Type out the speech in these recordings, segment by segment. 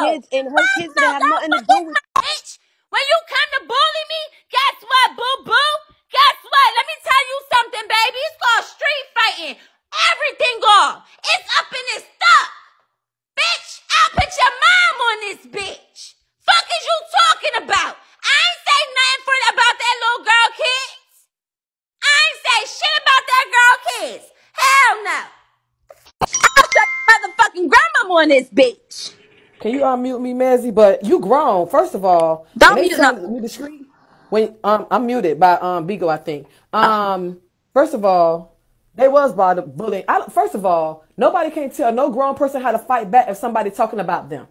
kids and her kids that have nothing to do with bitch. When you come to bully me, guess what, boo boo? Guess what? Let me tell you something, baby. It's called street fighting. Everything off. It's up in this stuff. Bitch, I'll put your mom on this bitch. Fuck is you talking about? I ain't say nothing for about that little girl kids. I ain't say shit about that girl kids. Hell no. I'll shut motherfucking grandmama on this bitch. Can you unmute me, Mazzy? But you grown. First of all, Don't mute me the street, when um I'm muted by um Beagle, I think. Um, first of all, they was by the bullying. I, first of all, nobody can tell no grown person how to fight back if somebody talking about them.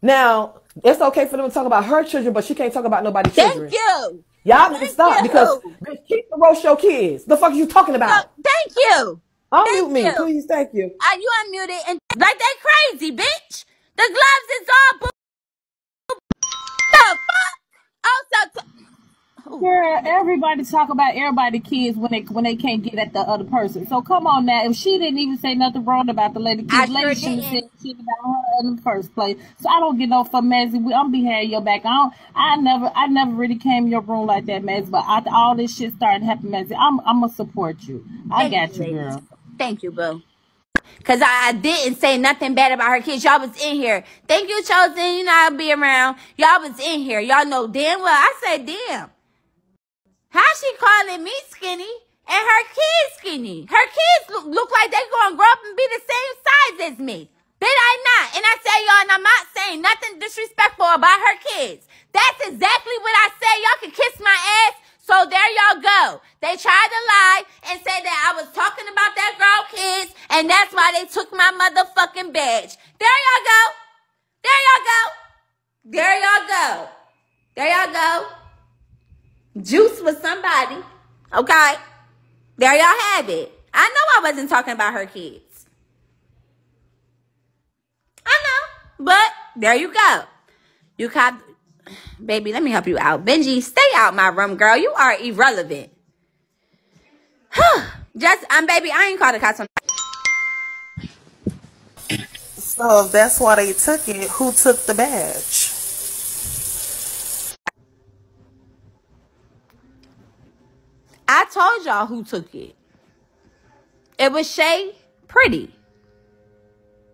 Now, it's okay for them to talk about her children, but she can't talk about nobody's children. Thank you. Y'all need to stop you. because bitch, keep the roast your kids. The fuck are you talking about? thank you. Unmute Thank me, you. please. Thank you. Are you unmuted? And like they crazy, bitch. The gloves is all. The fuck? Also, t- Girl, everybody talk about everybody kids when they when they can't get at the other person. So come on now. If she didn't even say nothing wrong about the lady kids, sure have said shit about her in the first place. So I don't get no for Mazzy. I'm behind your back. I don't, I never I never really came your room like that, Mazzy. But after all this shit started happening, Mazzy, I'm I'm gonna support you. I Thank got you, you, girl. Thank you, boo. Cause I, I didn't say nothing bad about her kids. Y'all was in here. Thank you, chosen. You know I'll be around. Y'all was in here. Y'all know damn well. I said, damn. How she calling me skinny and her kids skinny? Her kids look, look like they gonna grow up and be the same size as me. Did I not? And I say y'all, and I'm not saying nothing disrespectful about her kids. That's exactly what I said. Y'all can kiss my ass. So there y'all go. They tried to lie and say that I was talking about that girl kids, and that's why they took my motherfucking badge. There y'all go. There y'all go. There y'all go. There y'all go. Juice was somebody. Okay. There y'all have it. I know I wasn't talking about her kids. I know. But there you go. You cop baby, let me help you out. Benji, stay out my room, girl. You are irrelevant. Huh. Just I'm um baby, I ain't called the cops on So if that's why they took it, who took the badge? I told y'all who took it. It was Shay Pretty.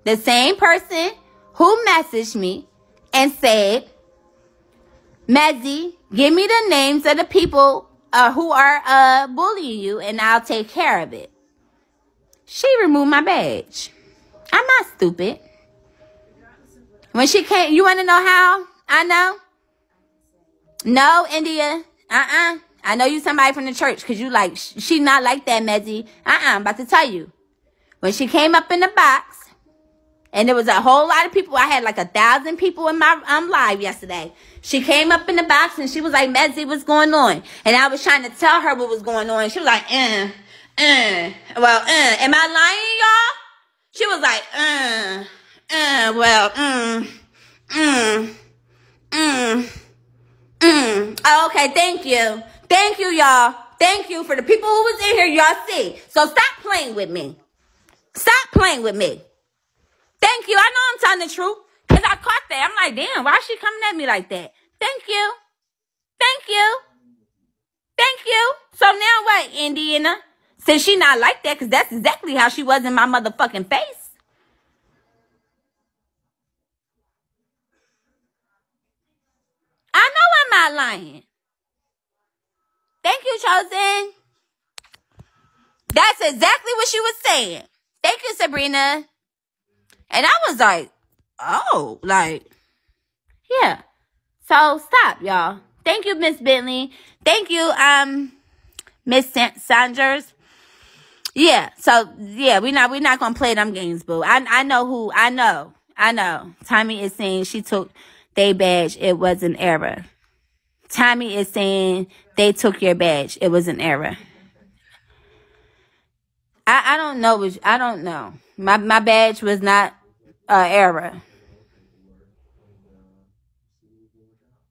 The same person who messaged me and said, Mezzy, give me the names of the people uh, who are uh, bullying you and I'll take care of it. She removed my badge. I'm not stupid. When she came, you want to know how? I know. No, India. Uh-uh. I know you somebody from the church because you like, sh- she not like that, Mezzy. Uh-uh. I'm about to tell you. When she came up in the box, and there was a whole lot of people. I had like a thousand people in my um live yesterday. She came up in the box and she was like, Mezzy, what's going on? And I was trying to tell her what was going on. She was like, uh, uh, well, uh, am I lying, y'all? She was like, uh, uh, well, mm, mm, mm, mm. Oh, okay, thank you. Thank you, y'all. Thank you for the people who was in here, y'all see. So stop playing with me. Stop playing with me. Thank you. I know I'm telling the truth. I caught that. I'm like, damn, why is she coming at me like that? Thank you. Thank you. Thank you. So now what, Indiana? Since she not like that, cause that's exactly how she was in my motherfucking face. I know I'm not lying. Thank you, Chosen. That's exactly what she was saying. Thank you, Sabrina. And I was like, oh, like, yeah. So stop, y'all. Thank you, Miss Bentley. Thank you, um, Miss Sanders. Yeah. So yeah, we're not we're not gonna play them games, boo. I I know who I know. I know. Tommy is saying she took they badge. It was an error. Tommy is saying they took your badge. It was an error. I, I don't know. I don't know. My my badge was not uh, error.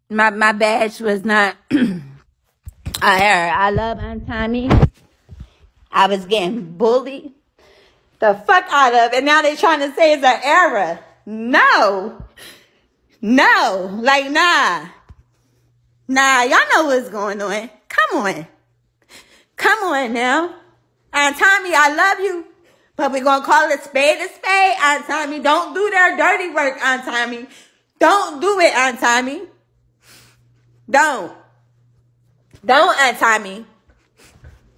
My my badge was not a error. I love Aunt Tommy. I was getting bullied the fuck out of, and now they're trying to say it's an error. No, No, like nah. Nah, y'all know what's going on. Come on. Come on now. Aunt Tommy, I love you. But we're gonna call it spade a spade, Aunt Tommy. Don't do their dirty work, Aunt Tommy. Don't do it, Aunt Tommy. Don't. Don't, Aunt Tommy.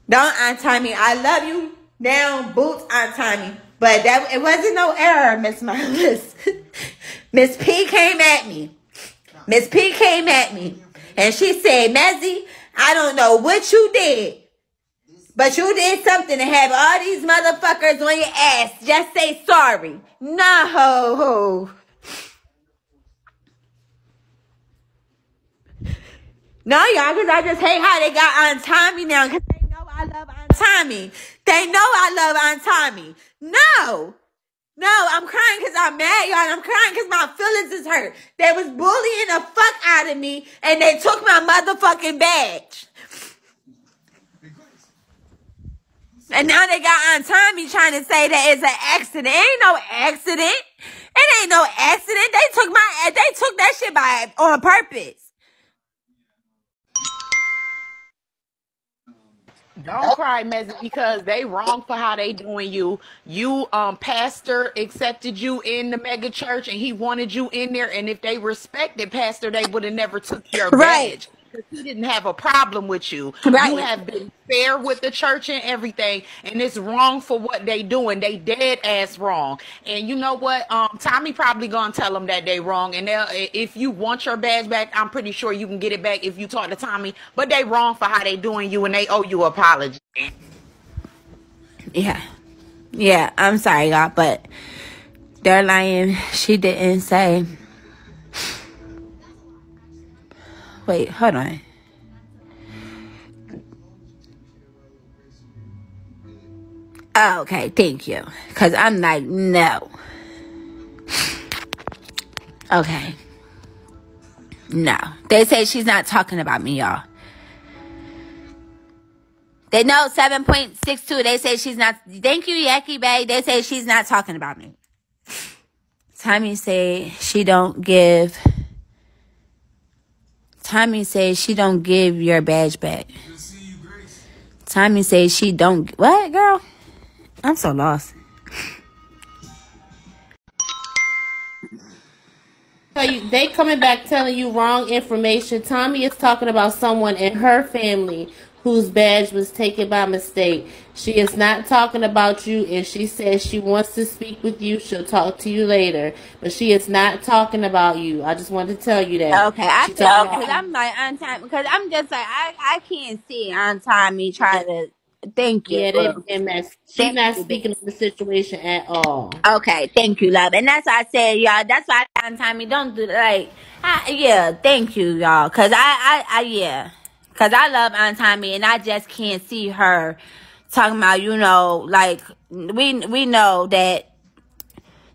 Don't, Aunt Tommy. I love you. Down, boots, Aunt Tommy. But that it wasn't no error, Miss Miles. Miss P came at me. Miss P came at me. And she said, Mezzy, I don't know what you did. But you did something to have all these motherfuckers on your ass. Just say sorry. No. No, y'all, because I just hate how they got on Tommy now because they know I love Aunt Tommy. They know I love Aunt Tommy. No. No, I'm crying because I'm mad, y'all. I'm crying because my feelings is hurt. They was bullying the fuck out of me and they took my motherfucking badge. And now they got on Tommy trying to say that it's an accident. It ain't no accident. It ain't no accident. They took my they took that shit by on purpose. Don't cry, Mezzy, because they wrong for how they doing you. You, um, pastor accepted you in the mega church, and he wanted you in there. And if they respected pastor, they would have never took your Right. badge. He didn't have a problem with you. Right. You have been fair with the church and everything, and it's wrong for what they doing. They dead ass wrong. And you know what? Um, Tommy probably gonna tell them that they wrong. And they'll, if you want your badge back, I'm pretty sure you can get it back if you talk to Tommy. But they wrong for how they doing you, and they owe you apology. Yeah. Yeah, I'm sorry, y'all, but they're lying. She didn't say. Wait, hold on. Oh, okay, thank you. Because I'm like, no. Okay. No. They say she's not talking about me, y'all. They know 7.62. They say she's not. Thank you, Yaki Bay. They say she's not talking about me. Tommy say she don't give. Tommy says she don't give your badge back. Tommy says she don't. What, girl? I'm so lost. They coming back telling you wrong information. Tommy is talking about someone in her family whose badge was taken by mistake. She is not talking about you, and she says she wants to speak with you. She'll talk to you later, but she is not talking about you. I just wanted to tell you that. Okay, I because I'm like on time because I'm just like I I can't see on time me trying to. Thank you. yeah, they being mess. She's not speaking on the situation at all. Okay, thank you, love, and that's why I said, y'all. That's why I on time me don't do like, I, yeah, thank you, y'all, cause I I, I yeah, cause I love Aunt Tommy, and I just can't see her talking about you know like we we know that.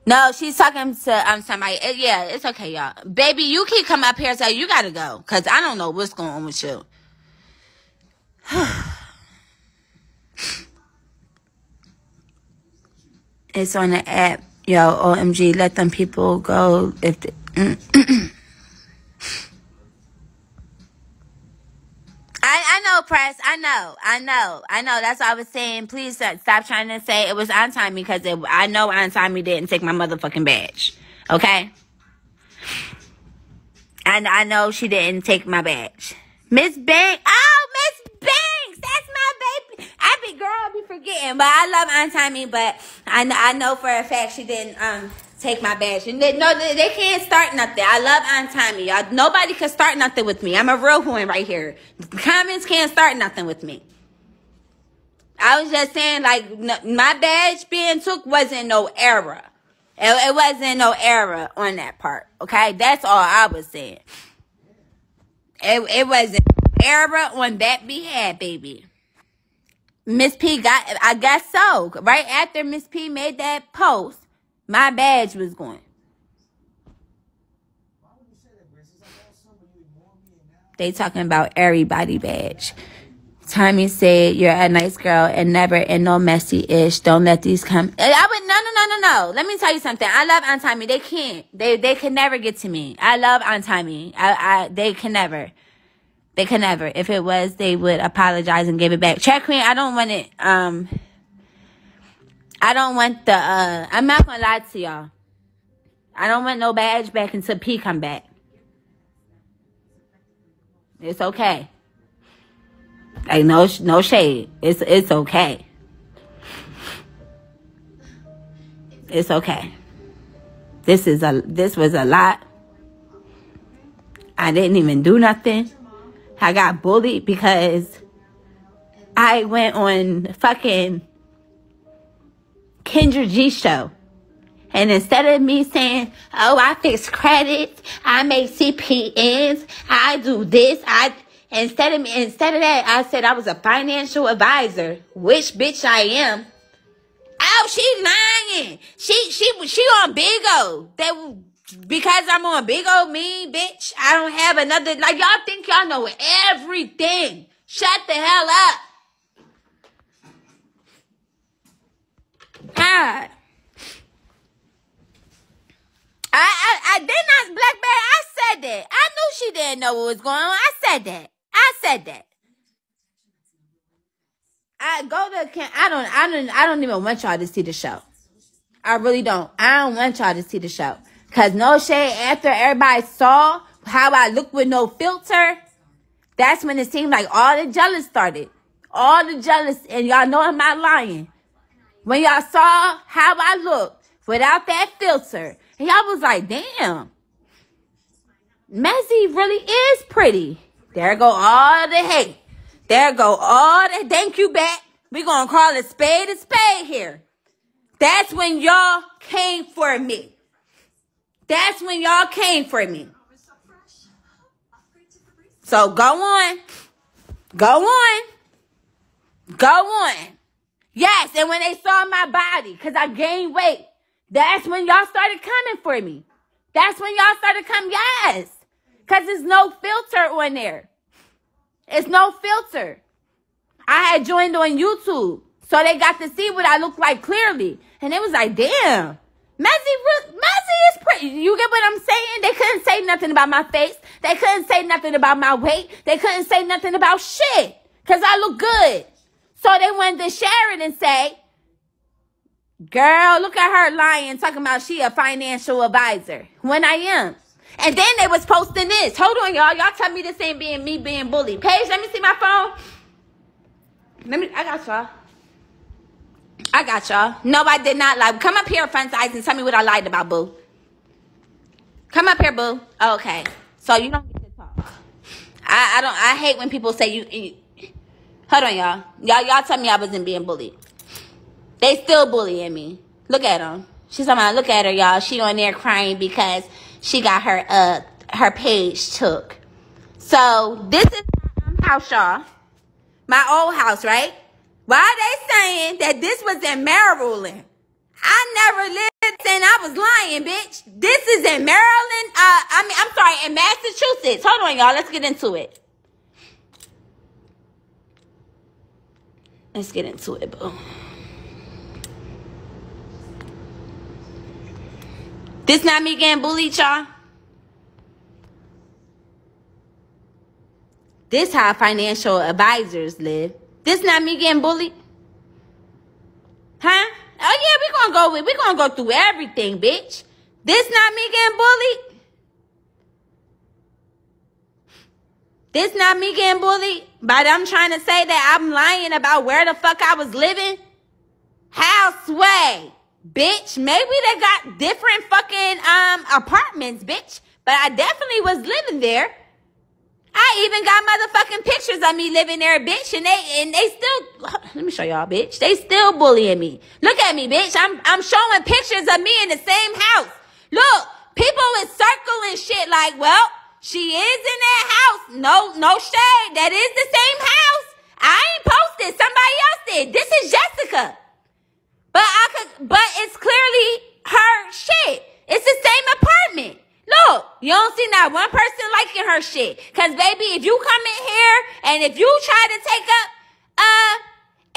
No, she's talking to um somebody. Uh, Yeah, it's okay, y'all. Baby, you keep coming up here, so you gotta go, cause I don't know what's going on with you. It's on the app. Yo, OMG, let them people go if they, I, I know, press. I know. I know. I know. That's why I was saying, please uh, stop trying to say it was on time because it, I know on time me didn't take my motherfucking badge. Okay? And I know she didn't take my badge. Miss Banks. Oh, Miss Banks. That's my baby. I be girl, I be forgetting, but I love Aunt Tommy. But I I know for a fact she didn't um take my badge. And they, no, they, they can't start nothing. I love Aunt Tommy. Y'all, nobody can start nothing with me. I'm a real one right here. Comments can't start nothing with me. I was just saying, like, my badge being took wasn't no error. It, it wasn't no error on that part. Okay, that's all I was saying. It, it wasn't error on that behalf, baby. Miss P got, I guess so. Right after Miss P made that post, my badge was going. They talking about everybody badge. Tommy said you're a nice girl and never in no messy ish. Don't let these come. I would no no no no no. Let me tell you something. I love Aunt Tommy. They can't. They they can never get to me. I love Aunt Tommy. I I they can never. They can never. If it was, they would apologize and give it back. Chat Queen, I don't want it. Um, I don't want the. uh I'm not gonna lie to y'all. I don't want no badge back until P come back. It's okay. Like no no shade. It's it's okay. It's okay. This is a this was a lot. I didn't even do nothing. I got bullied because I went on fucking Kendra G show. And instead of me saying, oh, I fix credits, I make CPNs, I do this, I instead of me, instead of that, I said I was a financial advisor, which bitch I am. Oh, she lying. She she she on Bigo. That because I'm on Bigo me, bitch. I don't have another like y'all think y'all know everything. Shut the hell up. God. I, I, I did not Black Bear. I said that. I knew she didn't know what was going on. I said that. I said that. I go to can I don't I don't I don't even want y'all to see the show. I really don't. I don't want y'all to see the show. Cause no shade after everybody saw how I look with no filter, that's when it seemed like all the jealous started. All the jealous, and y'all know I'm not lying. When y'all saw how I looked without that filter, and y'all was like, damn, Mezzy really is pretty. There go all the hate. There go all the thank you back. We gonna call it spade a spade here. That's when y'all came for me. That's when y'all came for me. So go on. Go on. Go on. Yes, and when they saw my body, because I gained weight, that's when y'all started coming for me. That's when y'all started coming. Yes. Because there's no filter on there. It's no filter. I had joined on YouTube. So they got to see what I look like clearly. And it was like, damn. Mezzy, Mezzy is pretty. You get what I'm saying? They couldn't say nothing about my face. They couldn't say nothing about my weight. They couldn't say nothing about shit. Cause I look good. So they went to share it and say, girl, look at her lying, talking about she a financial advisor. When I am. And then they was posting this. Hold on, y'all. Y'all tell me this ain't being me being bullied. Paige, let me see my phone. Let me, I got y'all. I got y'all. No, I did not lie. Come up here, front size, and tell me what I lied about, boo. Come up here, boo. Okay. So you don't get to talk. I, I don't. I hate when people say you, you. Hold on, y'all. Y'all, y'all tell me I wasn't being bullied. They still bullying me. Look at them. She's talking about, look at her, y'all. She on there crying because she got her uh her page took. So this is my house, y'all. My old house, right? Why are they saying that this was in Maryland? I never lived and I was lying, bitch. This is in Maryland. Uh, I mean, I'm sorry, in Massachusetts. Hold on, y'all. Let's get into it. Let's get into it, boo. This not me getting bullied, y'all. This how financial advisors live. This not me getting bullied. Huh? Oh yeah, we gonna go with we gonna go through everything, bitch. This not me getting bullied. This not me getting bullied, but I'm trying to say that I'm lying about where the fuck I was living. Houseway, bitch. Maybe they got different fucking um apartments, bitch. But I definitely was living there. I even got motherfucking pictures of me living there, bitch, and they and they still let me show y'all, bitch. They still bullying me. Look at me, bitch. I'm I'm showing pictures of me in the same house. Look, people is circling shit like, well, she is in that house. No, no shade. That is the same house. I ain't posted. Somebody else did. This is Jessica. But I could but it's clearly her shit. It's the same apartment. Look, you don't see not one person liking her shit. Cause baby, if you come in here and if you try to take up, uh,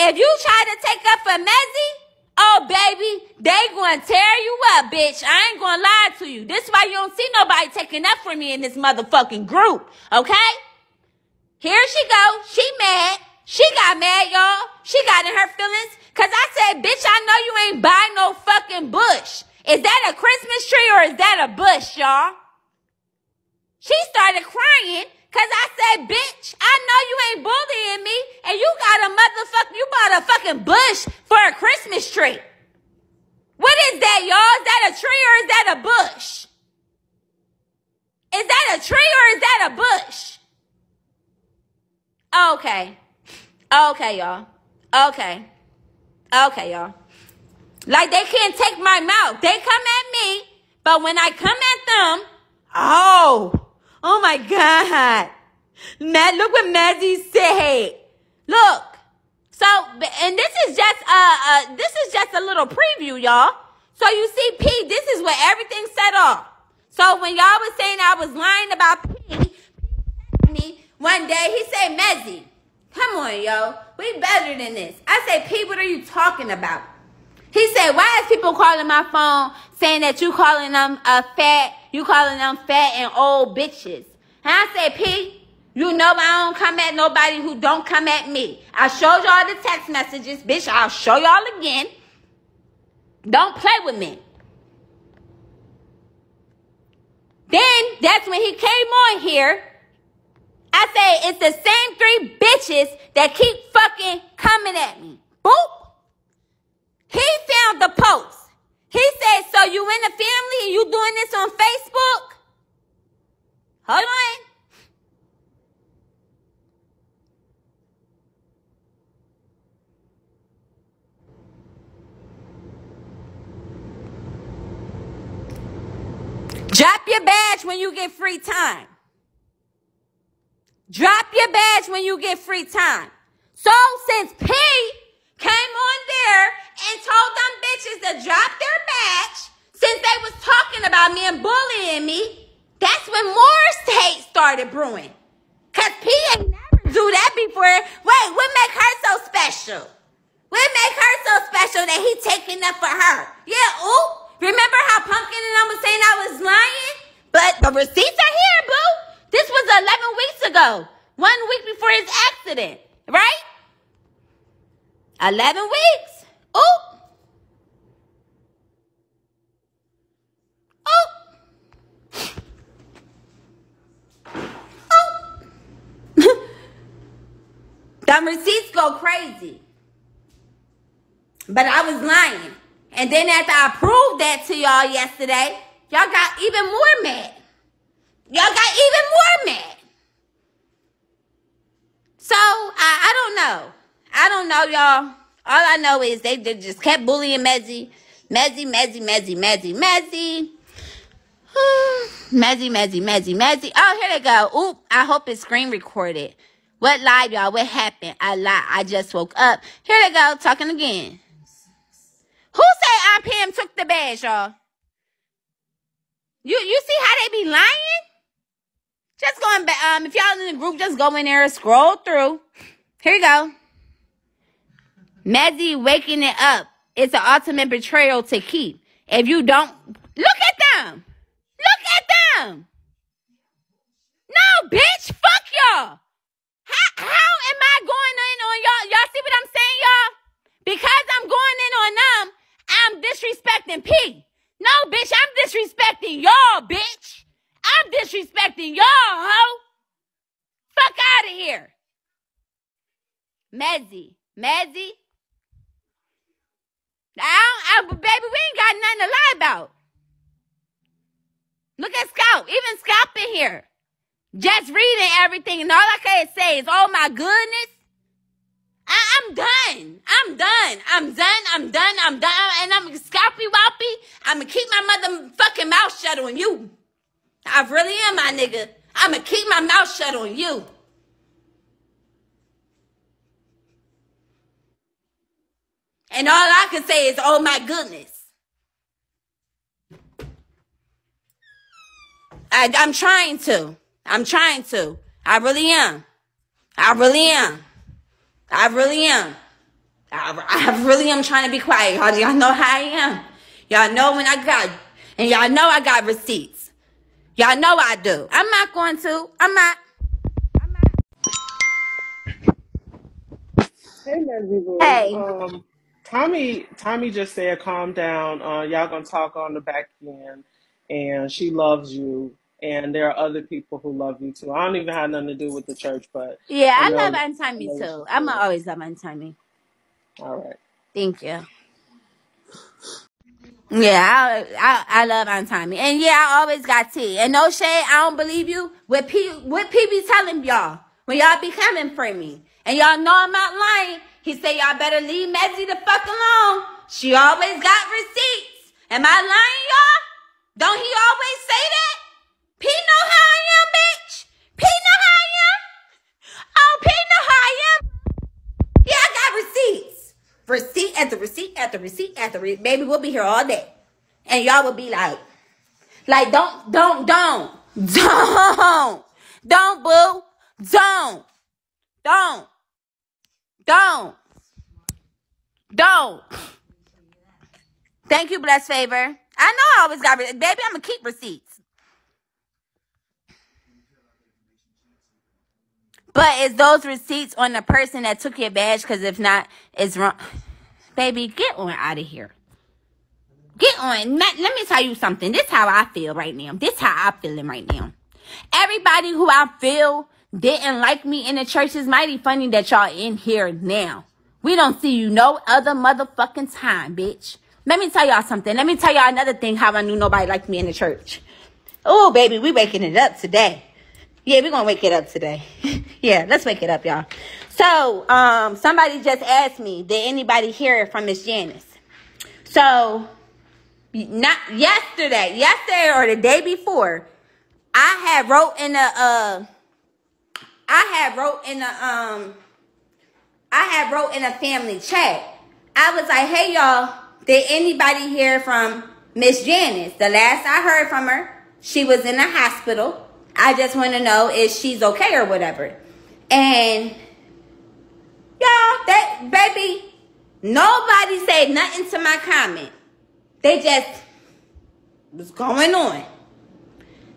if you try to take up for Mezzy, oh baby, they gonna tear you up, bitch. I ain't gonna lie to you. This why you don't see nobody taking up for me in this motherfucking group, okay? Here she go. She mad. She got mad, y'all. She got in her feelings. Cause I said, bitch, I know you ain't buy no fucking bush. Is that a Christmas tree or is that a bush, y'all? She started crying cause I said, bitch, I know you ain't bullying me and you got a motherfucker, you bought a fucking bush for a Christmas tree. What is that, y'all? Is that a tree or is that a bush? Is that a tree or is that a bush? Okay. Okay, y'all. Okay. Okay, y'all. Like they can't take my mouth. They come at me, but when I come at them, oh, oh my God. Matt, look what Mazzy said. Look. So, and this is just, uh, uh, this is just a little preview, y'all. So you see, P, this is where everything set off. So when y'all was saying I was lying about P, me one day, he said, Mezzy, come on, yo. We better than this. I said, P, what are you talking about? He said, why is people calling my phone saying that you calling them a fat, you calling them fat and old bitches? And I said, P, you know I don't come at nobody who don't come at me. I showed y'all the text messages. Bitch, I'll show y'all again. Don't play with me. Then that's when he came on here. I say it's the same three bitches that keep fucking coming at me. Boop. He found the post. He said, so you in the family and you doing this on Facebook? Hold on. Drop your badge when you get free time. Drop your badge when you get free time. So since P came on there and told them bitches to drop their badge since they was talking about me and bullying me, that's when more hate started brewing. Cause P ain't never do that before. Wait, what make her so special? What make her so special that he taking up for her? Yeah, ooh. Remember how Pumpkin and I was saying I was lying? But the receipts are here, boo. This was 11 weeks ago. One week before his accident, right? 11 weeks. Oh. Oh. Oh. the receipts go crazy. But I was lying. And then after I proved that to y'all yesterday, y'all got even more mad. Y'all got even more mad. So I, I don't know. I don't know, y'all. All I know is they, they just kept bullying Mezzy. Mezzy, Mezzy, Mezzy, Mezzy, Mezzy. Mezzy, Mezzy, Mezzy, Mezzy. Oh, here they go. Oop, I hope it's screen recorded. What lied, y'all? What happened? I lied. I just woke up. Here they go, talking again. Who say IPM took the badge, y'all? You you see how they be lying? Just going back. Um, if y'all in the group, just go in there and scroll through. Here you go. Mezzy waking it up. It's an ultimate betrayal to keep. If you don't look at them. Look at them. No, bitch. Fuck y'all. How, how am I going in on y'all? Y'all see what I'm saying, y'all? Because I'm going in on them, I'm disrespecting P. No, bitch, I'm disrespecting y'all, bitch. I'm disrespecting y'all, ho. Fuck out of here. Mezzy. Mezzy. I I, baby, we ain't got nothing to lie about. Look at Scout. Even Scout in here. Just reading everything, and all I can say is, oh my goodness. I, am done. I'm done. I'm done. I'm done. I'm done. And I'm scalpy whoppy. I'm gonna keep my motherfucking mouth shut on you. I really am, my nigga. I'm gonna keep my mouth shut on you. And all I can say is, oh my goodness. I, I'm trying to. I'm trying to. I really am. I really am. I really am. I, I really am trying to be quiet. Y'all, y'all know how I am. Y'all know when I got, and y'all know I got receipts. Y'all know I do. I'm not going to. I'm not. Hey, Leslie Boo. Hey. Um, Tommy, Tommy just said, "Calm down. Uh, y'all gonna talk on the back end, and she loves you, and there are other people who love you too. I don't even have nothing to do with the church, but Yeah, I I love Aunt I Timmy know what too. I'm said. always love Aunt Timmy. All right. Thank you. Yeah, I, I I love Aunt Timmy, and yeah, I always got tea. And no shade, I don't believe you. What P what P be telling y'all when y'all be coming for me, and y'all know I'm not lying. He say y'all better leave Mezzy the fuck alone. She always got receipts. Am I lying, y'all? Don't he always say that? P know how I am, bitch. P know how I am. Oh, P know how I am. Yeah, I got receipts. Receipt after receipt after receipt after receipt. Baby, we'll be here all day. And y'all will be like, like, don't, don't, don't, don't, don't, boo, don't, don't, don't, don't. Thank you, blessed favor. I know I always got, baby, I'm gonna keep receipts. But is those receipts on the person that took your badge? Because if not, it's wrong. Baby, get on out of here. Get on. Let, let me tell you something. This how I feel right now. This how I feeling right now. Everybody who I feel didn't like me in the church is mighty funny that y'all in here now. We don't see you no other motherfucking time, bitch. Let me tell y'all something. Let me tell y'all another thing how I knew nobody liked me in the church. Oh, baby, we waking it up today. Yeah, we're gonna wake it up today. yeah, let's wake it up, y'all. So, um, somebody just asked me, did anybody hear it from Miss Janice? So, not yesterday, yesterday or the day before, I had wrote in the uh I had wrote in the um I had wrote in a family chat. I was like, hey y'all, did anybody hear from Miss Janice? The last I heard from her, she was in the hospital. I just want to know if she's okay or whatever. And y'all, that baby, nobody said nothing to my comment. They just was going on.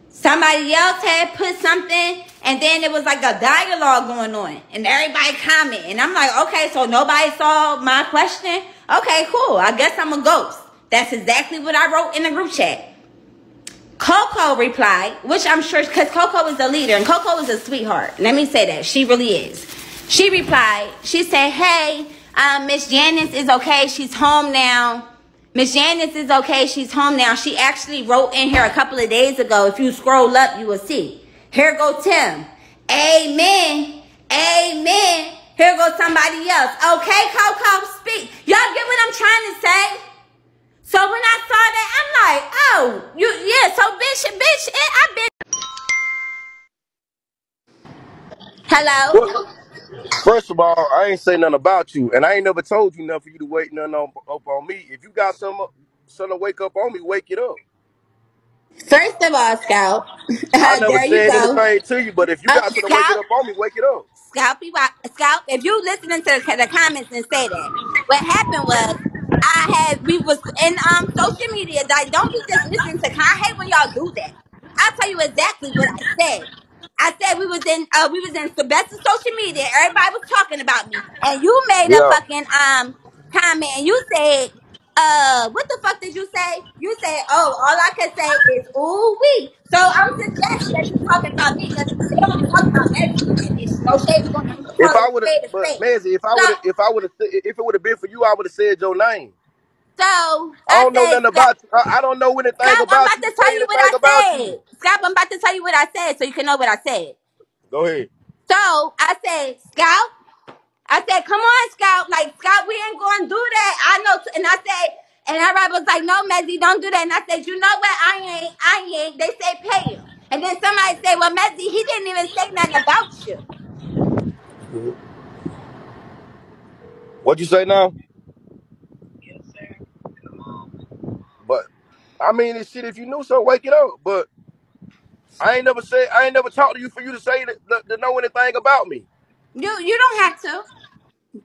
Somebody else had put something, and then it was like a dialogue going on, and everybody comment. And I'm like, okay, so nobody saw my question. Okay, cool. I guess I'm a ghost. That's exactly what I wrote in the group chat. Coco replied, which I'm sure, because Coco is a leader, and Coco is a sweetheart. Let me say that. She really is. She replied, she said, hey, um, Miss Janice is okay. She's home now. Miss Janice is okay. She's home now. She actually wrote in here a couple of days ago. If you scroll up, you will see. Here go Tim. Amen. Amen. Here goes somebody else. Okay, Coco, speak. Y'all get what I'm trying to say? So when I saw that, I'm like, oh, you yeah. So bitch, bitch, it, I've been. Hello. First of all, I ain't say nothing about you, and I ain't never told you nothing for you to wait nothing on, up on me. If you got some something to wake up on me, wake it up. First of all, Scout, I never there you said go. anything to you, but if you got to wake it Scout, up on me, wake it up. Scout, Scout. If you listening to the, the comments and say that, what happened was I had we was in um social media. Like, don't be just listening to. I hate when y'all do that. I'll tell you exactly what I said. I said we was in uh we was in Sylvester social media. Everybody was talking about me, and you made a Yeah. fucking um comment, and you said uh what the fuck did you say? You said oh all I can say is ooh wee. So I'm suggesting that you talking about me because they only talking about Mezzy in that bitch. No shade, we gonna I'm gonna If I would have, but. Manzi, if I would have, if I would have, if it would have been for you, I would have said your name. so I I don't know said nothing Scott, about you. I, I don't know anything Scott, I'm about about you to to say tell you what I anything about you. said. Scott, I'm about to tell you what I said so you can know what I said. Go ahead. So I said, Scout. I said, come on, Scout. Like, Scout, we ain't going to do that. I know. And I said, and everybody was like, no, Mezzy, don't do that. And I said, you know what? I ain't. I ain't. They say pay him. And then somebody said, well, Mezzy, he didn't even say nothing about you. What you say now? But I mean, this shit. If you knew so, wake it up. But I ain't never said I ain't never talked to you for you to say that, to, to know anything about me. You you don't have to.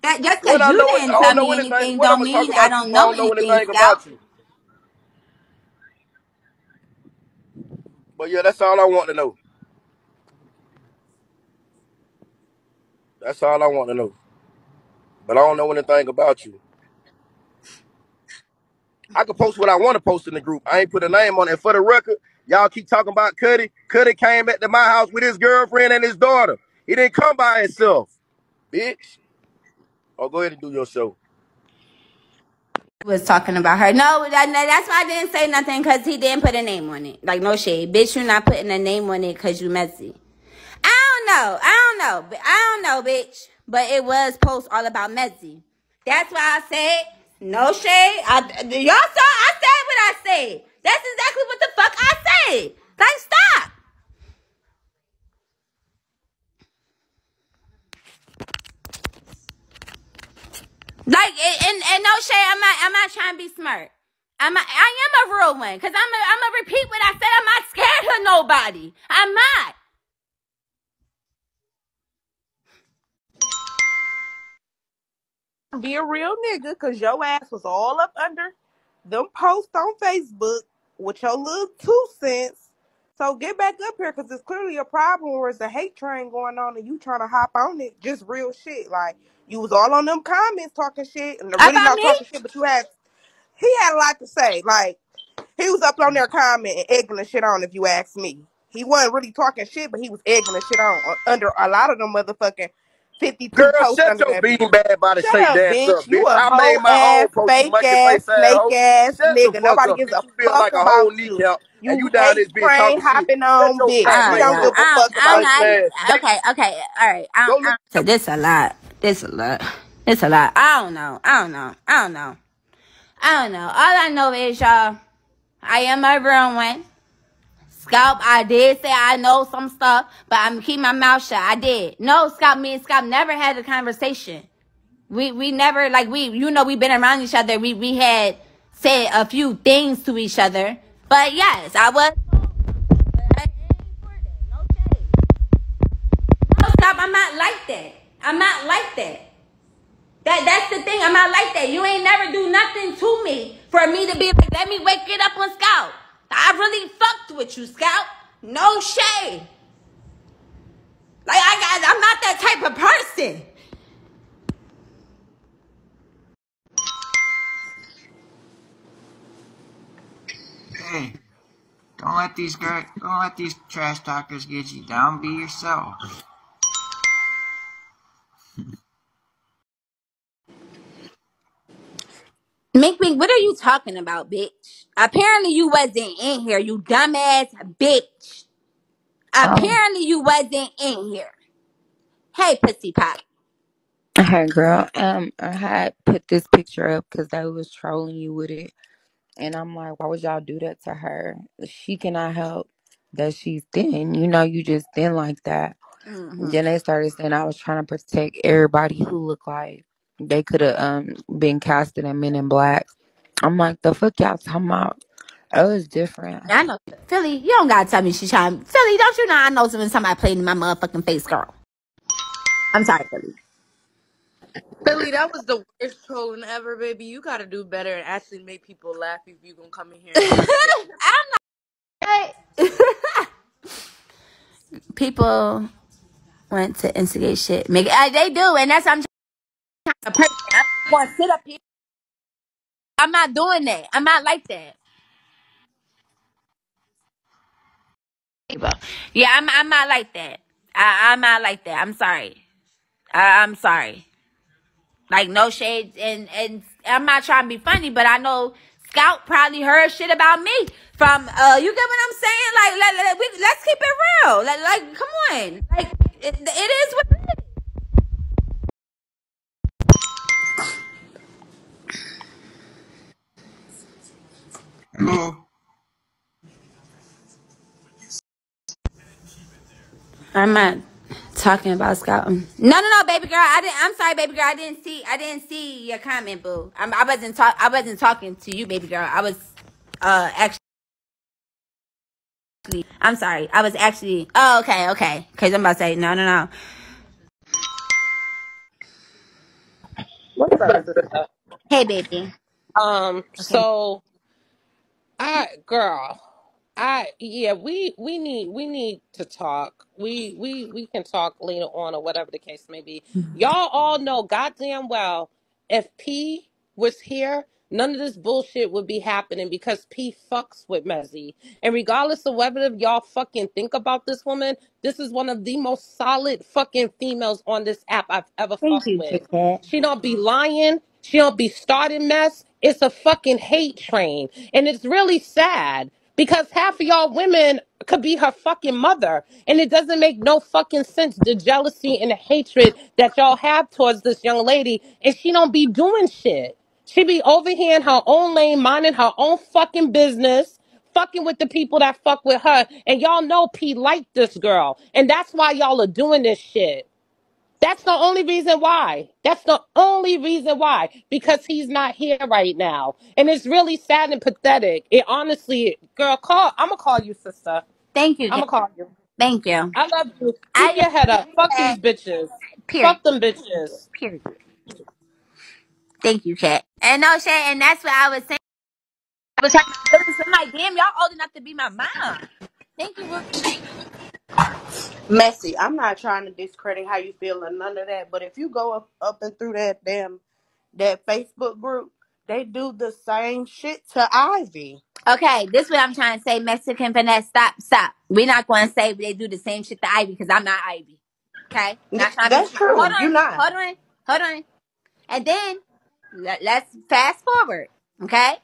That just because I you know I didn't don't tell know me anything. anything don't mean I about you don't I know don't know anything, anything Scout. about you? But yeah, that's all I want to know. That's all I want to know. But I don't know anything about you. I can post what I want to post in the group. I ain't put a name on it. For the record, y'all keep talking about Cuddy. Cuddy came back to my house with his girlfriend and his daughter. He didn't come by himself, bitch. Oh, go ahead and do your show. was talking about her. No, that, that's why I didn't say nothing because he didn't put a name on it. Like no shade, bitch. You're not putting a name on it because you messy. I don't know. I don't know. I don't know, bitch. But it was post all about messy. That's why I said no shade. I, y'all saw. I said what I said. That's exactly what the fuck I said. Like stop. Like and, and, no shade. I'm not. I'm not trying to be smart. I'm. A, I am a real one because I'm. A, I'm gonna repeat what I said. I'm not scared of nobody. I'm not. Be a real nigga, cause your ass was all up under them posts on Facebook with your little two cents. So get back up here, cause it's clearly a problem where it's a hate train going on, and you trying to hop on it. Just real shit. Like you was all on them comments talking shit, and really About not me? talking shit, but you had he had a lot to say. Like he was up on there commenting, egging the shit on. If you ask me, he wasn't really talking shit, but he was egging the shit on uh, under a lot of them motherfucking fifty-two Girl, posts shut under your that bean bitch. bag body Shut shaped up, ass bitch. up, You bitch. a I made hoe my ass, own post, you fake monkey ass, face ass snake hoe. ass Shut the nigga. fuck Nobody up, gives bitch. a You built fuck like a whole about you. kneecap, and You you down hate this bitch train talking shit. hopping Shut on your bitch. fat We face don't yeah. give up, a I fuck don't, I about don't you. know. ass I, bitch. okay, okay. All right. I Go don't, I look don't, so this a lot. This a lot. It's a lot. I don't know. I don't know. I don't know. I don't know. All I know is y'all. I am a real one. Scalp, I did say I know some stuff, but I'm keep my mouth shut. I did. No, Scalp, me and Scalp never had a conversation. We we never like we you know we've been around each other. We we had said a few things to each other. But yes, I was. No Scalp, I'm not like that. I'm not like that. That that's the thing. I'm not like that. You ain't never do nothing to me for me to be like, let me wake it up on Scout. I really fucked with you, Scout. No shade. Like I got I'm not that type of person. Hey, don't let these don't let these trash talkers get you down. Be yourself. Mink Mink, what are you talking about, bitch? Apparently you wasn't in here, you dumbass bitch. Oh, Apparently you wasn't in here. Hey, pussy pop. hey girl. Um, I had put this picture up because they was trolling you with it, and I'm like, why would y'all do that to her? She cannot help that she's thin. You know, you just thin like that. hmm Then they started saying I was trying to protect everybody who looked like they could have um been casted in Men in Black. I'm like, the fuck y'all talking about? It was different. I know. Philly, you don't gotta tell me she trying. Philly, don't you know I know when somebody played in my motherfucking face, girl. I'm sorry, Philly. Philly, that was the worst trolling ever, baby. You gotta do better and actually make people laugh if you gonna come in here and try to say I'm not. People want to instigate shit. Make uh, they do, and that's I'm trying to person. I'm not going to sit up here. I'm not doing that. I'm not like that. Yeah, I'm. I'm not like that. I, I'm not like that. I'm sorry. I, I'm sorry. Like no shade, and and I'm not trying to be funny, but I know Scout probably heard shit about me from. uh You get what I'm saying? Like let, let, we, let's keep it real. Like, like come on. Like it, it is what. It is. Hello. I'm not talking about scouting. No, no, no, baby girl. I didn't. I'm sorry, baby girl. I didn't see. I didn't see your comment, boo. I'm, I wasn't talk. I wasn't talking to you, baby girl. I was uh actually. I'm sorry. I was actually. Oh, okay, okay. Because I'm about to say no, no, no. What's up. Hey, baby. Um, Okay. so I girl, I yeah, we we need we need to talk. We we we can talk later on or whatever the case may be. Y'all all know goddamn well if P was here, none of this bullshit would be happening because P fucks with Mezzy. And regardless of whether y'all fucking think about this woman, this is one of the most solid fucking females on this app I've ever Thank fucked you, with. Kit Kat. She don't be lying. She don't be starting mess. It's a fucking hate train. And it's really sad because half of y'all women could be her fucking mother. And it doesn't make no fucking sense the jealousy and the hatred that y'all have towards this young lady. And she don't be doing shit. She be over here in her own lane, minding her own fucking business, fucking with the people that fuck with her. And y'all know P liked this girl. And that's why y'all are doing this shit. That's the only reason why. That's the only reason why. Because he's not here right now. And it's really sad and pathetic. It honestly, girl, call I'm gonna call you sister. Thank you, I'm going to call you. Thank you. I love you. I Keep love your head up. Fuck these bitches. Period. Fuck them bitches. Period. Thank you, Kat. And no, Shay, and that's what I was saying. I was trying to. I'm like, damn, y'all old enough to be my mom. Thank you, Rookie. Mezzy. I'm not trying to discredit how you feel or none of that, but if you go up, up and through that damn that Facebook group, they do the same shit to Ivy. Okay, this is what I'm trying to say. Mexican finesse, stop, stop. We're not going to say they do the same shit to Ivy because I'm not Ivy. Okay? Not trying to That's Hold true. on, You not. hold on, hold on. And then let, let's fast forward. Okay?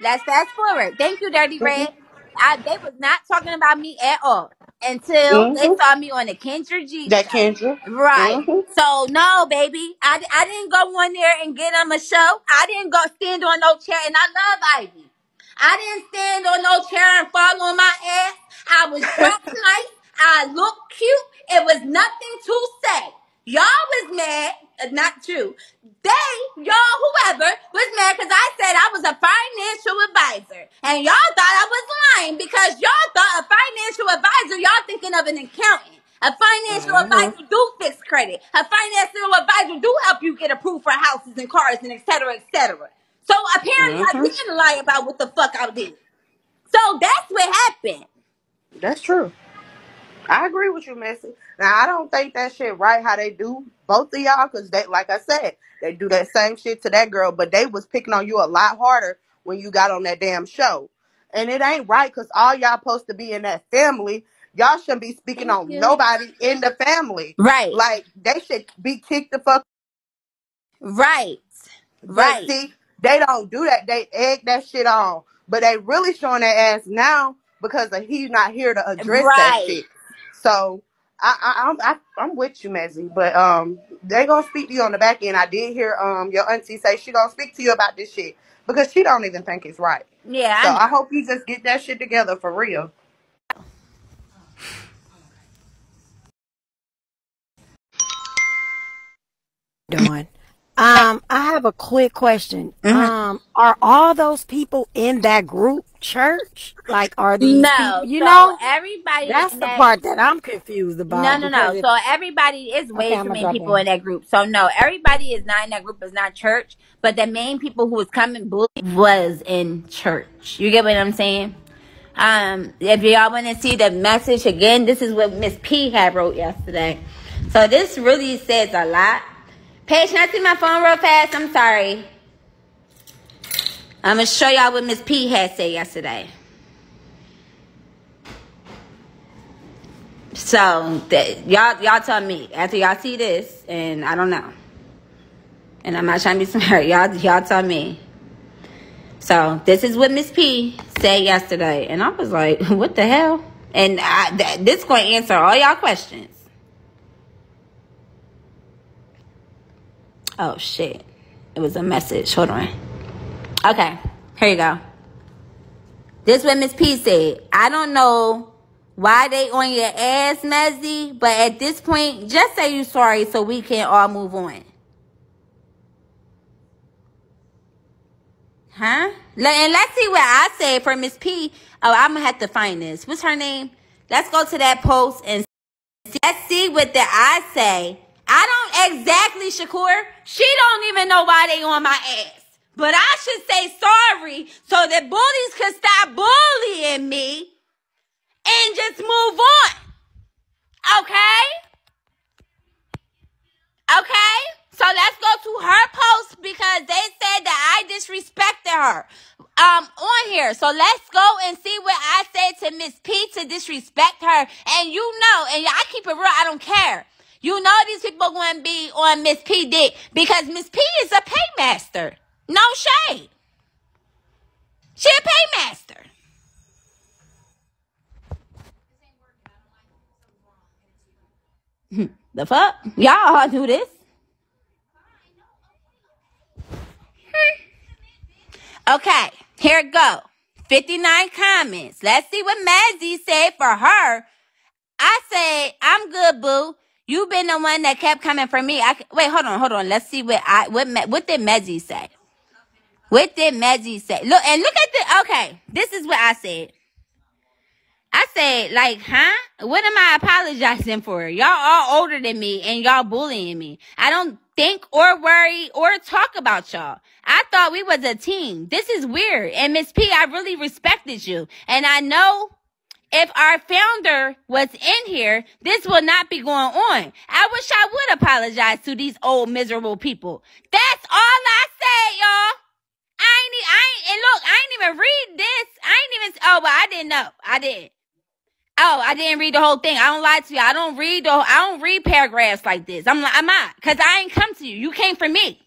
Let's fast forward. Thank you, Dirty mm-hmm. Red. I, they was not talking about me at all until they Mm-hmm. saw me on the Kendra G That show. Kendra. Right. Mm-hmm. So no, baby, I, I didn't go on there and get them a show. I didn't go stand on no chair, and I love Ivy. I didn't stand on no chair and fall on my ass. I was dressed nice. I looked cute. It was nothing to say. Y'all was mad, uh, not you. They, y'all, whoever, was mad because I said I was a financial advisor. And y'all thought I was lying because y'all thought a financial advisor, y'all thinking of an accountant. A financial Mm-hmm. advisor do fix credit. A financial advisor do help you get approved for houses and cars and et cetera, et cetera. So apparently I Mm-hmm. didn't lie about what the fuck I did. So that's what happened. That's true. I agree with you, Mezzy. Now I don't think that shit right how they do both of y'all because they, like I said, they do that same shit to that girl, but they was picking on you a lot harder when you got on that damn show, and it ain't right because all y'all supposed to be in that family. Y'all shouldn't be speaking Thank on you. nobody in the family. Right. Like they should be kicked the fuck. Right. But Right. see, they don't do that. They egg that shit on, but they really showing their ass now because of he's not here to address that Right. shit. So I, I I'm I, I'm with you, Mezzy, but um they gonna speak to you on the back end. I did hear um your auntie say she gonna speak to you about this shit because she don't even think it's right. Yeah, So I know. I hope you just get that shit together for real. doing. Um, I have a quick question. Mm-hmm. Um, are all those people in that group church? Like, are these people? No. You So know, everybody that's the that part that I'm confused about no, no, no. So everybody is way okay, too many people in. in that group. So no, everybody is not in that group. Is not church. But the main people who was coming bully was in church. You get what I'm saying? Um, if y'all want to see the message again, this is what Miss P had wrote yesterday. So this really says a lot. Paige, can I see my phone real fast? I'm sorry. I'm gonna show y'all what Miss P had said yesterday. So that y'all y'all tell me after y'all see this, and I don't know. And I'm not trying to be smart. Y'all y'all tell me. So this is what Miss P said yesterday, and I was like, "What the hell?" And I, th- this going to answer all y'all questions. Oh shit! It was a message. Hold on. Okay, here you go. This what Miss P said. I don't know why they on your ass, Mezzy, but at this point, just say you sorry so we can all move on. Huh? And let's see what I say for Miss P. Oh, I'm gonna have to find this. What's her name? Let's go to that post and see. let's see what the I say. I don't exactly, Shakur. She don't even know why they on my ass. But I should say sorry so that bullies can stop bullying me and just move on. Okay? Okay? So let's go to her post because they said that I disrespected her um on here. So let's go and see what I said to Miss P to disrespect her. And you know, and I keep it real, I don't care. You know these people going to be on Miss P dick because Miss P is a paymaster. No shade. She a paymaster. the fuck? Y'all all do this. Hmm. Okay, here it go. 59 comments. Let's see what Mezzy said for her. I said, I'm good, boo. You've been the one that kept coming for me. I, wait, hold on, hold on. Let's see what I, what, what did Mezzy say? What did Mezzy say? Look, and look at the, okay, this is what I said. I said, like, huh? What am I apologizing for? Y'all all older than me and y'all bullying me. I don't think or worry or talk about y'all. I thought we was a team. This is weird. And Miss P, I really respected you. And I know if our founder was in here, this will not be going on. I wish I would apologize to these old miserable people. That's all I say, y'all. I ain't, e- I ain't, and look, I ain't even read this. I ain't even, oh, but I didn't know. I didn't. Oh, I didn't read the whole thing. I don't lie to you. I don't read the, I don't read paragraphs like this. I'm, like, I'm not, cause I ain't come to you. You came for me.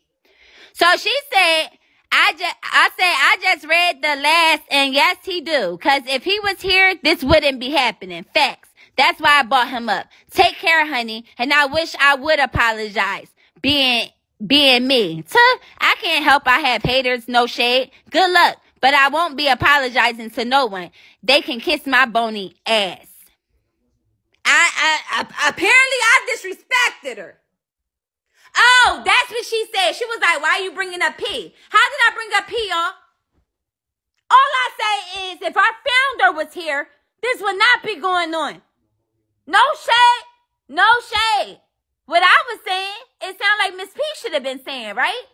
So she said, I just, I said, I just read the last, and yes, he do. Cause if he was here, this wouldn't be happening. Facts. That's why I brought him up. Take care, honey. And I wish I would apologize. Being, being me. Tuh, I can't help I have haters, no shade. Good luck. But I won't be apologizing to no one. They can kiss my bony ass. I, I, I apparently I disrespected her. Oh, that's what she said. She was like, why are you bringing up P? How did I bring up P, y'all? All I say is if our founder was here, this would not be going on. No shade. No shade. What I was saying, it sounded like Miss P should have been saying, right?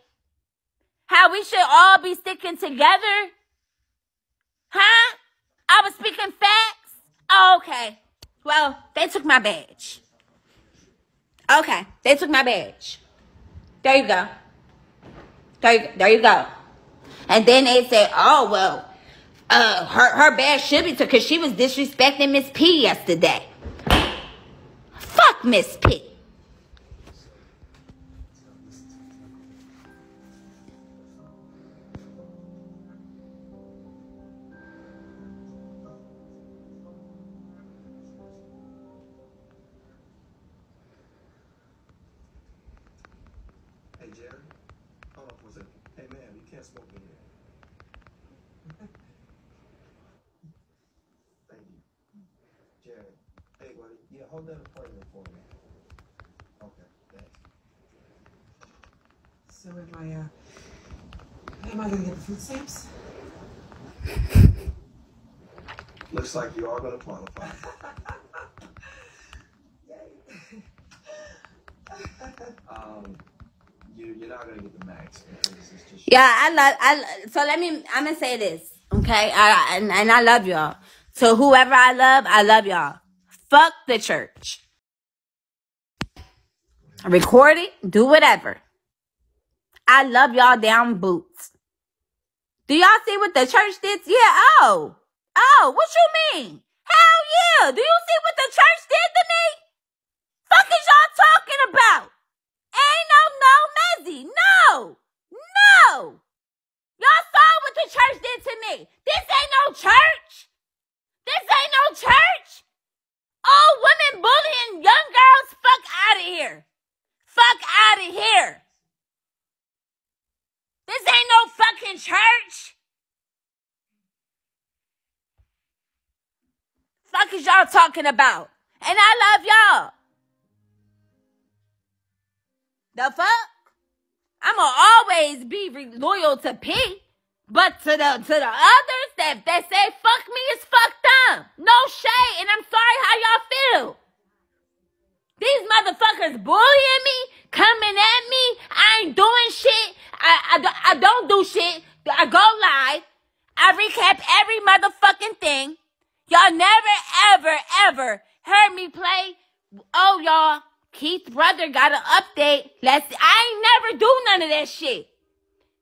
How we should all be sticking together. Huh? I was speaking facts. Oh, okay. Well, they took my badge. Okay, they took my badge. There you go. There you, there you go. And then they say, oh, well, uh, her, her badge should be took because she was disrespecting Miss P yesterday. Fuck Miss P. Looks like you are all gonna qualify. um, you, you're not gonna get the max. Yeah, I love. I so let me. I'm gonna say this, okay? I, and and I love y'all. So whoever I love, I love y'all. Fuck the church. Record it. Do whatever. I love y'all down boots. Do y'all see what the church did? Yeah. Oh. Oh. What you mean? Hell yeah. Do you see what the church did to me? Fuck is y'all talking about? Ain't no no messy. No. No. Y'all saw what the church did to me. This ain't no church. This ain't no church. Old women bullying young girls. Fuck out of here. Fuck out of here. This ain't no fucking church. Fuck is y'all talking about? And I love y'all. The fuck? I'ma always be re- loyal to P. But to the to the others that that say fuck me is fucked up. No shade, and I'm sorry how y'all feel. These motherfuckers bullying me, coming at me. I ain't doing shit. I, I, I don't do shit. I go live. I recap every motherfucking thing. Y'all never, ever, ever heard me play. Oh, y'all, Keith's brother got an update. Let's. I ain't never do none of that shit.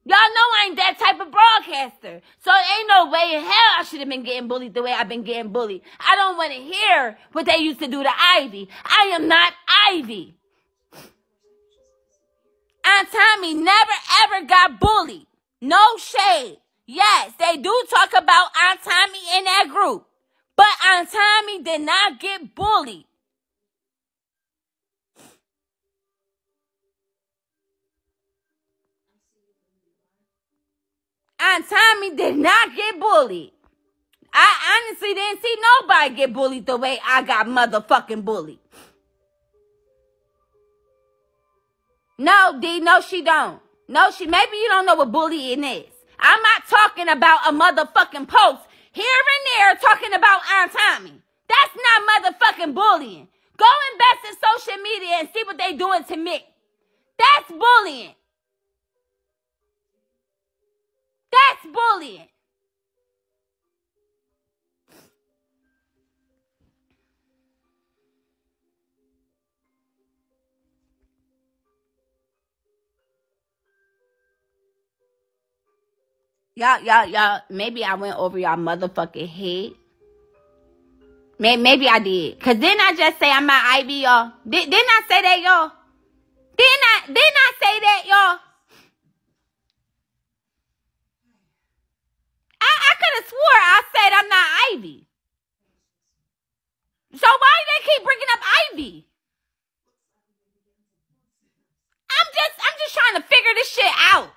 Y'all know I ain't that type of broadcaster. So ain't no way in hell I should have been getting bullied the way I've been getting bullied. I don't want to hear what they used to do to Ivy. I am not Ivy. Aunt Tommy never ever got bullied. No shade. Yes, they do talk about Aunt Tommy in that group. But Aunt Tommy did not get bullied. Aunt Tommy did not get bullied. I honestly didn't see nobody get bullied the way I got motherfucking bullied. No, D, no, she don't. No, she maybe you don't know what bullying is. I'm not talking about a motherfucking post here and there talking about Aunt Tommy. That's not motherfucking bullying. Go invest in social media and see what they doing to me. That's bullying. That's bullying. Y'all, y'all, y'all, maybe I went over y'all motherfucking head. Maybe, maybe I did. Cause didn't I just say I'm not Ivy, y'all? Did, didn't I say that, y'all? Didn't I, didn't I say that, y'all? I, I could have swore I said I'm not Ivy. So why do they keep bringing up Ivy? I'm just, I'm just trying to figure this shit out.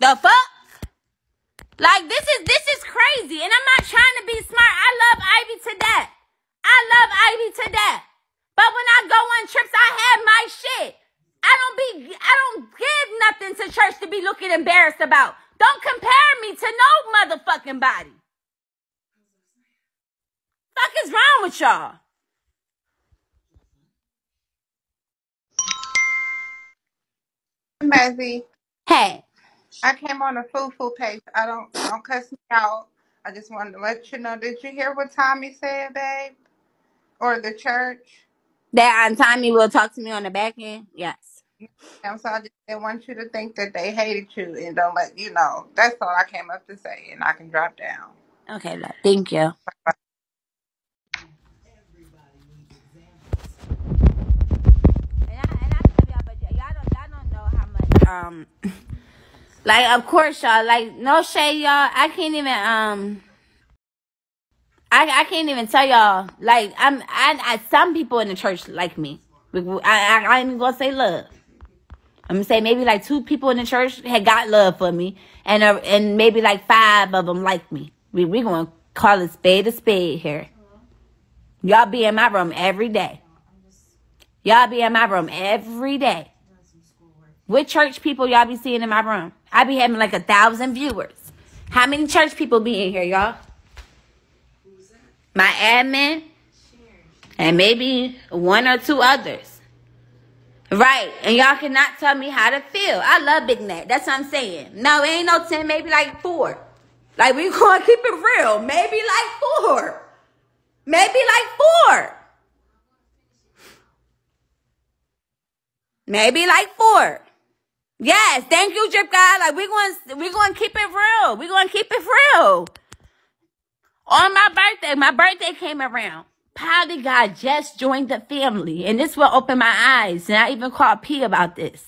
The fuck? Like this is this is crazy, and I'm not trying to be smart. I love Ivy to death. I love Ivy to death. But when I go on trips, I have my shit. I don't be I don't give nothing to church to be looking embarrassed about. Don't compare me to no motherfucking body. Fuck is wrong with y'all? Hey, I came on a foo foo page. I don't don't cuss me out. I just wanted to let you know. Did you hear what Tommy said, babe? Or the church? that Aunt Tommy will talk to me on the back end. Yes. And so I just didn't want you to think that they hated you and don't let you know. That's all I came up to say, and I can drop down. Okay, love. Thank you. um like of course y'all like no shade y'all. I can't even um I, I can't even tell y'all. Like i'm I, I some people in the church like me. I, I, I ain't gonna say love. I'm gonna say maybe like two people in the church had got love for me and uh, and maybe like five of them like me. We we gonna call it spade a spade here. Y'all be in my room every day. Y'all be in my room every day. What church people y'all be seeing in my room? I be having like a thousand viewers. How many church people be in here, y'all? My admin and maybe one or two others. Right. And y'all cannot tell me how to feel. I love Big Mac. That's what I'm saying. No, it ain't no 10, maybe like four. Like we gonna keep it real. Maybe like four. Maybe like four. Maybe like four. Yes, thank you, Drip God. Like we're going, we're going to keep it real. We're going to keep it real. On my birthday, my birthday came around. Polly God just joined the family, and this will open my eyes. And I even called P about this.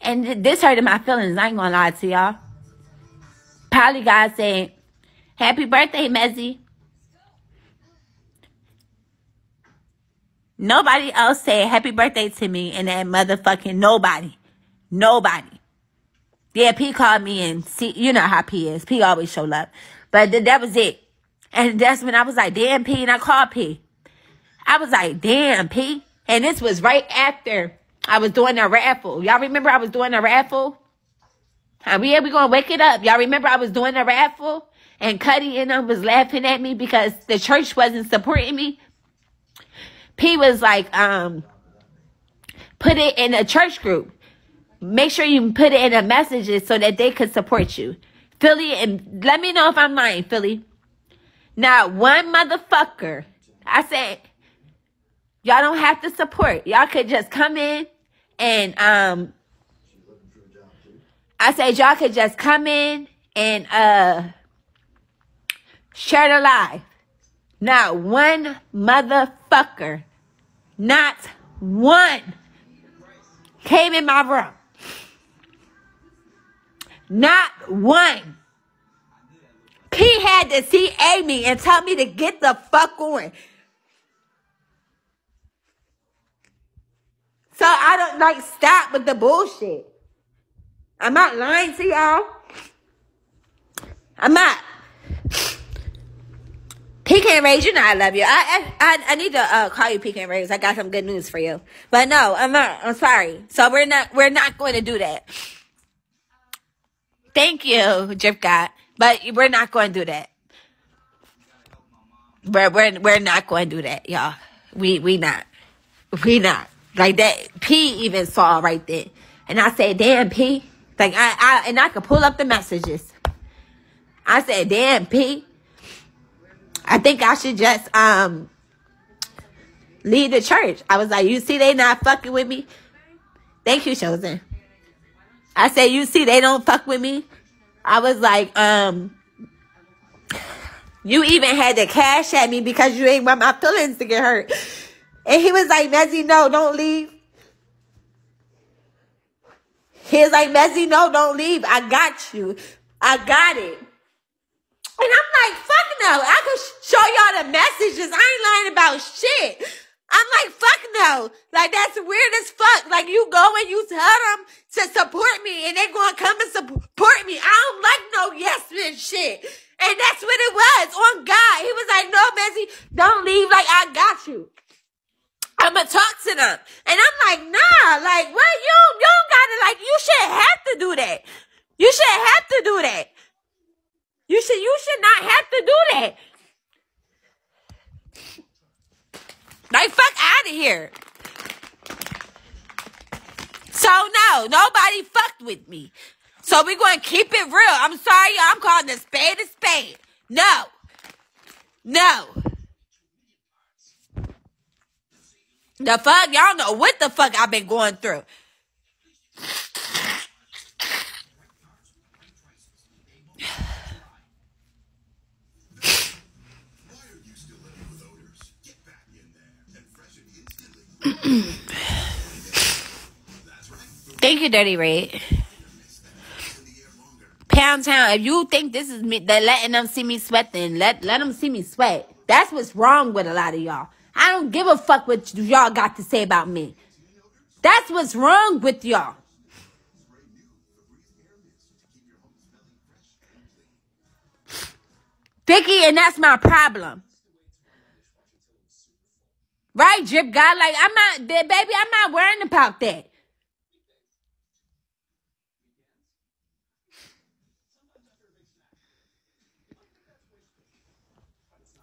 And this hurted my feelings. I ain't gonna lie to y'all. Polly God said, "Happy birthday, Mezzy." Nobody else said happy birthday to me and that motherfucking nobody. Nobody. Yeah, P called me and see, you know how P is. P always show love. But th- that was it. And that's when I was like, damn, P. And I called P. I was like, damn, P. And this was right after I was doing a raffle. Y'all remember I was doing a raffle? Uh, yeah, we gonna wake it up. Y'all remember I was doing a raffle and Cuddy and them was laughing at me because the church wasn't supporting me. P was like, um, put it in a church group. Make sure you put it in the messages so that they could support you. Philly, and let me know if I'm lying, Philly. Not one motherfucker. I said, y'all don't have to support. Y'all could just come in and um I said y'all could just come in and uh share the live. Not one motherfucker, not one came in my room. Not one. P had to see Amy and tell me to get the fuck on. So I don't like stop with the bullshit. I'm not lying to y'all. I'm not. Pecan Rage, you know I love you. I I I need to uh, call you Pecan Rage. I got some good news for you. But no, I'm not. I'm sorry. So we're not we're not going to do that. Thank you, Drip God. But we're not going to do that. We're we're we're not going to do that, y'all. We we not. We not. Like that P even saw right there. And I said, damn P. Like I, I and I could pull up the messages. I said, damn P. I think I should just um leave the church. I was like, you see they not fucking with me? Thank you, Chosen. I said, you see they don't fuck with me? I was like, um you even had to cash at me because you ain't want my feelings to get hurt. And he was like, Mezzy, no, don't leave. He was like, Mezzy, no, don't leave. I got you. I got it. And I'm like, fuck no. I could show y'all the messages. I ain't lying about shit. I'm like, fuck no. Like, that's weird as fuck. Like, you go and you tell them to support me and they gonna come and support me. I don't like no yes man shit. And that's what it was on God. He was like, no, Mezzy, don't leave. Like, I got you. I'ma talk to them. And I'm like, nah, like, what? You you don't gotta, like, you should have to do that. You should have to do that. You should, you should not have to do that. Like, fuck out of here. So, no, nobody fucked with me. So, we're going to keep it real. I'm sorry, y'all. I'm calling a spade a spade. No. No. The fuck? Y'all know what the fuck I've been going through. Thank you, Dirty Red. Pound Town, if you think this is me, they're letting them see me sweat, then let, let them see me sweat. That's what's wrong with a lot of y'all. I don't give a fuck what y'all got to say about me. That's what's wrong with y'all. Vicky, and that's my problem. Right, Drip God? Like, I'm not, baby, I'm not worrying about that.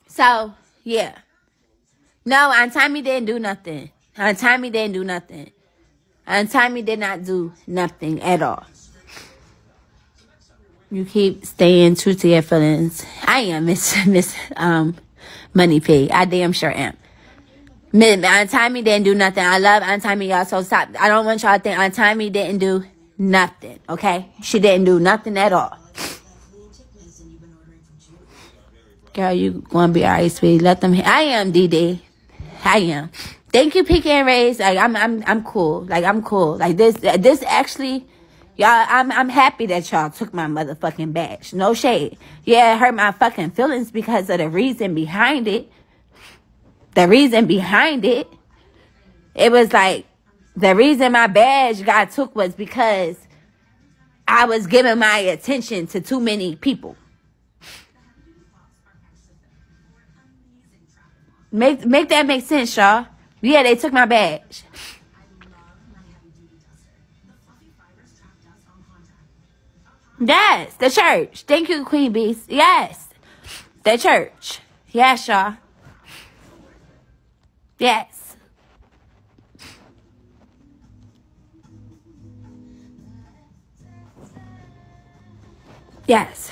So, yeah. No, Aunt Tommy didn't do nothing. Aunt Tommy didn't do nothing. Aunt Tommy did not do nothing at all. You keep staying true to your feelings. I am Miss Miss um Money P. I damn sure am. Aunt Tommy didn't do nothing. I love Aunt y'all. So stop. I don't want y'all to think Aunt didn't do nothing. Okay, she didn't do nothing at all. Girl, you gonna be alright, sweetie. Let them. I am DD. I am. Thank you, PK and Rays. Like I'm, I'm, I'm cool. Like I'm cool. Like this, this actually, y'all. I'm, I'm happy that y'all took my motherfucking badge. No shade. Yeah, it hurt my fucking feelings because of the reason behind it. The reason behind it. It was like the reason my badge got took was because I was giving my attention to too many people. Make make that make sense, y'all. Yeah, they took my badge. Yes, the church. Thank you, Queen Beast. Yes, the church. Yes, y'all. Yes. Yes.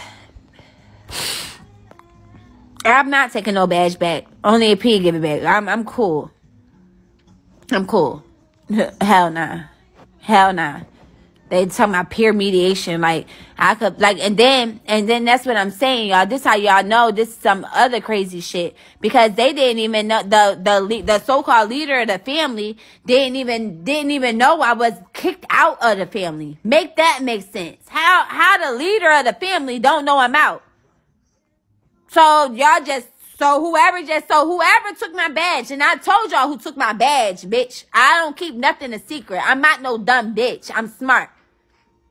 I'm not taking no badge back. Only a P give it back. I'm I'm cool. I'm cool. Hell nah. Hell nah. They talking about peer mediation, like I could like, and then and then that's what I'm saying, y'all. This how y'all know this is some other crazy shit because they didn't even know the the the so called leader of the family didn't even didn't even know I was kicked out of the family. Make that make sense? How how the leader of the family don't know I'm out? So y'all just so whoever just so whoever took my badge, and I told y'all who took my badge, bitch. I don't keep nothing a secret. I'm not no dumb bitch. I'm smart.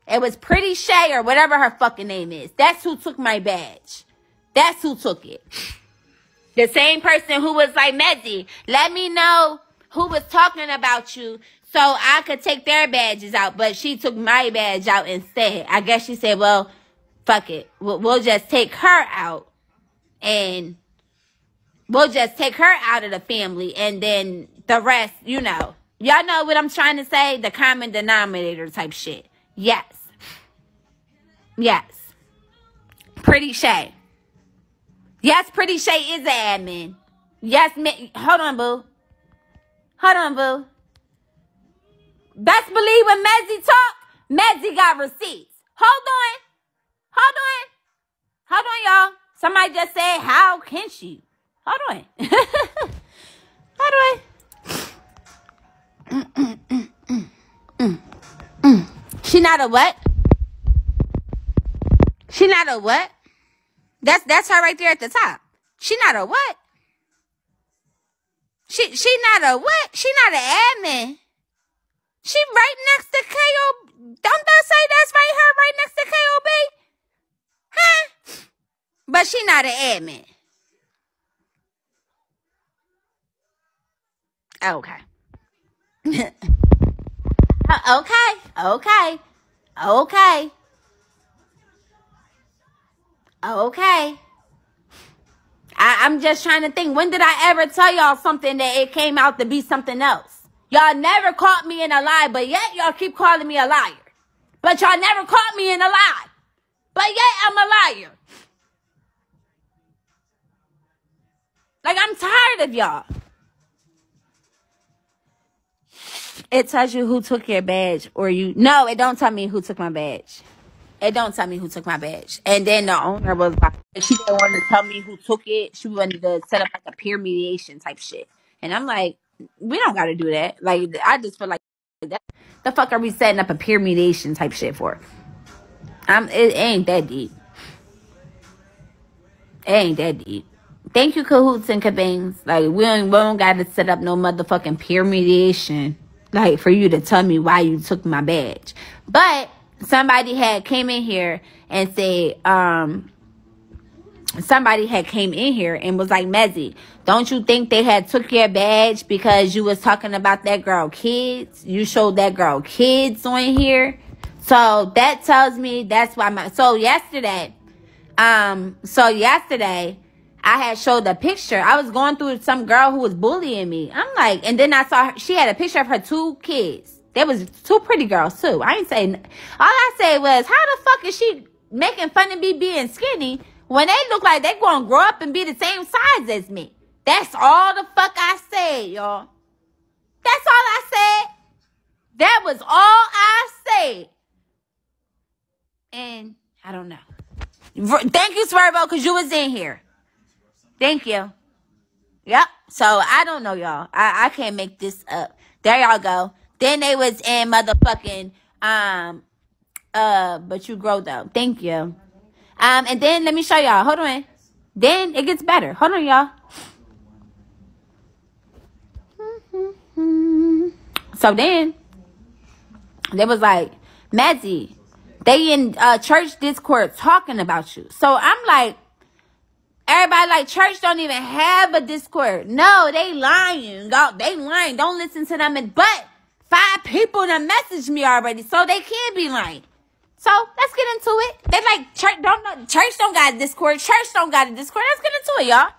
It was Pretty Shay or whatever her fucking name is. That's who took my badge. That's who took it. The same person who was like, Mezzy, let me know who was talking about you so I could take their badges out. But she took my badge out instead. I guess she said, well, fuck it. We'll, we'll just take her out and we'll just take her out of the family and then the rest, you know. Y'all know what I'm trying to say? The common denominator type shit. Yes. Yes. Pretty Shay. Yes, Pretty Shay is an admin. Yes, ma- hold on, boo. Hold on, boo. Best believe when Mezzy talk, Mezzy got receipts. Hold on. Hold on. Hold on, y'all. Somebody just said, how can she? Hold on. Hold on. Mm, mm, mm, she not a what? She not a what? That's that's her right there at the top. She not a what? She she not a what? She not an admin. She right next to KO. Don't that say that's right her right next to KOB? Huh? But she not an admin. Okay. Uh, okay. Okay. Okay. Okay. I, I'm just trying to think. When did I ever tell y'all something that it came out to be something else? Y'all never caught me in a lie, but yet y'all keep calling me a liar. But y'all never caught me in a lie. But yet I'm a liar. Like I'm tired of y'all. It tells you who took your badge or you no, it don't tell me who took my badge. It don't tell me who took my badge. And then the owner was like she didn't want to tell me who took it. She wanted to set up like a peer mediation type shit. And I'm like, we don't gotta do that. Like I just feel like that the fuck are we setting up a peer mediation type shit for? I'm it ain't that deep. It ain't that deep. Thank you, cahoots and cabangs. Like we don't, we don't gotta set up no motherfucking peer mediation like for you to tell me why you took my badge. But somebody had came in here and said, um, somebody had came in here and was like, Mezzy, don't you think they had took your badge because you was talking about that girl kids? You showed that girl kids on here. So that tells me that's why my so yesterday, um, so yesterday I had showed a picture. I was going through some girl who was bullying me. I'm like, and then I saw her, she had a picture of her two kids. There was two pretty girls too. I ain't saying all I said was, how the fuck is she making fun of me being skinny when they look like they gonna grow up and be the same size as me? That's all the fuck I said, y'all. That's all I said. That was all I said. And I don't know. Thank you, Swervo, because you was in here. Thank you. Yep. So I don't know, y'all. I, I can't make this up. There y'all go. Then they was in motherfucking um uh but you grow though. Thank you. Um and then let me show y'all. Hold on. Then it gets better. Hold on, y'all. So then they was like, Mezzy, they in uh church discord talking about you. So I'm like, everybody like church don't even have a Discord. No, they lying. Y'all, they lying. Don't listen to them. And but five people that messaged me already, so they can be lying. So let's get into it. They like church don't know church don't got a Discord. Church don't got a Discord. Let's get into it, y'all.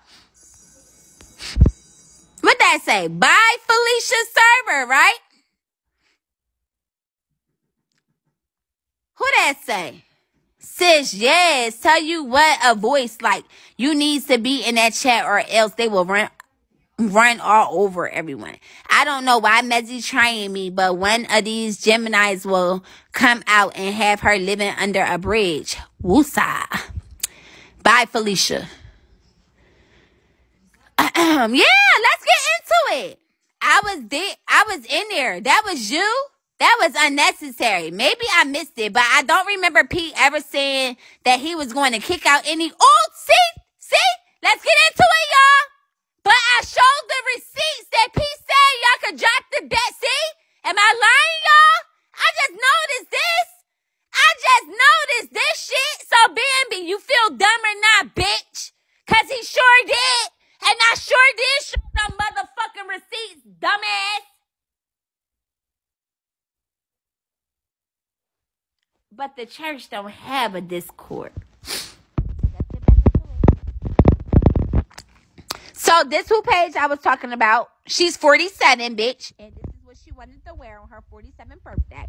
What that say? Bye, Felicia Server, right? Who that say? Sis, yes. Tell you what, a voice like you needs to be in that chat or else they will run run all over everyone. I don't know why Mezzy trying me, but one of these Geminis will come out and have her living under a bridge. Woosa. Bye, Felicia. yeah, let's get into it. I was there. I was in there. That was you. That was unnecessary. Maybe I missed it, but I don't remember Pete ever saying that he was going to kick out any. Oh, see, see, let's get into it, y'all. But I showed the receipts that Pete said y'all could drop the bet. See, am I lying, y'all? I just noticed this. I just noticed this shit. So, Bambi, you feel dumb or not, bitch? Cause he sure did. And I sure did show the motherfucking receipts, dumbass. But the church don't have a Discord. So this who page I was talking about, she's 47, bitch. And this is what she wanted to wear on her 47th birthday.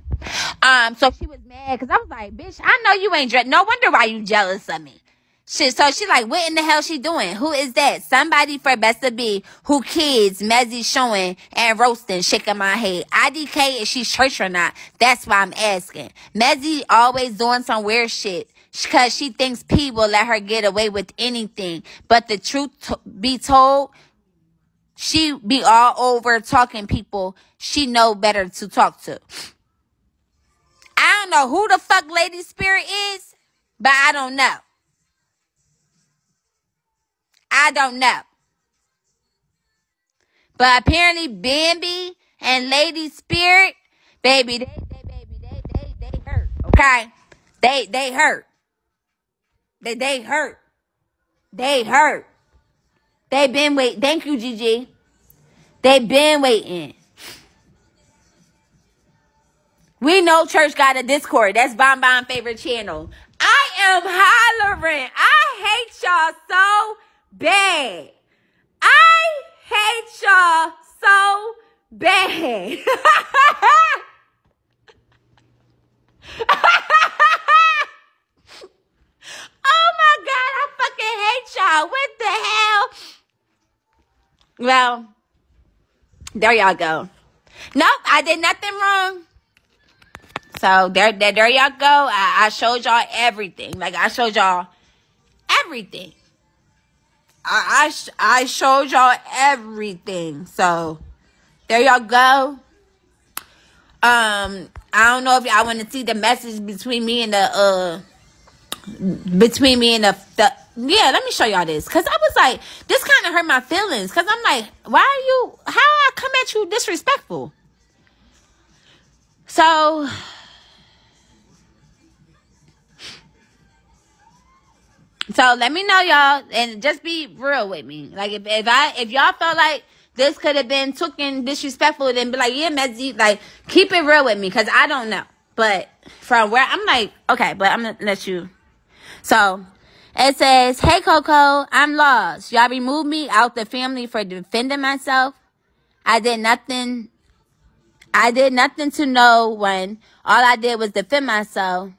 Um, so she was mad because I was like, bitch, I know you ain't dressed. No wonder why you jealous of me. Shit, so she like, what in the hell she doing? Who is that? Somebody for best to be who kids, Mezzy showing and roasting, shaking my head. IDK if she's church or not. That's why I'm asking. Mezzy always doing some weird shit because she thinks P will let her get away with anything. But the truth be told, she be all over talking people she know better to talk to. I don't know who the fuck Lady Spirit is, but I don't know. I don't know. But apparently Bambi and Lady Spirit, baby, they, they, baby, they, they, they hurt. Okay? They, they hurt. They, they hurt. They hurt. They been waiting. Thank you, Gigi. They been waiting. We know church got a Discord. That's Bon Bon favorite channel. I am hollering. I hate y'all so bad. I hate y'all so bad. oh my God, I fucking hate y'all. What the hell? Well, there y'all go. Nope, I did nothing wrong. So there, there, there y'all go. I, I showed y'all everything. Like I showed y'all everything. I, I, I showed y'all everything. So there y'all go. Um, I don't know if y'all want to see the message between me and the uh between me and the, the yeah. Let me show y'all this because I was like, this kind of hurt my feelings because I'm like, why are you? How I come at you disrespectful? So So let me know y'all and just be real with me. Like if, if I if y'all felt like this could have been taken disrespectful, then be like, yeah, Mezzy, like keep it real with me because I don't know. But from where I'm like, okay, but I'm gonna let you. So it says, Hey Coco, I'm lost. Y'all removed me out the family for defending myself. I did nothing. I did nothing to no one. All I did was defend myself.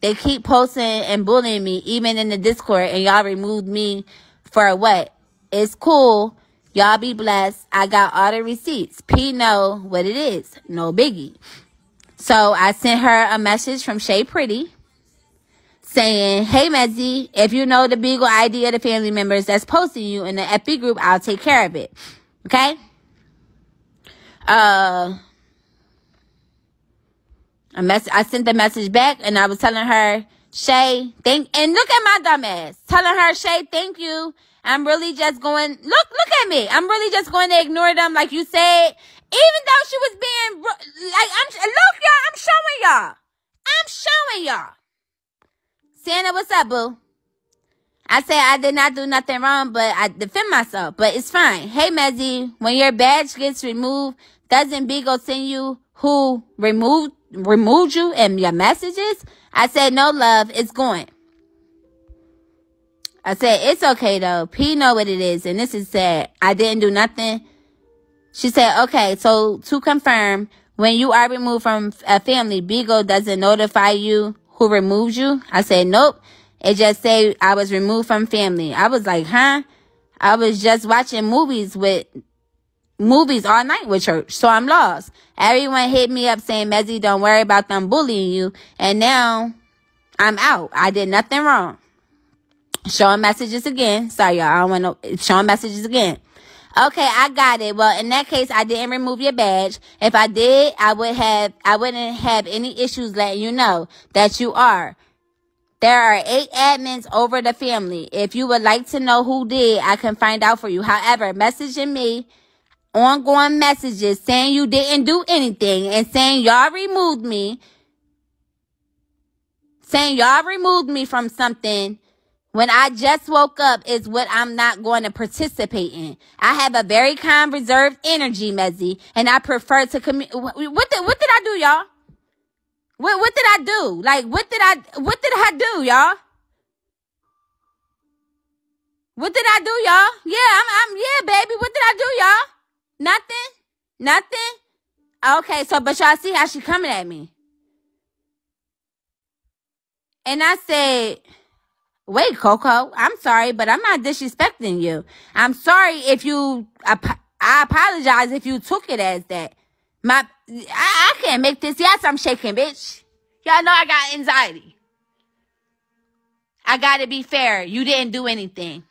They keep posting and bullying me, even in the Discord, and y'all removed me for what? It's cool. Y'all be blessed. I got all the receipts. P know what it is. No biggie. So I sent her a message from Shay Pretty saying, Hey Mezzy, if you know the Bigo ID of the family members that's posting you in the FB group, I'll take care of it. Okay? Uh a mess I sent the message back and I was telling her, Shay, thank and look at my dumb ass. Telling her, Shay, thank you. I'm really just going look look at me. I'm really just going to ignore them like you said. Even though she was being like I'm look y'all, I'm showing y'all. I'm showing y'all. Santa, what's up, boo? I say I did not do nothing wrong, but I defend myself. But it's fine. Hey, Mezzy, when your badge gets removed, doesn't Bigo send you who removed removed you and your messages? I said, no, love, it's going. I said, it's okay though. P know what it is. And this is sad. I didn't do nothing. She said, okay, so to confirm, when you are removed from a family, Bigo doesn't notify you who removed you? I said, nope. It just say I was removed from family. I was like, huh? I was just watching movies with movies all night with church, so I'm lost. Everyone hit me up saying, Mezzy, don't worry about them bullying you. And now I'm out. I did nothing wrong. Showing messages again. Sorry, y'all. I don't want no showing messages again. Okay, I got it. Well, in that case, I didn't remove your badge. If I did, I would have, I wouldn't have any issues letting you know that you are. There are eight admins over the family. If you would like to know who did, I can find out for you. However, messaging me ongoing messages saying you didn't do anything and saying y'all removed me, saying y'all removed me from something when I just woke up is what I'm not going to participate in. I have a very calm, reserved energy, Mezzy, and I prefer to commu- what did, what did I do, y'all? What what did I do? Like what did I what did I do, y'all? What did I do, y'all? Yeah, I'm I'm yeah, baby. What did I do, y'all? Nothing? Nothing? Okay, so but y'all see how she coming at me. And I said, wait, Coco, I'm sorry, but I'm not disrespecting you. I'm sorry if you, I, apologize if you took it as that. My, I, I can't make this. Yes, I'm shaking, bitch. Y'all know I got anxiety. I gotta be fair. You didn't do anything.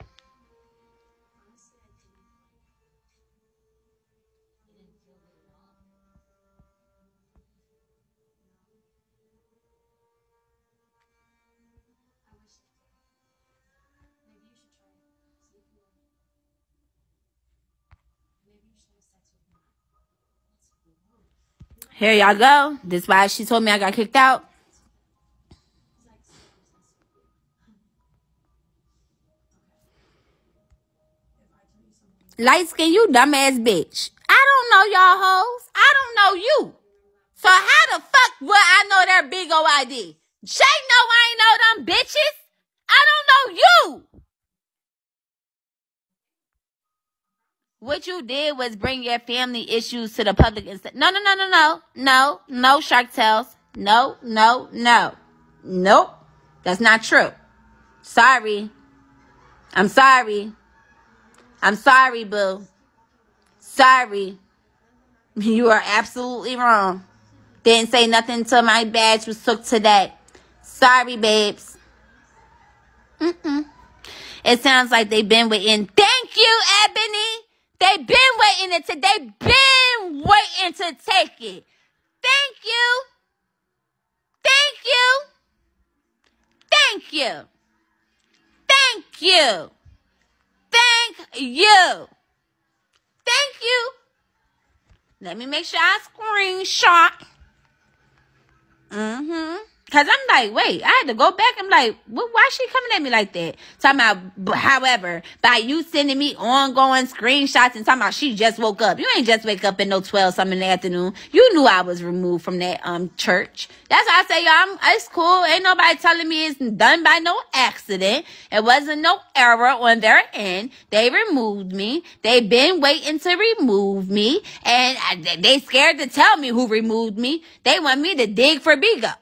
Here y'all go. This why she told me I got kicked out. Light skin, you dumbass bitch. I don't know y'all hoes. I don't know you. So how the fuck would I know their Bigo ID? Shay know I ain't know them bitches. I don't know you. What you did was bring your family issues to the public instead. No, no, no, no, no, no, no, Shark Tales. No, no, no, nope. That's not true. Sorry. I'm sorry. I'm sorry, boo. Sorry. You are absolutely wrong. Didn't say nothing till my badge was took today. Sorry, babes. Mm-mm. It sounds like they've been waiting. Thank you, Ebony. They've been waiting to they been waiting to take it. Thank you. Thank you. Thank you. Thank you. Thank you. Thank you. Let me make sure I screenshot. Mm-hmm. Cause I'm like, wait, I had to go back. I'm like, well, why she coming at me like that? Talking about, however, by you sending me ongoing screenshots and talking about she just woke up. You ain't just wake up at no 12 something in the afternoon. You knew I was removed from that um church. That's why I say, y'all, I'm, it's cool. Ain't nobody telling me it's done by no accident. It wasn't no error on their end. They removed me. They been waiting to remove me, and I, they scared to tell me who removed me. They want me to dig for Bigo.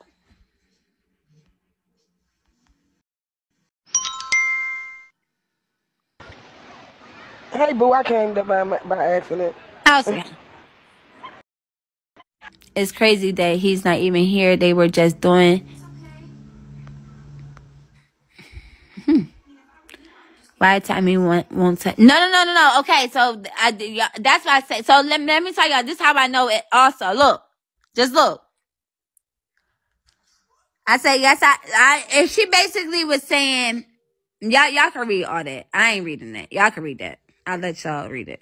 Hey, boo, I came by, by accident. Awesome. It's crazy that he's not even here. They were just doing. Hmm. Why Tommy won't won't no no no no no? Okay, so I that's why I say. So let, let me tell y'all. This is how I know it. Also, look, just look. I say yes. I I she basically was saying y'all y'all can read all that. I ain't reading that. Y'all can read that. I'll let y'all read it.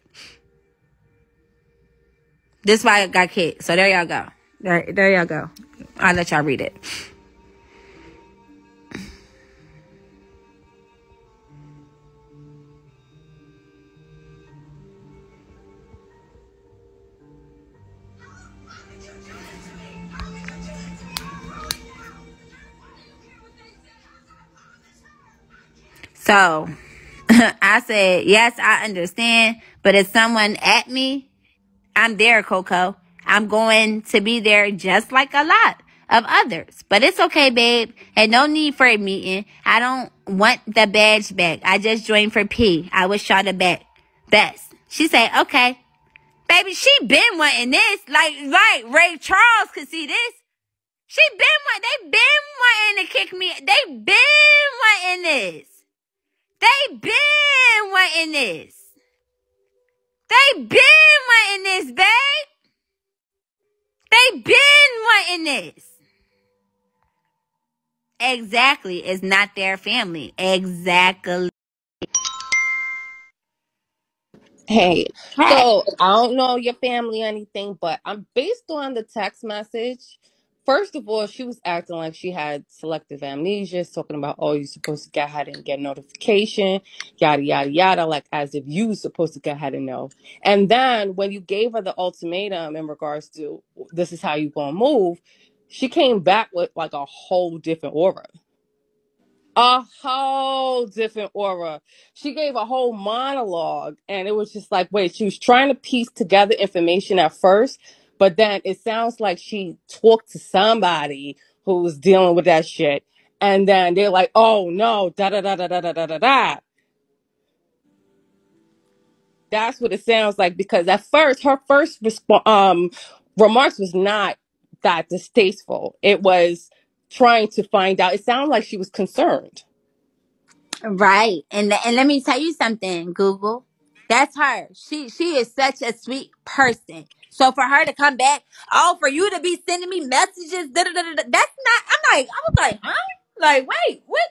This why I got kicked. So there y'all go. There, there y'all go. I'll let y'all read it. So I said, yes, I understand. But if someone at me, I'm there, Coco. I'm going to be there just like a lot of others. But it's okay, babe. And no need for a meeting. I don't want the badge back. I just joined for P. I wish y'all the back best. She said, okay. Baby, she been wanting this. Like, right, Ray Charles could see this. She been want, they been wanting to kick me. They been wanting this. They been wanting this. They been wanting this, babe. They been wanting this. Exactly. It's not their family. Exactly. Hey, so I don't know your family or anything, but I'm based on the text message. First of all, she was acting like she had selective amnesia, talking about, oh, you're supposed to get ahead and get notification, yada, yada, yada, like as if you was supposed to get ahead and know. And then when you gave her the ultimatum in regards to this is how you gonna move, she came back with like a whole different aura. a whole different aura. She gave a whole monologue, and it was just like, wait, she was trying to piece together information at first, but then it sounds like she talked to somebody who was dealing with that shit, and then they're like, oh no, da da da da da da da da da. That's what it sounds like because at first, her first resp- um remarks was not that distasteful. It was trying to find out. It sounded like she was concerned. Right. And and let me tell you something, Google. That's her. She she is such a sweet person. So for her to come back, oh, for you to be sending me messages, da, da, da, da, da, that's not. I'm like, I was like, huh? Like, wait, what?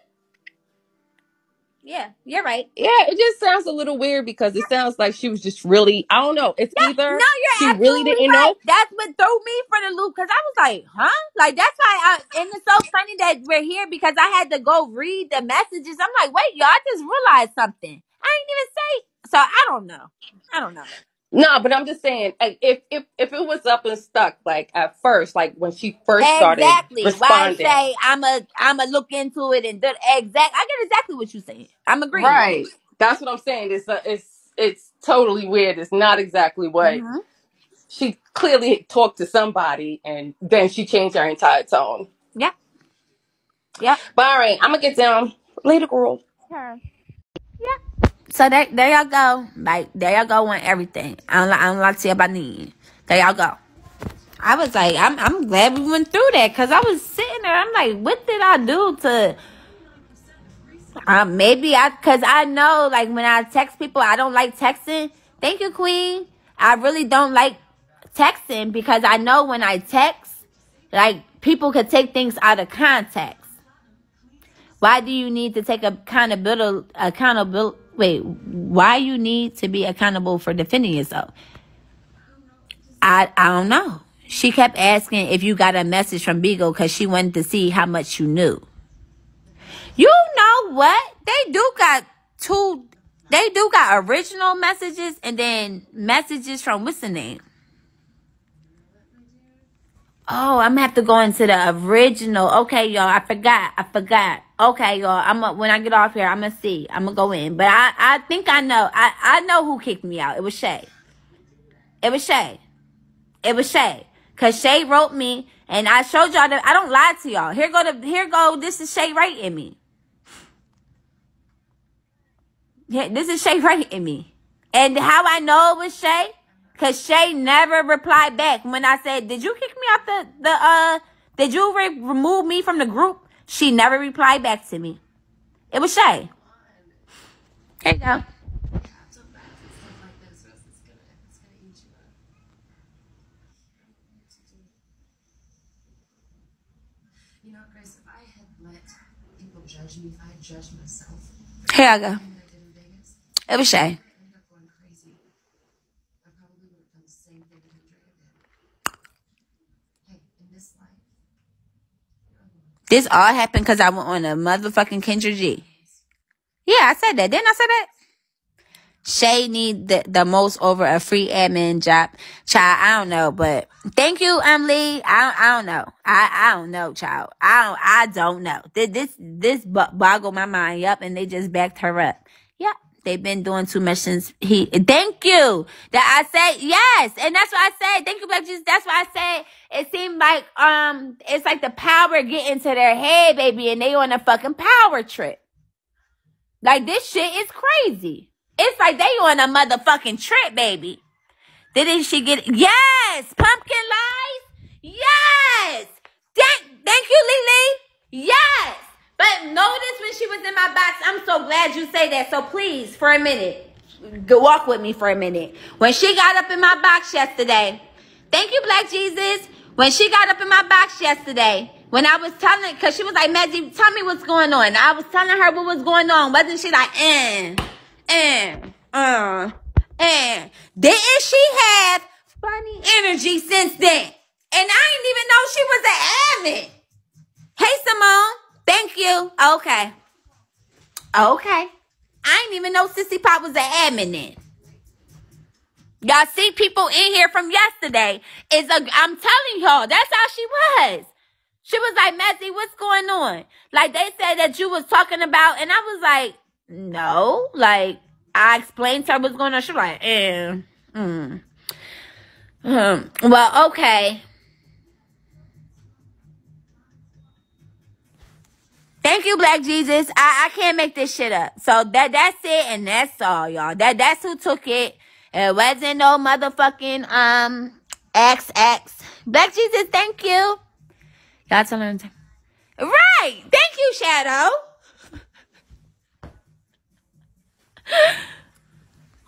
Yeah, you're right. Yeah, it just sounds a little weird because it sounds like she was just really, I don't know. It's Yeah, either no, she you're really absolutely didn't right. know. That's what threw me for the loop because I was like, huh? Like that's why I and it's so funny that we're here because I had to go read the messages. I'm like, wait, y'all, I just realized something. I didn't even say. So I don't know. I don't know. No, but I'm just saying, like, if if if it was up and stuck, like at first, like when she first started Exactly. Why responding, say I'm a I'm a look into it and do, exact. I get exactly what you're saying. I'm agreeing. right? That's what I'm saying. It's a, it's it's totally weird. It's not exactly what hmm she clearly talked to somebody, and then she changed her entire tone. Yeah. Yeah. But all right, I'm gonna get down later, girl. Her. So there, there y'all go. Like there y'all go on everything. I don't, I don't like to see about need. There y'all go. I was like, I'm, I'm glad we went through that because I was sitting there. I'm like, what did I do to? Um, maybe I, cause I know, like when I text people, I don't like texting. Thank you, Queen. I really don't like texting because I know when I text, like people could take things out of context. Why do you need to take accountability? Accountability. Wait, why you need to be accountable for defending yourself? I I don't know. She kept asking if you got a message from Bigo because she wanted to see how much you knew. You know what? They do got two. They do got original messages and then messages from what's the name? Oh, I'm gonna have to go into the original. Okay, y'all. I forgot. I forgot. Okay, y'all. I'm gonna, when I get off here, I'm gonna see. I'm gonna go in. But I, I think I know. I, I know who kicked me out. It was Shay. It was Shay. It was Shay. Cause Shay wrote me, and I showed y'all that I don't lie to y'all. Here go the here go. This is Shay writing me. Yeah, this is Shay writing me. And how I know it was Shay? Cause Shay never replied back when I said, "Did you kick me out the the uh? Did you re- remove me from the group?" She never replied back to me. It was Shay. Here you go. You know, Grace, if I had let people judge me, if I myself, Here I go. It was Shay. I ended up going crazy. I probably would have done the same thing that Andrea did. Hey, in this life, This all happened because I went on a motherfucking Kendra G. Yeah, I said that. Didn't I say that? Shay need the, the most over a free admin job. Child, I don't know, but thank you, um, Lee. I I don't know. I, I don't know, child. I don't, I don't know. Th- This, this boggled my mind up and they just backed her up. Yep. They've been doing much since he, thank you. That I say, yes. And that's what I said. Thank you, Black Jesus. That's what I said. It seemed like, um, it's like the power getting to their head, baby, and they on a fucking power trip. Like this shit is crazy. It's like they on a motherfucking trip, baby. Didn't she get yes, pumpkin lies? Yes. Thank thank you, Lily. Yes. But notice when she was in my box, I'm so glad you say that. So please, for a minute, go walk with me for a minute. When she got up in my box yesterday, thank you, Black Jesus. When she got up in my box yesterday, when I was telling, cause she was like, Maggie, tell me what's going on. I was telling her what was going on. Wasn't she like, eh, eh, uh, eh? Didn't she have funny energy since then? And I didn't even know she was an admin. Hey, Simone. Thank you. Okay. Okay. I didn't even know Sissy Pop was an admin then. Y'all see people in here from yesterday. Is a I'm telling y'all, that's how she was. She was like, Messy, what's going on? Like they said that you was talking about, and I was like, no. Like I explained to her what's going on. She was like, eh. Mm. Um, well, okay. Thank you, Black Jesus. I, I can't make this shit up. So that that's it, and that's all, y'all. That that's who took it. It wasn't no motherfucking um XX. Black Jesus, thank you. Y'all tell her. Right. Thank you, Shadow.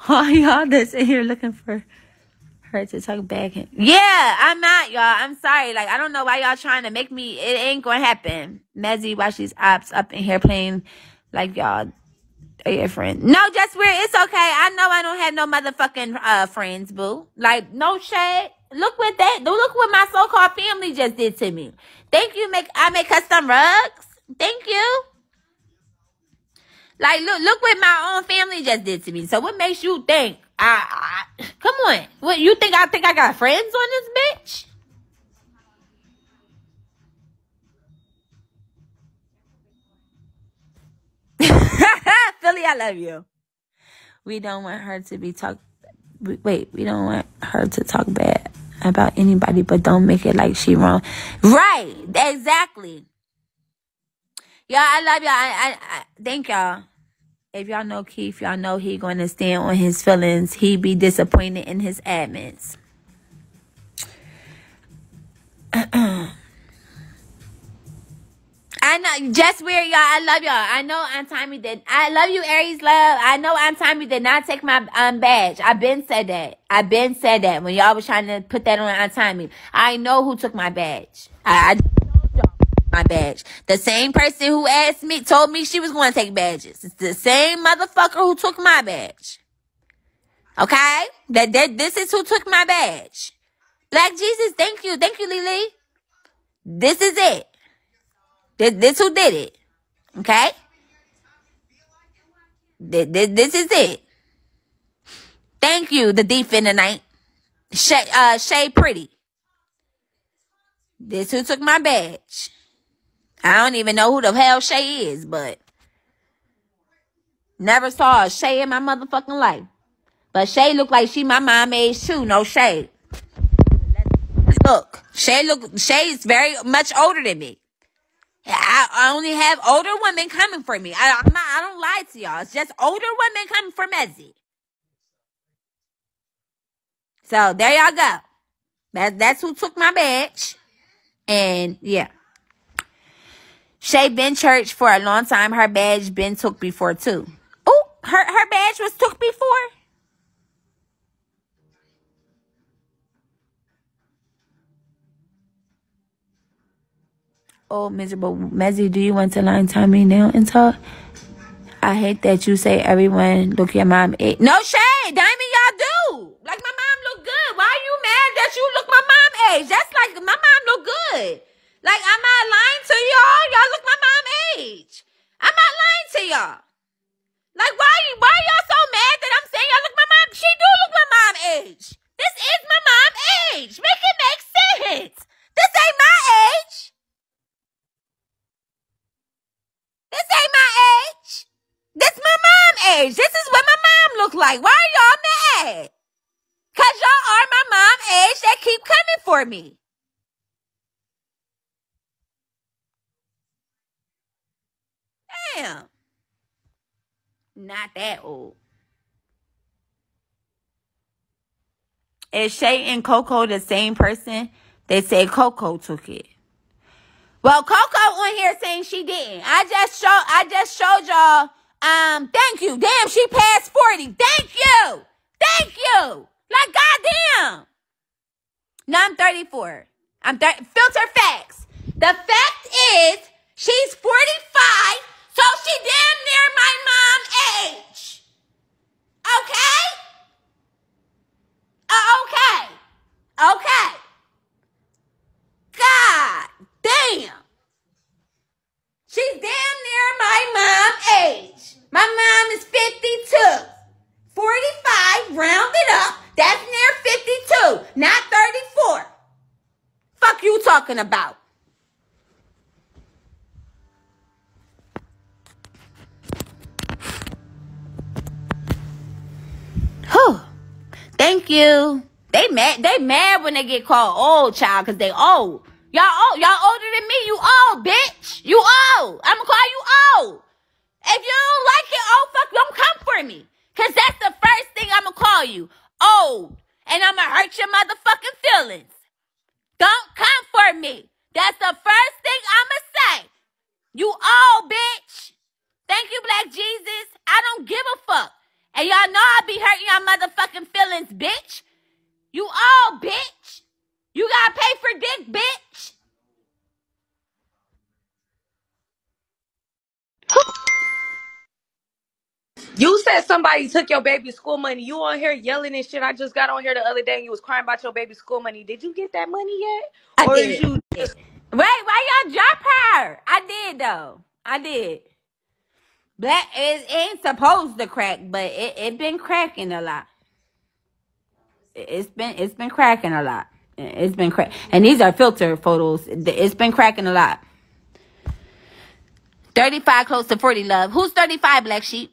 Oh, y'all that's in here looking for her to talk back. Yeah, I'm not, y'all. I'm sorry. Like, I don't know why y'all trying to make me. It ain't gonna happen. Mezzy, watch she's ops up in here playing like y'all your friend. No, just weird. It's okay. I know I don't have no motherfucking uh friends, boo. Like, no shade. Look what that. Look what my so-called family just did to me. Thank you. Make I make custom rugs. Thank you. Like, look, look what my own family just did to me. So, what makes you think I, I come on? What you think? I think I got friends on this bitch? Philly, I love you. We don't want her to be talk. Wait, we don't want her to talk bad about anybody, but don't make it like she wrong. Right? Exactly. Y'all, I love y'all. I, I, I thank y'all. If y'all know Keith, y'all know he going to stand on his feelings. He be disappointed in his admins. I know, just weird, y'all. I love y'all. I know Aunt Tommy did. I love you, Aries love. I know Aunt Tommy did not take my um badge. I've been said that. I've been said that when y'all was trying to put that on Aunt Tommy. I know who took my badge. I, I my badge. The same person who asked me told me she was going to take badges. It's the same motherfucker who took my badge. Okay, that, that this is who took my badge. Black Jesus, thank you, thank you, Lily. This is it. This, this who did it. Okay? This, this, this is it. Thank you, the the night. Shay, uh, Shay Pretty. This who took my badge. I don't even know who the hell Shay is, but never saw a Shay in my motherfucking life. But Shay look like she my mom age too. No shade. Look, Shay look. Shay is very much older than me. I, only have older women coming for me. I, I'm not, I don't lie to y'all. It's just older women coming for Mezzy. So there y'all go. That, that's who took my badge. And yeah. Shay been church for a long time. Her badge been took before too. Oh, her, her badge was took before? Oh, miserable Mezzy, do you want to line time me now and talk? I hate that you say everyone look your mom age. No shade, Diamond, y'all do. Like my mom look good. Why are you mad that you look my mom age? That's like my mom look good. Like I'm not lying to y'all. Y'all look my mom age. I'm not lying to y'all. Like why why y'all so mad that I'm saying y'all look my mom? She do look my mom age. This is my mom age. Make it make sense. This ain't my age. This ain't my age. This my mom age. This is what my mom look like. Why are y'all mad? Cause y'all are my mom age that keep coming for me. Damn. Not that old. Is Shay and Coco the same person? They say Coco took it. Well, Coco on here saying she didn't. I just show I just showed y'all. Um, thank you. Damn, she passed 40. Thank you. Thank you. Like goddamn. Now I'm 34. I'm thir- filter facts. The fact is she's 45, so she damn near my mom age. Okay? Uh, okay. Okay. God damn. She's damn near my mom age. My mom is 52. 45, round it up. That's near 52, not 34. Fuck you talking about? Whew. Thank you. They mad. They mad when they get called old child because they old. Y'all old. Y'all older than me. You old, bitch. You old. I'ma call you old. If you don't like it, oh fuck, don't come for me. Cause that's the first thing I'ma call you. Old. And I'ma hurt your motherfucking feelings. Don't come for me. That's the first thing I'ma say. You old, bitch. Thank you, Black Jesus. I don't give a fuck. And y'all know I be hurting y'all motherfucking feelings, bitch. You old, bitch. You gotta pay for dick, bitch. You said somebody took your baby's school money. You on here yelling and shit. I just got on here the other day and you was crying about your baby's school money. Did you get that money yet? I or did. you Wait, why y'all drop her? I did though. I did. Black it ain't supposed to crack, but it, it been cracking a lot. It's been it's been cracking a lot. It- It's been crack, and these are filter photos. It's been cracking a lot. Thirty five, close to forty. Love. Who's thirty five? Black sheep.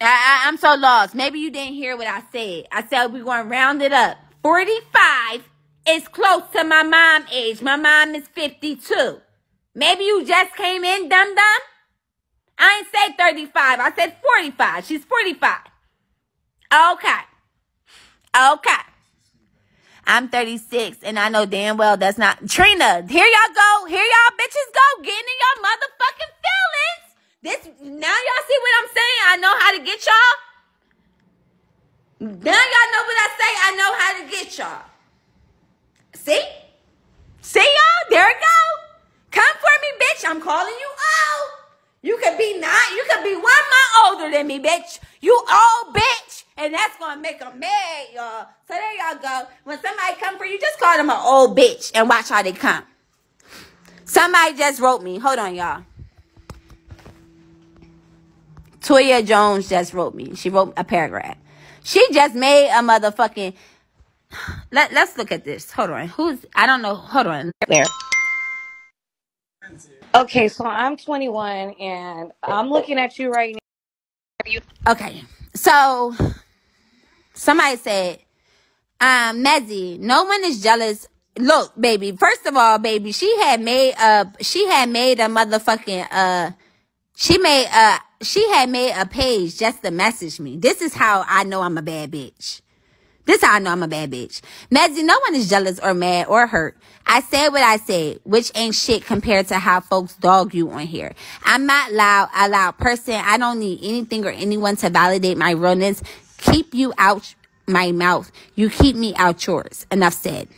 I, I, I'm so lost. Maybe you didn't hear what I said. I said we're going to round it up. 45 is close to my mom age. My mom is 52. Maybe you just came in, dum dum. I ain't say 35. I said 45. She's 45. Okay. Okay. I'm 36 and I know damn well that's not Trina. Here y'all go. Here y'all bitches go. Getting in your motherfucking feelings. This now y'all see what I'm saying? I know how to get y'all. Now y'all know what I say. I know how to get y'all. See? See y'all? There it go. Come for me, bitch. I'm calling you out. You could be not. You could be one month older than me, bitch. You old bitch. And that's gonna make them mad, y'all. So there y'all go. When somebody come for you, just call them an old bitch and watch how they come. Somebody just wrote me. Hold on, y'all. Toya Jones just wrote me. She wrote a paragraph. She just made a motherfucking. Let, let's look at this. Hold on. Who's. I don't know. Hold on. There. Okay, so I'm 21 and I'm looking at you right now. Okay. So somebody said, um, Mezzy, no one is jealous. Look, baby, first of all, baby, she had made a she had made a motherfucking uh she made a she had made a page just to message me. This is how I know I'm a bad bitch. This is how I know I'm a bad bitch. Mezzy, no one is jealous or mad or hurt. I said what I said, which ain't shit compared to how folks dog you on here. I'm not loud, a loud person. I don't need anything or anyone to validate my realness. Keep you out my mouth. You keep me out yours. Enough said.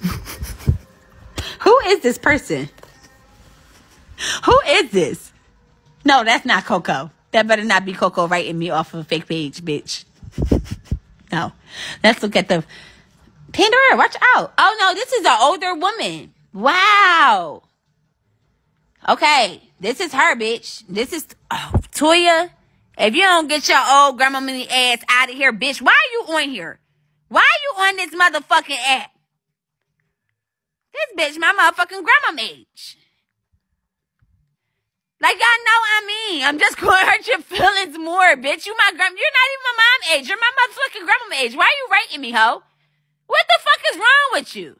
Who is this person? Who is this? No, that's not Coco. That better not be Coco writing me off of a fake page, bitch. No. Let's look at the Pandora, watch out. Oh no, this is an older woman. Wow. Okay, this is her, bitch. This is oh, Toya. If you don't get your old grandma mini ass out of here, bitch, why are you on here? Why are you on this motherfucking app? This bitch, my motherfucking grandma age. lying. I mean. I'm just to hurt your feelings more, bitch. You my grandma. You're not even my mom age. You're my motherfucking grandma age. Why are you writing me, ho? What the fuck is wrong with you?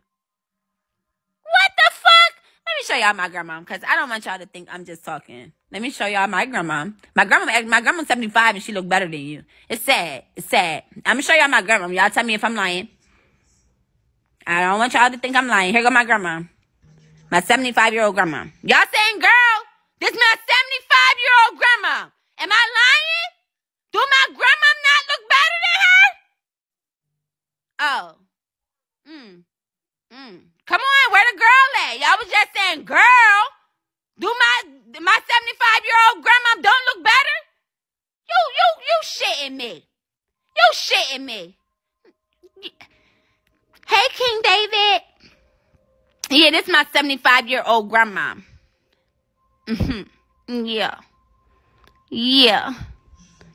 What the fuck? Let me show y'all my grandma, cause I don't want y'all to think I'm just talking. Let me show y'all my grandma. My grandma, my grandma's 75 and she look better than you. It's sad. It's sad. I'm gonna show y'all my grandma. Y'all tell me if I'm lying. I don't want y'all to think I'm lying. Here go my grandma. My 75 year old grandma. Y'all saying, girl, this my 75 year old grandma. Am I lying? Do my grandma not look better than her? Oh. Mm. Mm. Come on, where the girl at? Y'all was just saying, girl, do my my 75 year old grandma don't look better? You you you shitting me. You shitting me. Hey King David. Yeah, this my 75 year old grandma. hmm Yeah. Yeah.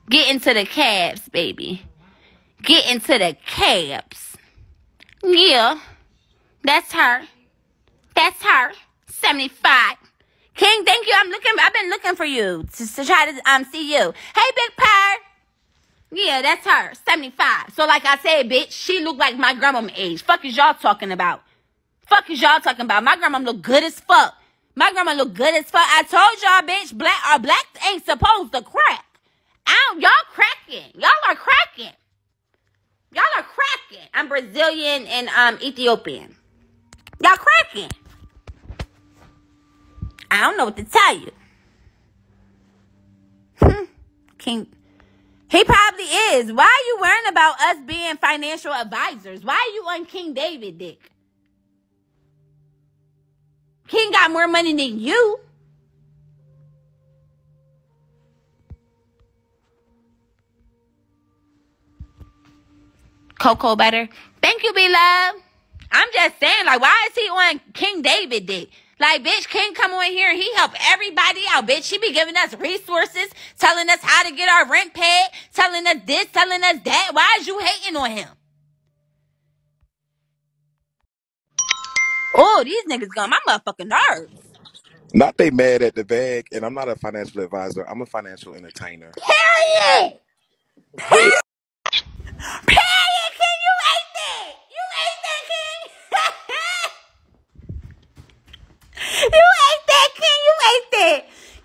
Get into the cabs, baby. Get into the cabs. Yeah. That's her. That's her. 75. King, thank you. I'm looking, I've been looking for you to, to try to um see you. Hey, Big Purr. Yeah, that's her. 75. So like I said, bitch, she look like my grandma age. Fuck is y'all talking about? Fuck is y'all talking about? My grandma look good as fuck. My grandma look good as fuck. I told y'all, bitch, black our black ain't supposed to crack. Don't, y'all cracking. Y'all are cracking. Y'all are cracking. I'm Brazilian and um Ethiopian. Y'all cracking. I don't know what to tell you. Hmm. King. He probably is. Why are you worrying about us being financial advisors? Why are you on King David dick? King got more money than you. Cocoa butter. Thank you, beloved. I'm just saying, like, why is he on King David dick? Like, bitch, King come on here and he help everybody out, bitch. He be giving us resources, telling us how to get our rent paid, telling us this, telling us that. Why is you hating on him? Oh, these niggas got my motherfucking nerves. Not they mad at the bag, and I'm not a financial advisor. I'm a financial entertainer. Period. Period King. You ate that. You ate that, King. you ate that, King. You ate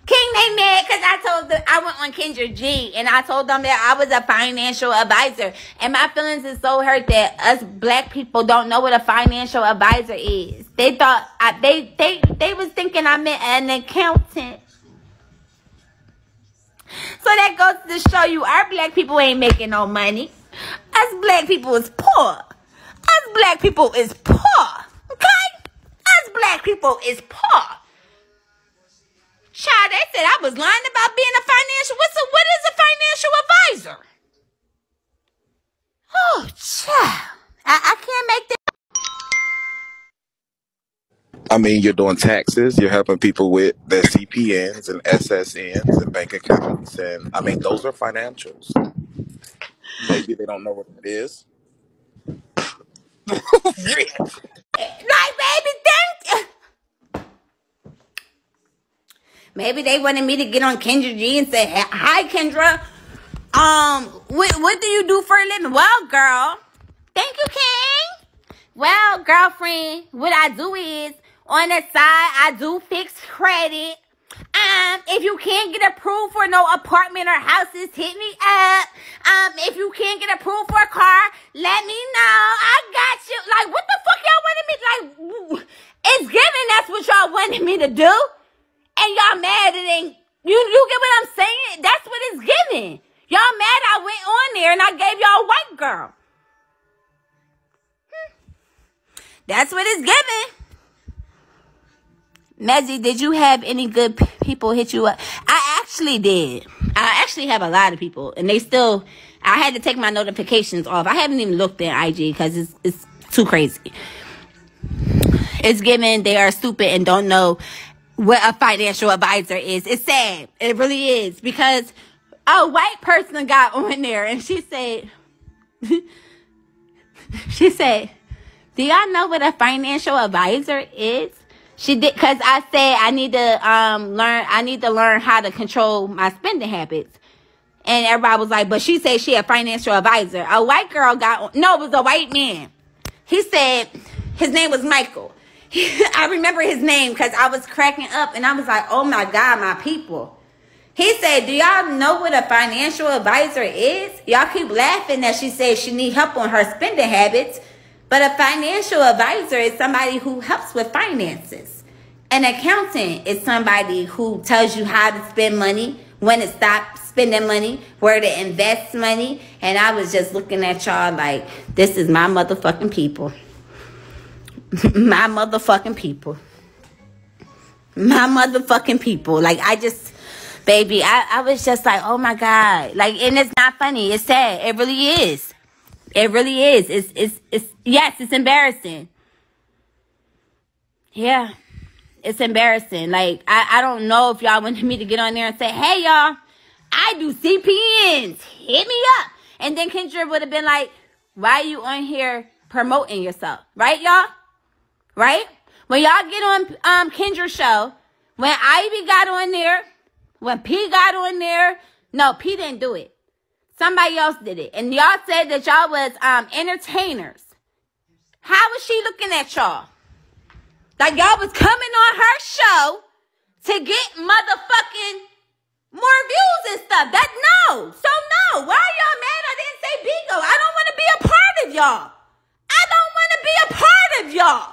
King, they mad because I told them I went on Kendra G and I told them that I was a financial advisor. And my feelings is so hurt that us black people don't know what a financial advisor is. They thought I, they they they was thinking I meant an accountant. So that goes to show you our black people ain't making no money. Us black people is poor. Us black people is poor. Okay? Us black people is poor. Child, they said I was lying about being a financial. What's a, what is a financial advisor? Oh, child. I, I can't make that. I mean, you're doing taxes. You're helping people with their CPNs and SSNs and bank accounts, and I mean, those are financials. Maybe they don't know what that is. Like, baby, thank Maybe they wanted me to get on Kendra G and say, "Hi, Kendra. Um, what what do you do for a living?" Well, girl, thank you, King. Well, girlfriend, what I do is on the side I do fix credit. Um, if you can't get approved for no apartment or houses, hit me up. Um, if you can't get approved for a car, let me know. I got you. Like, what the fuck y'all wanted me? Like, it's given. That's what y'all wanted me to do and y'all mad it ain't you you get what I'm saying? That's what it's giving. Y'all mad I went on there and I gave y'all a white girl. That's what it's giving. Mezzy, did you have any good people hit you up? I actually did. I actually have a lot of people, and they still. I had to take my notifications off. I haven't even looked at IG because it's it's too crazy. It's given they are stupid and don't know what a financial advisor is. It's sad. It really is because a white person got on there and she said, she said, do y'all know what a financial advisor is? She did because I said I need to um learn. I need to learn how to control my spending habits. And everybody was like, but she said she a financial advisor. A white girl got no, it was a white man. He said his name was Michael. I remember his name because I was cracking up and I was like, oh my God, my people. He said, do y'all know what a financial advisor is? Y'all keep laughing that she said she need help on her spending habits. But a financial advisor is somebody who helps with finances. An accountant is somebody who tells you how to spend money, when to stop spending money, where to invest money. And I was just looking at y'all like, this is my motherfucking people. My motherfucking people. My motherfucking people. Like, I just, baby, I, I was just like, oh my God. Like, and it's not funny. It's sad. It really is. It really is. It's, it's, it's, yes, it's embarrassing. Yeah. It's embarrassing. Like, I, I don't know if y'all wanted me to get on there and say, hey, y'all, I do CPNs. Hit me up. And then Kendra would have been like, why are you on here promoting yourself? Right, y'all? Right? When y'all get on um Kendra's show, when Ivy got on there, when P got on there, no, P didn't do it. Somebody else did it. And y'all said that y'all was um entertainers. How was she looking at y'all? Like y'all was coming on her show to get motherfucking more views and stuff. That no. So no. Why are y'all mad I didn't say Bigo? I don't want to be a part of y'all. I don't want to be a part of y'all.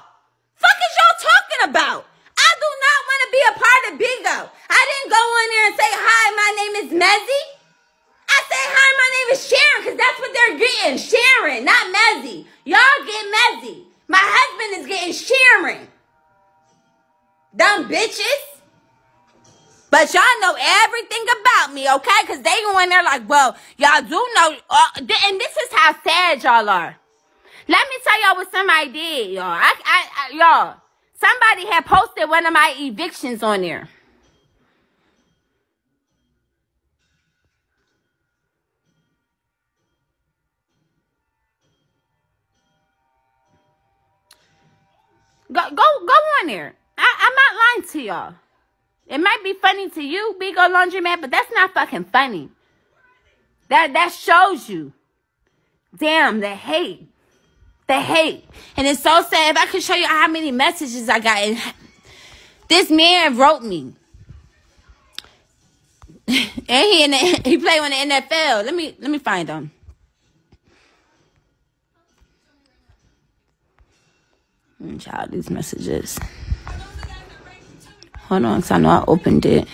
Talking about? I do not want to be a part of Bigo. I didn't go on there and say, hi, my name is Mezzy. I say, hi, my name is Sharon, because that's what they're getting. Sharon, not Mezzy. Y'all get Mezzy. My husband is getting Sharon. Dumb bitches. But y'all know everything about me, okay? Because they go in there like, well, y'all do know. Uh, and this is how sad y'all are. Let me tell y'all what somebody did, y'all. I, I, I, y'all. Somebody had posted one of my evictions on there. Go, go, go on there. I, I'm not lying to y'all. It might be funny to you, Big old laundromat, but that's not fucking funny. That that shows you. Damn, the hate. The hate. And it's so sad. If I could show you how many messages I got. And this man wrote me. and he in the, he played on the NFL. Let me let me find him. Child, these messages. Hold on, cause I know I opened it.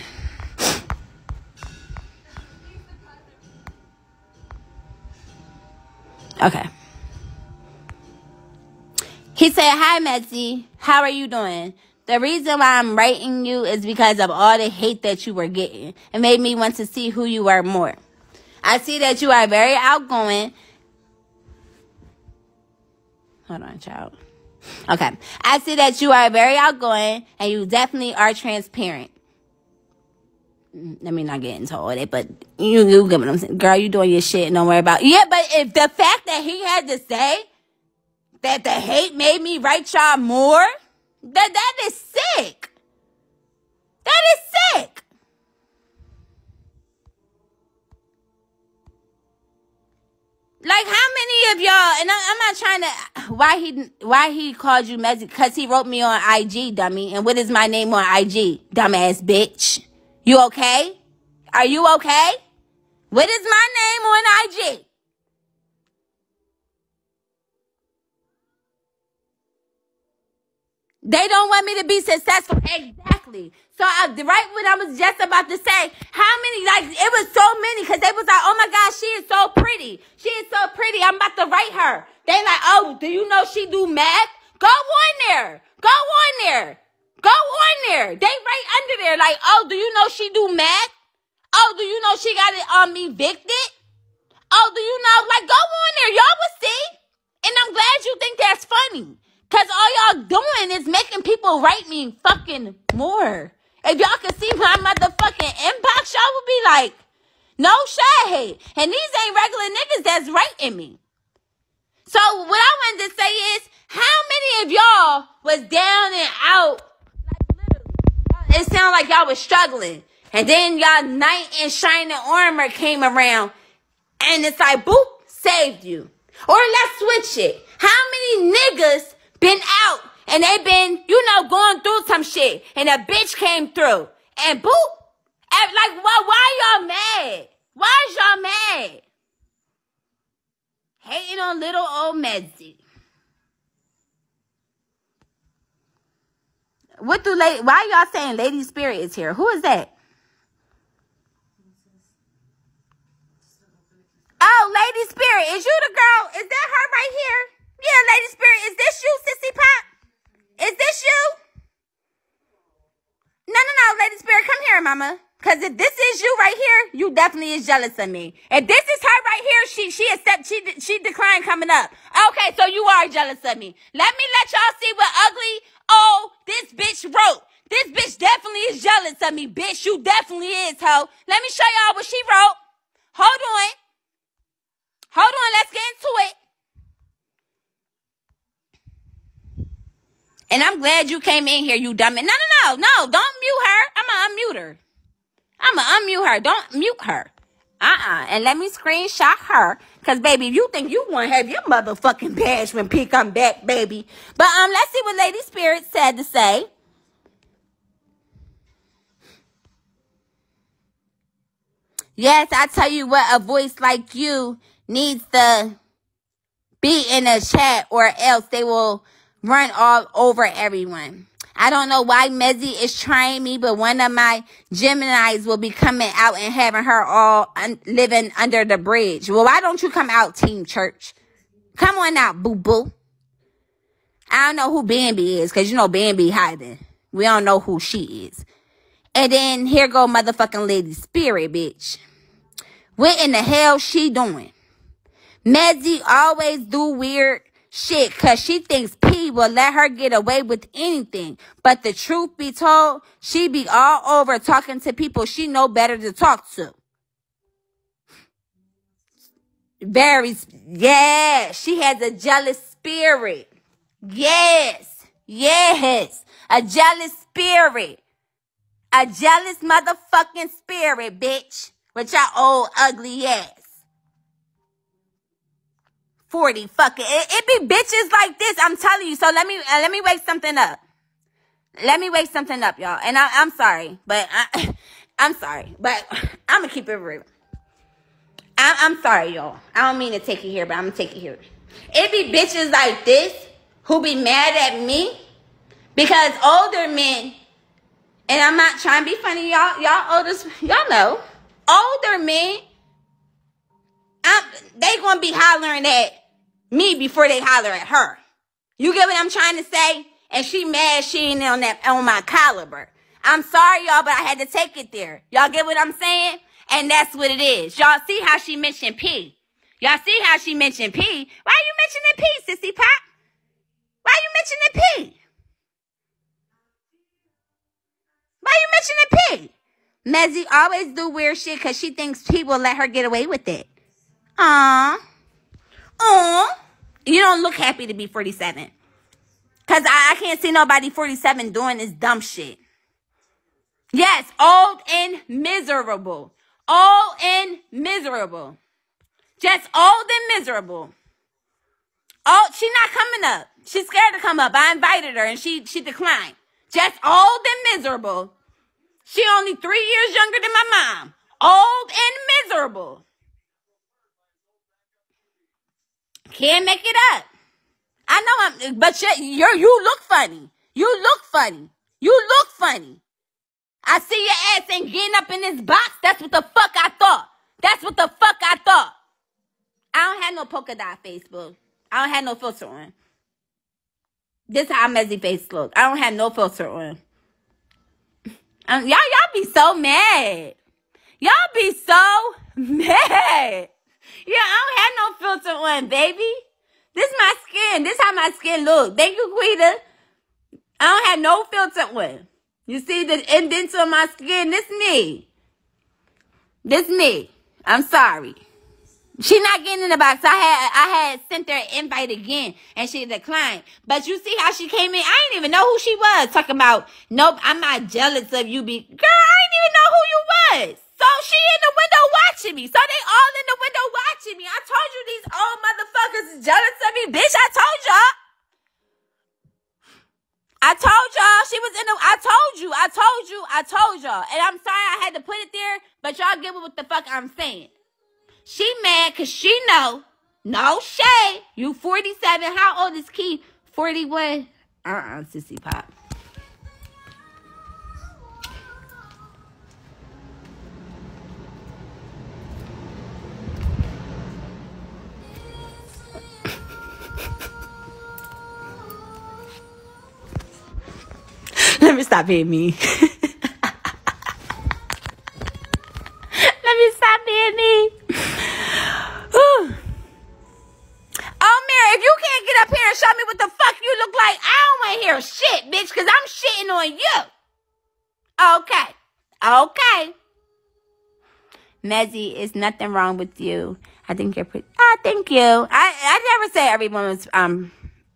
Okay. He said, Hi, Metsy. How are you doing? The reason why I'm writing you is because of all the hate that you were getting. It made me want to see who you are more. I see that you are very outgoing. Hold on, child. Okay. I see that you are very outgoing and you definitely are transparent. Let me not get into all that, but you, you get what I'm saying. Girl, you doing your shit. Don't worry about Yeah, but if the fact that he had to say that the hate made me write y'all more, that that is sick. That is sick. Like how many of y'all? And I'm not trying to. Why he? Why he called you messy? Cause he wrote me on IG, dummy. And what is my name on IG, dumbass bitch? You okay? Are you okay? What is my name on IG? They don't want me to be successful. Exactly. So I, right when I was just about to say, how many, like, it was so many, because they was like, oh my God, she is so pretty. She is so pretty. I'm about to write her. They like, oh, do you know she do math? Go on there. Go on there. Go on there. They right under there like, oh, do you know she do math? Oh, do you know she got it um evicted? Oh, do you know? Like, go on there. Y'all will see. And I'm glad you think that's funny. Cause all y'all doing is making people write me fucking more. If y'all could see my motherfucking inbox, y'all would be like, no shade. And these ain't regular niggas that's writing me. So what I wanted to say is, how many of y'all was down and out it sounded like y'all was struggling. And then y'all knight in shining armor came around and it's like boop, saved you. Or let's switch it. How many niggas been out and they been, you know, going through some shit and a bitch came through and boop. And like, why, why y'all mad? Why is y'all mad? Hating on little old Mezzy. What do lady? Why y'all saying Lady Spirit is here? Who is that? Oh, Lady Spirit, is you the girl? Is that her right here? Yeah, Lady Spirit, is this you, Sissy Pop? Is this you? No, no, no, Lady Spirit, come here, Mama. Cause if this is you right here, you definitely is jealous of me. If this is her right here, she she accept she she declined coming up. Okay, so you are jealous of me. Let me let y'all see what ugly oh this bitch wrote. This bitch definitely is jealous of me, bitch. You definitely is, ho. Let me show y'all what she wrote. Hold on. Hold on, let's get into it. And I'm glad you came in here, you dummy. No, no, no, no. Don't mute her. I'm gonna unmute her. I'm gonna unmute her. Don't mute her. Uh-uh. And let me screenshot her. Cause baby, you think you wanna have your motherfucking badge when P come back, baby. But um, let's see what Lady Spirit said to say. Yes, I tell you what, a voice like you needs to be in a chat or else they will run all over everyone. I don't know why Mezzy is trying me, but one of my Geminis will be coming out and having her all un- living under the bridge. Well, why don't you come out, Team Church? Come on out, boo boo. I don't know who Bambi is, cause you know Bambi hiding. We don't know who she is. And then here go motherfucking Lady Spirit, bitch. What in the hell she doing? Mezzy always do weird shit cause she thinks P will let her get away with anything. But the truth be told, she be all over talking to people she know better to talk to. Very, yeah, she has a jealous spirit. Yes, yes, a jealous spirit. A jealous motherfucking spirit, bitch. With your old ugly ass. 40 fucking. It, it be bitches like this. I'm telling you. So let me, uh, let me wake something up. Let me wake something up, y'all. And I, I'm sorry, but I, I'm sorry, but I'm gonna keep it real. I, I'm sorry, y'all. I don't mean to take it here, but I'm gonna take it here. It be bitches like this who be mad at me because older men, and I'm not trying to be funny, y'all. Y'all older, y'all know, older men, I'm, they gonna be hollering at me before they holler at her. You get what I'm trying to say? And she mad she ain't on that on my caliber. I'm sorry, y'all, but I had to take it there. Y'all get what I'm saying? And that's what it is. Y'all see how she mentioned P. Y'all see how she mentioned P. Why you mentioning P, sissy pop? Why you mentioning P? Why you mentioning P? Mezzy always do weird shit because she thinks people let her get away with it. Aww. Aww. You don't look happy to be 47. Cause I, I can't see nobody 47 doing this dumb shit. Yes, old and miserable. Old and miserable. Just old and miserable. Oh, she not coming up. She's scared to come up. I invited her and she she declined. Just old and miserable. She only three years younger than my mom. Old and miserable. Can't make it up. I know I'm, but you you're, you look funny. You look funny. You look funny. I see your ass ain't getting up in this box. That's what the fuck I thought. That's what the fuck I thought. I don't have no polka dot Facebook. I don't have no filter on. This how Mezzy face look. I don't have no filter on. Um, y'all, y'all be so mad. Y'all be so mad. Yeah, I don't have no filter on, baby. This my skin. This how my skin look. Thank you, Quita. I don't have no filter on. You see the indents on my skin? This me. This me. I'm sorry. She not getting in the box. I had I had sent her an invite again and she declined. But you see how she came in? I didn't even know who she was. Talking about nope, I'm not jealous of you. Be girl, I didn't even know who you was. So she in the window watching me. So they all in the window watching me. I told you these old motherfuckers is jealous of me, bitch. I told y'all. I told y'all she was in the. I told you. I told you. I told y'all. And I'm sorry I had to put it there, but y'all get what the fuck I'm saying. She mad cause she know. No shade. You 47. How old is Keith? 41. Uh-uh, sissy pop. Let me stop being me. Let me stop being me. Oh, Mary, if you can't get up here and show me what the fuck you look like, I don't want to hear shit, bitch, because I'm shitting on you. Okay. Okay. Mezzy, is nothing wrong with you. I think you're pretty. Ah, thank you. I, I never say everyone was um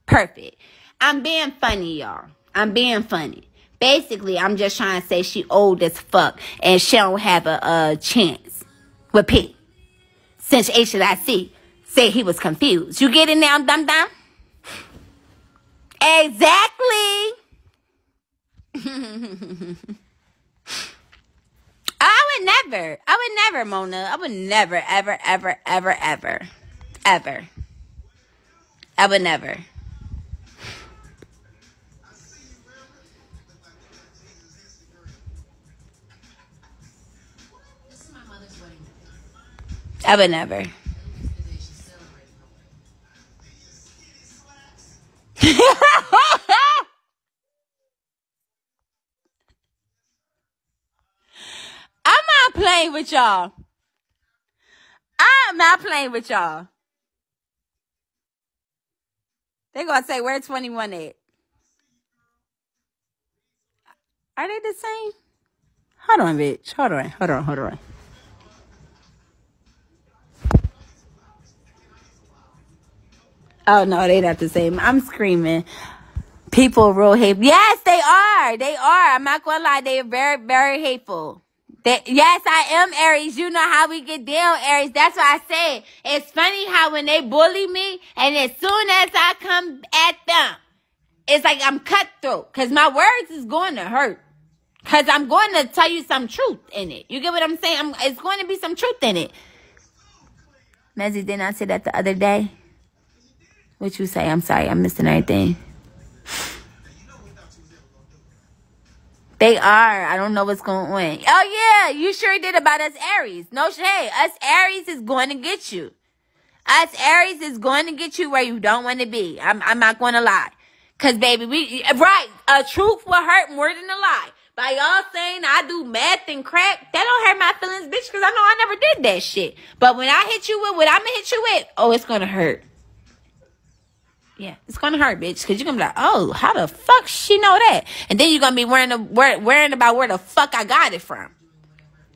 perfect. I'm being funny, y'all. I'm being funny. Basically, I'm just trying to say she old as fuck and she don't have a, a chance with P. Since HLIC said he was confused. You get it now, dum dum? Exactly. I would never. I would never, Mona. I would never, ever, ever, ever, ever, ever. I would never. I would never. I'm not playing with y'all. I'm not playing with y'all. They gonna say where 21 at? Are they the same? Hold on, bitch. Hold on. Hold on. Hold on. Oh no, they not the same. I'm screaming. People real hateful. Yes, they are. They are. I'm not gonna lie. They are very, very hateful. They, yes, I am Aries. You know how we get down, Aries. That's why I said it's funny how when they bully me, and as soon as I come at them, it's like I'm cutthroat because my words is going to hurt. Cause I'm going to tell you some truth in it. You get what I'm saying? I'm, it's going to be some truth in it. Mezzy, didn't I say that the other day? What you say? I'm sorry, I'm missing everything. They are. I don't know what's going on. Oh yeah, you sure did about us Aries. No shade. Us Aries is going to get you. Us Aries is going to get you where you don't want to be. I'm, I'm not going to lie. Cause baby, we, right, a truth will hurt more than a lie. By y'all saying I do meth and crack, that don't hurt my feelings, bitch, cause I know I never did that shit. But when I hit you with what I'm gonna hit you with, oh, it's gonna hurt. Yeah, it's gonna hurt, bitch, because you're gonna be like, oh, how the fuck she know that? And then you're gonna be worrying, worrying, about where the fuck I got it from.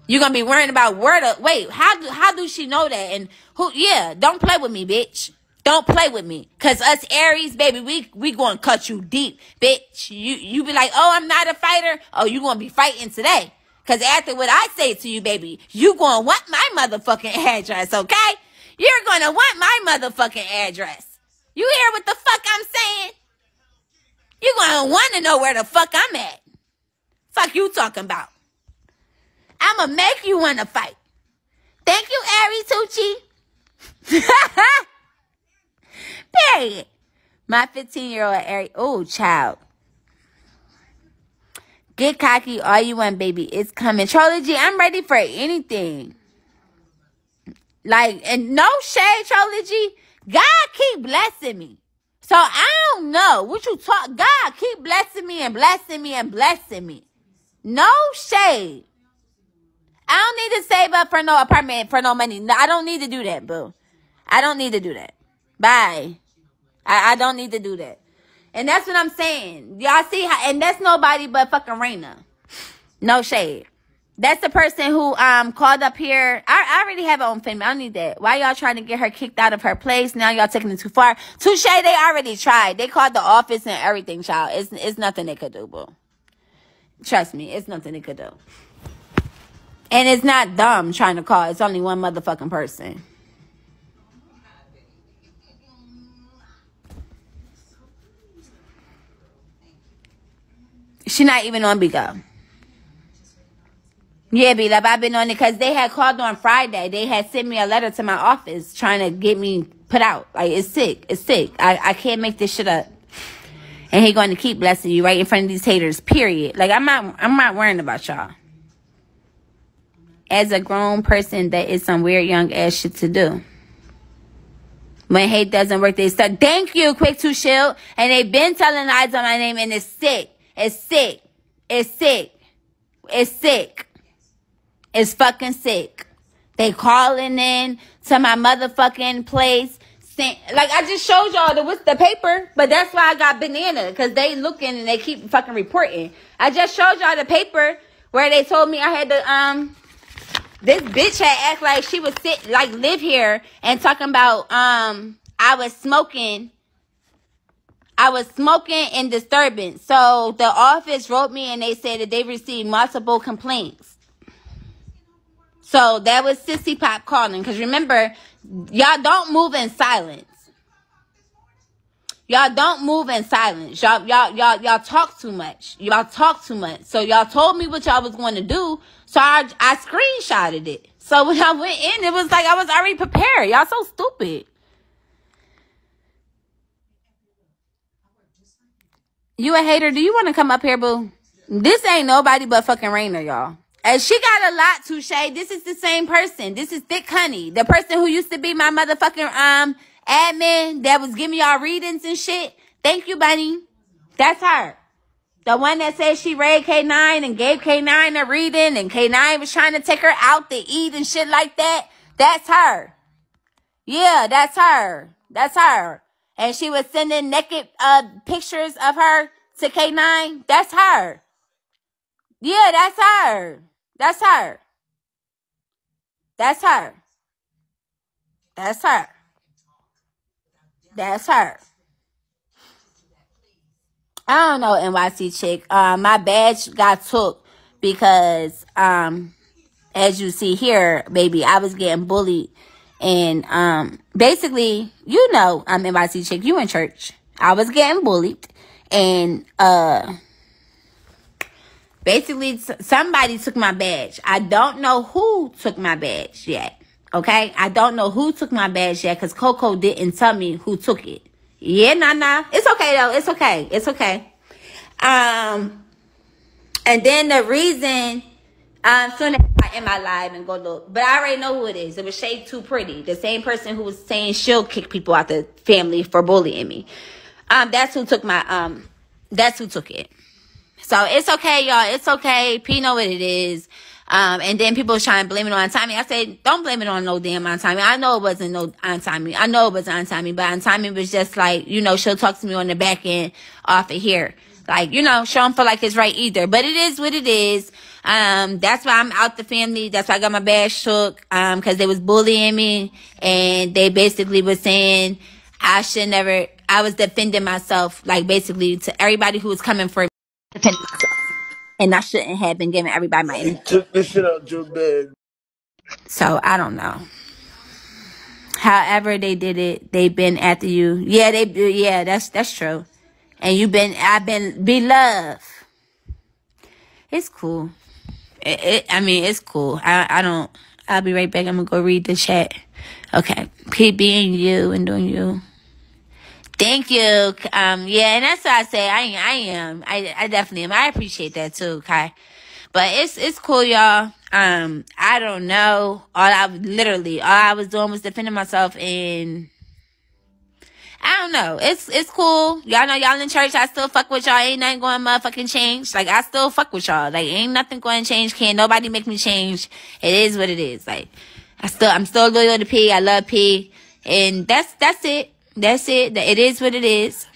You're gonna be worrying about where the wait, how do how do she know that? And who yeah, don't play with me, bitch. Don't play with me. Cause us Aries, baby, we we gonna cut you deep, bitch. You you be like, oh, I'm not a fighter. Oh, you gonna be fighting today. Cause after what I say to you, baby, you gonna want my motherfucking address, okay? You're gonna want my motherfucking address. You hear what the fuck I'm saying? You gonna wanna know where the fuck I'm at. Fuck you talking about. I'ma make you wanna fight. Thank you, Ari Tucci. Period. My 15 year old Ari, Oh, child. Get cocky all you want, baby. It's coming. Trology, I'm ready for anything. Like, and no shade, Trology. God keep blessing me. So I don't know what you talk. God keep blessing me and blessing me and blessing me. No shade. I don't need to save up for no apartment for no money. No, I don't need to do that, boo. I don't need to do that. Bye. I, I don't need to do that. And that's what I'm saying. Y'all see how, and that's nobody but fucking Raina. No shade. That's the person who um called up here. I, I already have her own family. I don't need that. Why y'all trying to get her kicked out of her place? Now y'all taking it too far. Touche, they already tried. They called the office and everything, child. It's it's nothing they could do, boo. Trust me, it's nothing they could do. And it's not dumb trying to call. It's only one motherfucking person. She not even on Bigo. Yeah, be like I've been on it because they had called on Friday. They had sent me a letter to my office trying to get me put out. Like it's sick. It's sick. I, I can't make this shit up. And he going to keep blessing you right in front of these haters. Period. Like I'm not I'm not worrying about y'all. As a grown person, that is some weird young ass shit to do. When hate doesn't work, they start. Thank you, quick to shield. And they've been telling lies on my name, and it's sick. It's sick. It's sick. It's sick. It's fucking sick. They calling in to my motherfucking place. Like I just showed y'all the with the paper, but that's why I got banana because they looking and they keep fucking reporting. I just showed y'all the paper where they told me I had to um this bitch had act like she was sit like live here and talking about um I was smoking I was smoking and disturbance. So the office wrote me and they said that they received multiple complaints. So that was Sissy Pop calling. Because remember, y'all don't move in silence. Y'all don't move in silence. Y'all, y'all, y'all, y'all talk too much. Y'all talk too much. So y'all told me what y'all was going to do. So I, I screenshotted it. So when I went in, it was like I was already prepared. Y'all so stupid. You a hater? Do you want to come up here, boo? This ain't nobody but fucking Raina, y'all. And she got a lot to say. This is the same person. This is Thick Honey, the person who used to be my motherfucking um admin that was giving y'all readings and shit. Thank you, Bunny. That's her. The one that said she read K9 and gave K9 a reading and K9 was trying to take her out to eat and shit like that. That's her. Yeah, that's her. That's her. And she was sending naked uh pictures of her to K9. That's her. Yeah, that's her. That's her. That's her. That's her. That's her. I don't know, NYC chick. Um, my badge got took because, um, as you see here, baby, I was getting bullied. And, um, basically, you know, I'm NYC chick. You in church. I was getting bullied. And, uh, basically, somebody took my badge. I don't know who took my badge yet. Okay? I don't know who took my badge yet because Coco didn't tell me who took it. Yeah, nah, nah. It's okay though. It's okay. It's okay. Um, and then the reason, um, soon as I in my live and go look, but I already know who it is. It was Shay Too Pretty, the same person who was saying she'll kick people out the family for bullying me. Um, that's who took my um, that's who took it. So it's okay, y'all. It's okay. P know what it is. Um, and then people trying to blame it on timing. I said, don't blame it on no damn on timing. I know it wasn't no on timing. I know it was on timing, but on timing was just like, you know, she'll talk to me on the back end off of here. Like, you know, she don't feel like it's right either. But it is what it is. Um, that's why I'm out the family. That's why I got my badge took. Um, cause they was bullying me and they basically was saying I should never, I was defending myself, like basically to everybody who was coming for me. Defending myself. And I shouldn't have been giving everybody my energy. Took this shit out your bag. So I don't know. However they did it, they've been after you. Yeah, they yeah, that's that's true. And you've been I've been beloved. It's cool. It, it, I mean, it's cool. I I don't. I'll be right back. I'm gonna go read the chat. Okay, keep being you and doing you. Thank you. Um, yeah, and that's what I say. I I am. I I definitely am. I appreciate that too, Kai. But it's it's cool, y'all. Um, I don't know. All I literally all I was doing was defending myself and I don't know. It's it's cool. Y'all know y'all in church. I still fuck with y'all. Ain't nothing going motherfucking change. Like I still fuck with y'all. Like ain't nothing going to change. Can't nobody make me change. It is what it is. Like I still I'm still loyal to P. I love P. And that's that's it. That's it. It is what it is.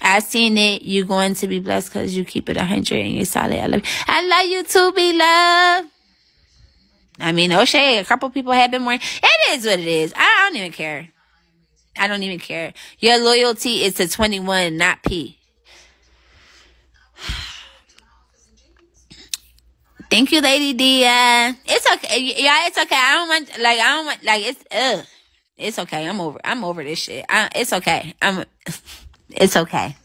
I seen it. You going to be blessed because you keep it 100 and you're solid. I love you. I love you too, be loved. I mean, shade. A couple people have been more. It is what it is. I, I don't even care. I don't even care. Your loyalty is to 21, not P. Thank you, Lady Dia. It's okay. Yeah, it's okay. I don't want, like, I don't want, like, it's, ugh. It's okay. I'm over, I'm over this shit. I, it's okay. I'm, it's okay.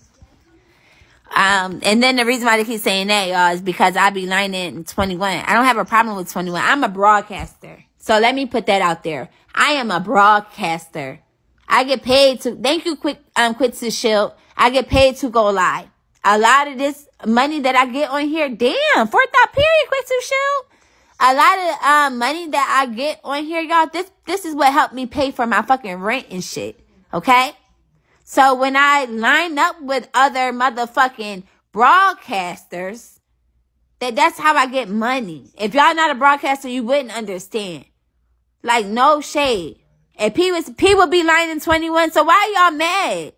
Um, and then the reason why they keep saying that, y'all, is because I be in 21. I don't have a problem with 21. I'm a broadcaster. So let me put that out there. I am a broadcaster. I get paid to, thank you, quick, um, quit to shield. I get paid to go live. A lot of this money that I get on here, damn, fourth out period, quick to shield. A lot of, um, money that I get on here, y'all, this, this is what helped me pay for my fucking rent and shit. Okay? So when I line up with other motherfucking broadcasters, that that's how I get money. If y'all not a broadcaster, you wouldn't understand. Like no shade. And P was P would be lining 21, so why y'all mad?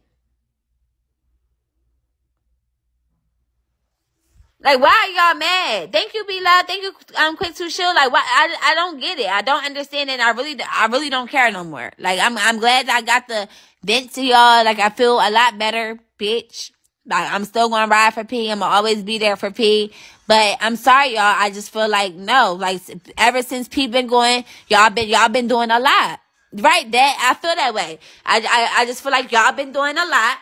Like, why are y'all mad? Thank you, Be Loud. Thank you, um, Quick to Shield. Like, why? I, I don't get it. I don't understand it. I really, I really don't care no more. Like, I'm, I'm glad I got the vent to y'all. Like, I feel a lot better, bitch. Like, I'm still gonna ride for P. I'm gonna always be there for P. But I'm sorry, y'all. I just feel like, no. Like, ever since P been going, y'all been, y'all been doing a lot. Right? That, I feel that way. I, I, I just feel like y'all been doing a lot.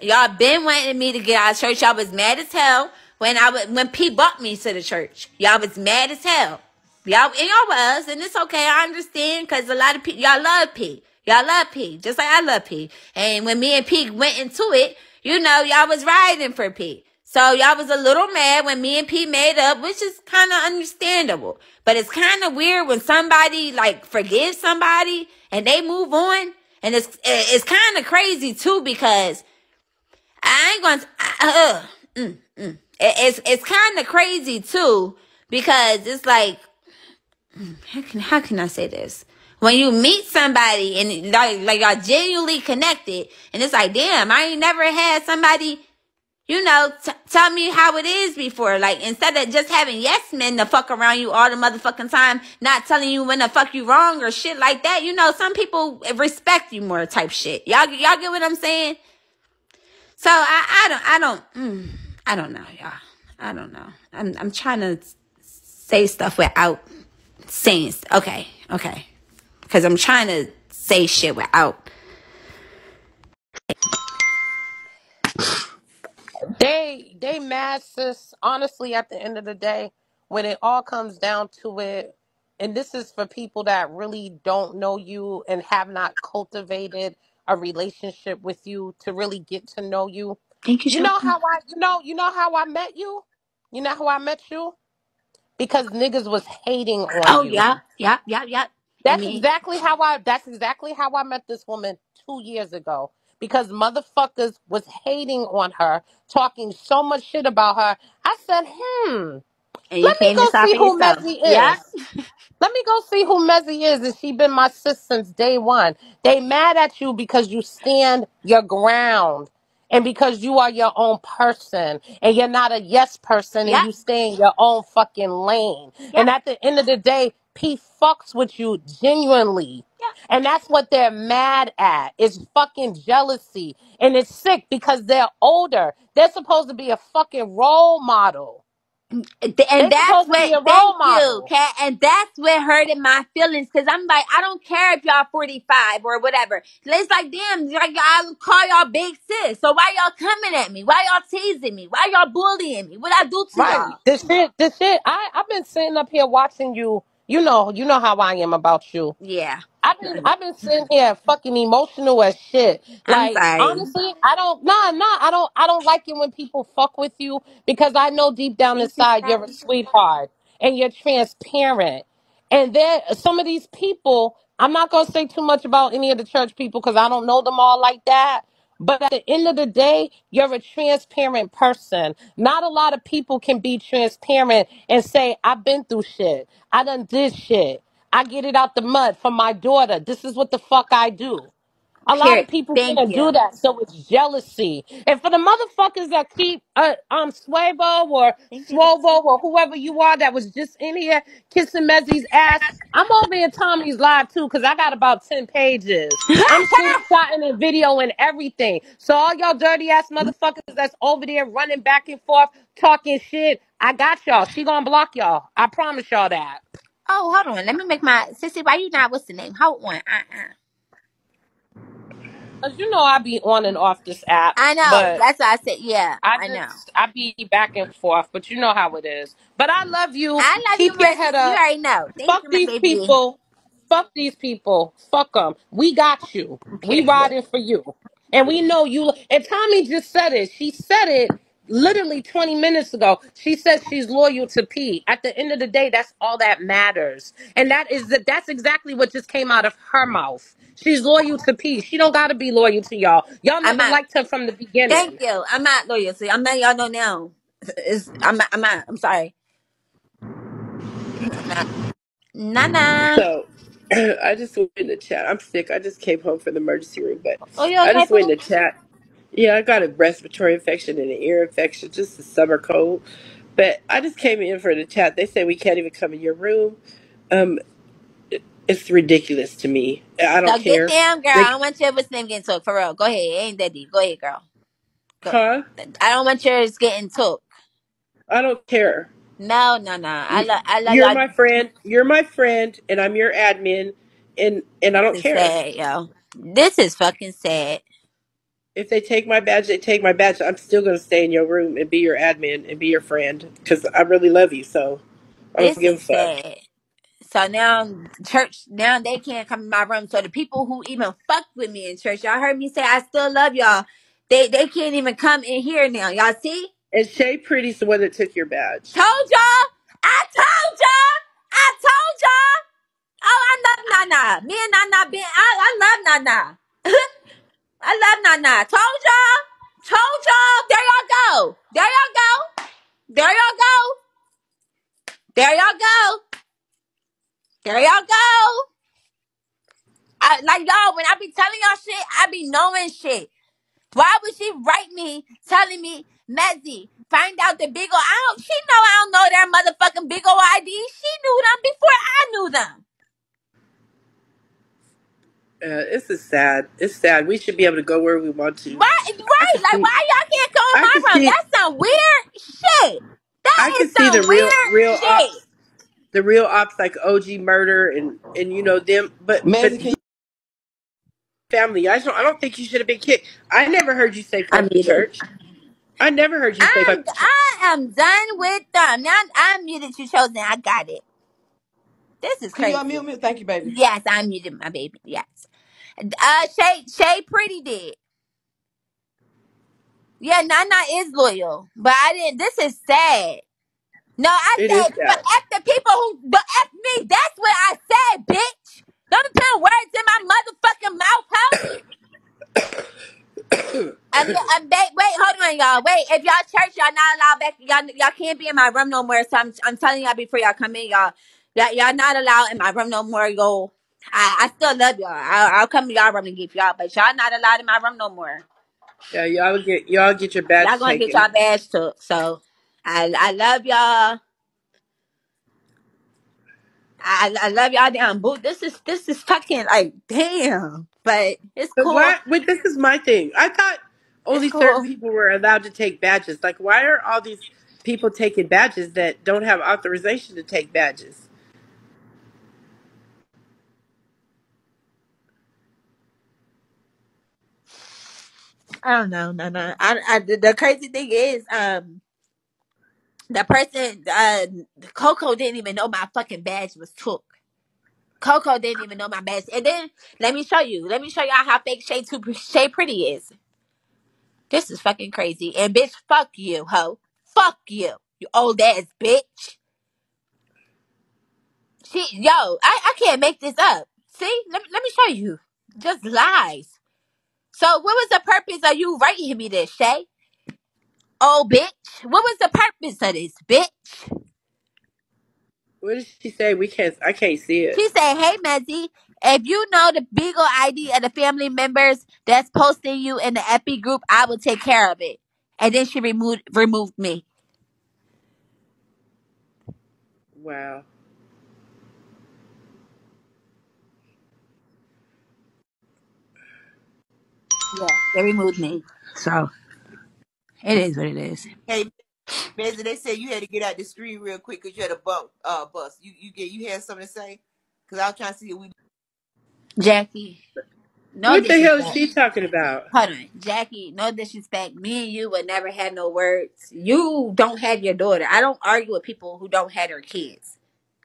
Y'all been wanting me to get out of church. Y'all was mad as hell when I was when P brought me to the church. Y'all was mad as hell. Y'all and y'all was, and it's okay. I understand because a lot of people y'all love P. Y'all love P, just like I love P. And when me and P went into it, you know, y'all was riding for P. So y'all was a little mad when me and P made up, which is kind of understandable. But it's kind of weird when somebody like forgives somebody and they move on. And it's it's kind of crazy too because I ain't going to, uh, mm, It's it's kind of crazy too because it's like how can how can I say this? When you meet somebody and like like y'all genuinely connected, and it's like, damn, I ain't never had somebody, you know, t- tell me how it is before. Like instead of just having yes men to fuck around you all the motherfucking time, not telling you when the fuck you wrong or shit like that. You know, some people respect you more type shit. Y'all y'all get what I'm saying? So I I don't I don't mm, I don't know y'all. I don't know. I'm I'm trying to say stuff without saying okay okay because I'm trying to say shit without They they mad. Honestly, at the end of the day, when it all comes down to it, and this is for people that really don't know you and have not cultivated a relationship with you to really get to know you. Thank you, You know how I you know you know how I met you? You know how I met you? Because niggas was hating on you. Oh you. yeah, yeah, yeah, yeah. That's mean, exactly how I that's exactly how I met this woman 2 years ago because motherfuckers was hating on her, talking so much shit about her. I said, "Hmm, and you let me came go see for who yourself. Yeah. is. Let me go see who Mezzy is, and she been my sis since day one. They mad at you because you stand your ground, and because you are your own person, and you're not a yes person, and Yep. you stay in your own fucking lane. And at the end of the day, P fucks with you genuinely. And that's what they're mad at. It's fucking jealousy. And it's sick because they're older. They're supposed to be a fucking role model. And They're that's supposed to be what a thank role you model. cat and that's what hurted my feelings because i'm like i don't care if y'all 45 or whatever it's like damn like i call y'all big sis so why y'all coming at me why y'all teasing me why y'all bullying me what i do to Right. y'all This shit, this shit, I, I've been sitting up here watching you. You know, you know how I am about you. yeah I've been I've been sitting here fucking emotional as shit. i'm Like sorry honestly, I don't nah nah I don't I don't like it when people fuck with you because I know deep down inside you're a sweetheart and you're transparent. And then some of these people, I'm not gonna say too much about any of the church people because I don't know them all like that. But at the end of the day, you're a transparent person. Not a lot of people can be transparent and say, I've been through shit. I done did shit. I get it out the mud for my daughter. This is what the fuck I do. A lot of people Thank can't do you. that, so it's jealousy. And for the motherfuckers that keep uh, um Swabo or Thank you. Swobo or whoever you are that was just in here kissing Mezzy's ass, I'm over in Tommy's live too because I got about ten pages. I'm screenshotting and video and everything. So all y'all dirty ass motherfuckers that's over there running back and forth talking shit, I got y'all. She gonna block y'all. I promise y'all that. Oh, hold on. Let me make my sissy. Why you not? What's the name? Hold on. Uh-uh. Cause you know I be on and off this app, I know. but That's why I said, yeah, I I know. just I be back and forth, but you know how it is. But I love you. I love you, Keep your head You up. already know. Thank Fuck you, my these baby. people. Fuck these people. Fuck them. We got you. We Period. riding for you. And we know you. And Tommy just said it. She said it literally 20 minutes ago. She said she's loyal to P. At the end of the day, that's all that matters. And that is that that's exactly what just came out of her mouth. She's loyal to P. She don't gotta be loyal to y'all. Y'all I'm never not. liked her from the beginning Thank you. I'm not loyal. See, I'm not. Y'all know now. It's, I'm not. I'm not. I'm sorry. I'm not. Nana. So I just went in the chat. I'm sick. I just came home from the emergency room, but Oh, you I okay, just went boo? in the chat. Yeah, I got a respiratory infection and an ear infection, just a summer cold. But I just came in for the chat. They say we can't even come in your room. Um, it- it's ridiculous to me. I don't get care. down, girl. I They, don't want your what's name getting took for real. Go ahead. It ain't that deep. Go ahead, girl. Go. huh? I don't want yours getting took. I don't care. No, no, no. I You- love. I love You're y'all. my friend. You're my friend, and I'm your admin, and and I don't This is care. sad, yo. This is fucking sad. If they take my badge, they take my badge. I'm still going to stay in your room and be your admin and be your friend because I really love you. So I don't This give a is fuck. sad. So now church, now they can't come in my room. So the people who even fucked with me in church, y'all heard me say I still love y'all. They they can't even come in here now. Y'all see? And Shay Pretty's the one that took your badge. Told y'all. I told y'all. I told y'all. Oh, I love Nana. Me and Nana been. I, I love Nana. I love Nana. Told y'all. Told y'all. There y'all go. There y'all go. There y'all go. There y'all go. There y'all go. I, like y'all, when I be telling y'all shit, I be knowing shit. Why would she write me telling me, Mezzy, find out the Bigo? I don't. She know I don't know their motherfucking Bigo ID. She knew them before I knew them. Uh, this is sad. It's sad. We should be able to go where we want to. Right, right. Like why y'all can't go in I my can room? see. That's some weird shit. I That can is see some the real, weird real shit. ops, the real ops like OG murder and and you know them. But but Mazzy, can you? family, I don't. I don't think you should have been kicked. I never heard you say I fuck the muted. church. I never heard you say I'm the church. I am done with them. Now I'm muted. You chosen. I got it. This is Can you crazy. unmute me? Thank you, baby. Yes, I muted my baby. Yes. Uh, Shay Shay Pretty did. Yeah, Nana is loyal, but I didn't. This is sad. No, I It is said, but sad. F the people who, but F me. That's what I said, bitch. Don't put words in my motherfucking mouth, huh? Um, um, wait, wait, hold on, y'all. Wait, if y'all church, y'all not allowed back. Y'all, y'all can't be in my room no more. So I'm, I'm telling y'all before y'all come in, y'all, y'all, y'all not allowed in my room no more. Yo, I, I still love y'all. I'll, I'll come to y'all room and give y'all, but y'all not allowed in my room no more. Yeah, y'all get y'all get your Y'all badge gonna get taken. y'all badge took. So I, I love y'all. I, I love y'all damn boo. This is this is fucking like damn, but it's But cool. why? Wait, this is my thing. I thought It's only certain cool. people were allowed to take badges. Like, why are all these people taking badges that don't have authorization to take badges? I don't know, no, no. I, I the crazy thing is, um, the person, uh, Coco didn't even know my fucking badge was took. Coco didn't even know my badge. And then let me show you. Let me show y'all how fake Shay Too Shay Pretty is. This is fucking crazy. And bitch, fuck you, hoe. Fuck you, you old ass bitch. She, yo, I, I can't make this up. See, let, me- let me show you. Just lies. So, what was the purpose of you writing me this, Shay? Oh, bitch. What was the purpose of this, bitch? What did she say? We can't. I can't see it. She said, "Hey, Mezzy, If you know the Bigo ID of the family members that's posting you in the Epi group, I will take care of it. And then she removed removed me. Wow. Yeah, they removed me. So it is what it is. Hey, Bezzy, they said you had to get out the screen real quick because you had a bump, uh, bus. You you get you had something to say? Because I was trying to see if we. Jackie, no What the hell is disrespect. she talking about? Hold on, Jackie. No disrespect. Me and you would never have no words. You don't have your daughter. I don't argue with people who don't have their kids.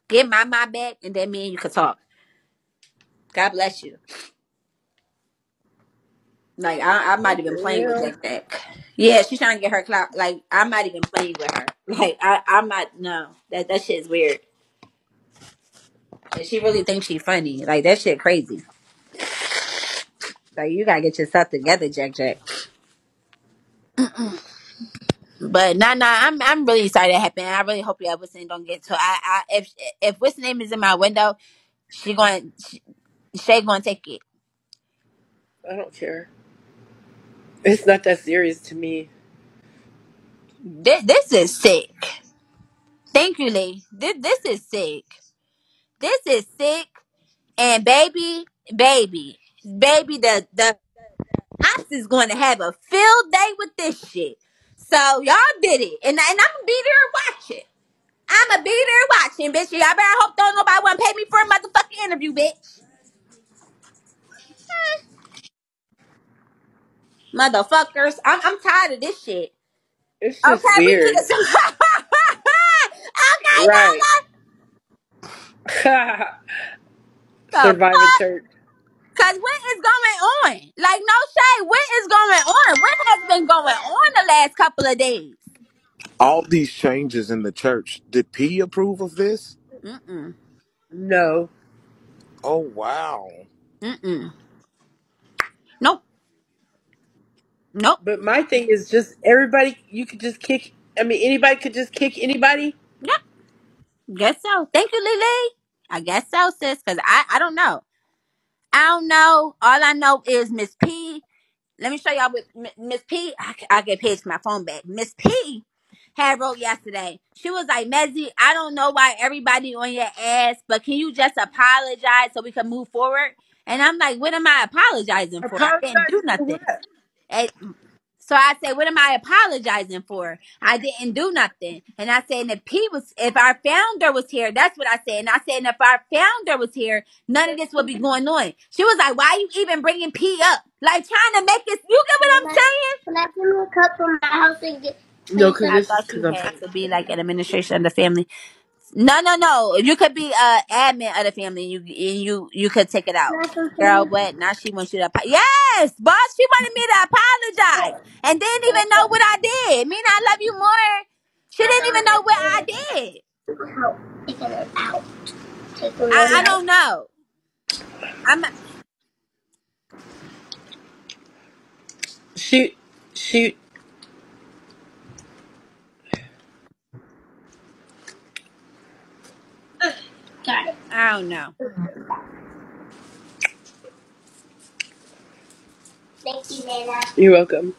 Get my my back, and then me and you can talk. God bless you. Like I, I oh, might have been playing with. Jack Jack. Yeah, she's trying to get her clout. Like I might have been playing with her. Like I, I might no. That that shit's weird. And she really thinks she's funny. Like that shit crazy. Like you gotta get yourself together, Jack Jack. But nah, nah, I'm I'm really sorry that happened. I really hope your Whistling don't get to. I, I if if what's name is in my window, she going she, Shay to take it. I don't care. It's not that serious to me. This, this is sick. Thank you, Lee. This this is sick. This is sick. And baby, baby, baby, the the ops is going to have a field day with this shit. So y'all did it, and and I'm gonna be there and watch it. I'ma be there watching, bitch. Y'all better hope don't nobody want to pay me for a motherfucking interview, bitch. Motherfuckers, I'm I'm tired of this shit. It's Okay, just we need weird. to. okay, Right. Lola. The Survivor fuck? church. Cause what is going on? Like no shade, what is going on? What has been going on the last couple of days? All these changes in the church. Did P approve of this? Mm-mm. No. Oh wow. Mm-mm. Nope. Nope. But my thing is just everybody you could just kick I mean anybody could just kick anybody. Yep. Guess so. Thank you, Lily. I guess so, sis. Cause I I don't know. I don't know. All I know is Miss P. Let me show y'all what M- Miss P. I, I get paid my phone back. Miss P. had wrote yesterday. She was like, Mezzy, I don't know why everybody on your ass, but can you just apologize so we can move forward? And I'm like, what am I apologizing for? I didn't do for nothing. what? And so I said, what am I apologizing for? I didn't do nothing. And I said, and if P was, if our founder was here, that's what I said. And I said, and if our founder was here, none of this would be going on. She was like, why you even bringing P up? Like trying to make it, you get what I'm saying? Can I give me a cup from my house and get No, cause I this thought cause you I'm had to be like an administration of the family. No, no, no. You could be uh admin of the family. You and you you could take it out. Girl, what? Now she wants you to apo- Yes, boss. She wanted me to apologize and didn't even know what I did. Mean I love you more. She didn't even know what I did. Help. Take it out. Take it I, I don't know. I'm she she Got it. I don't know. Thank you, Nana. you're welcome.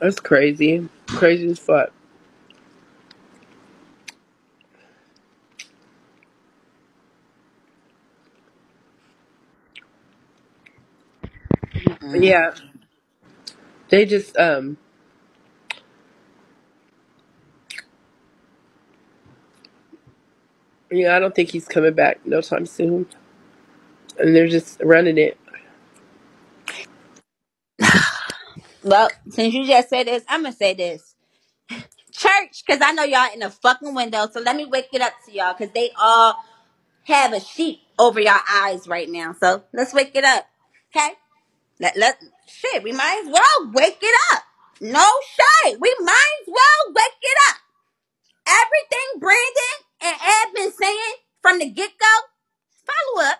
That's crazy. Crazy as fuck. Mm-mm. Yeah. They just um yeah, I don't think he's coming back no time soon. And they're just running it. Well, since you just said this, I'm gonna say this. Church, because I know y'all in the fucking window. So let me wake it up to y'all, because they all have a sheet over your eyes right now. So let's wake it up. Okay? Let let shit, we might as well wake it up. No shade. We might as well wake it up. Everything Brandon and Ed been saying from the get-go, follow up.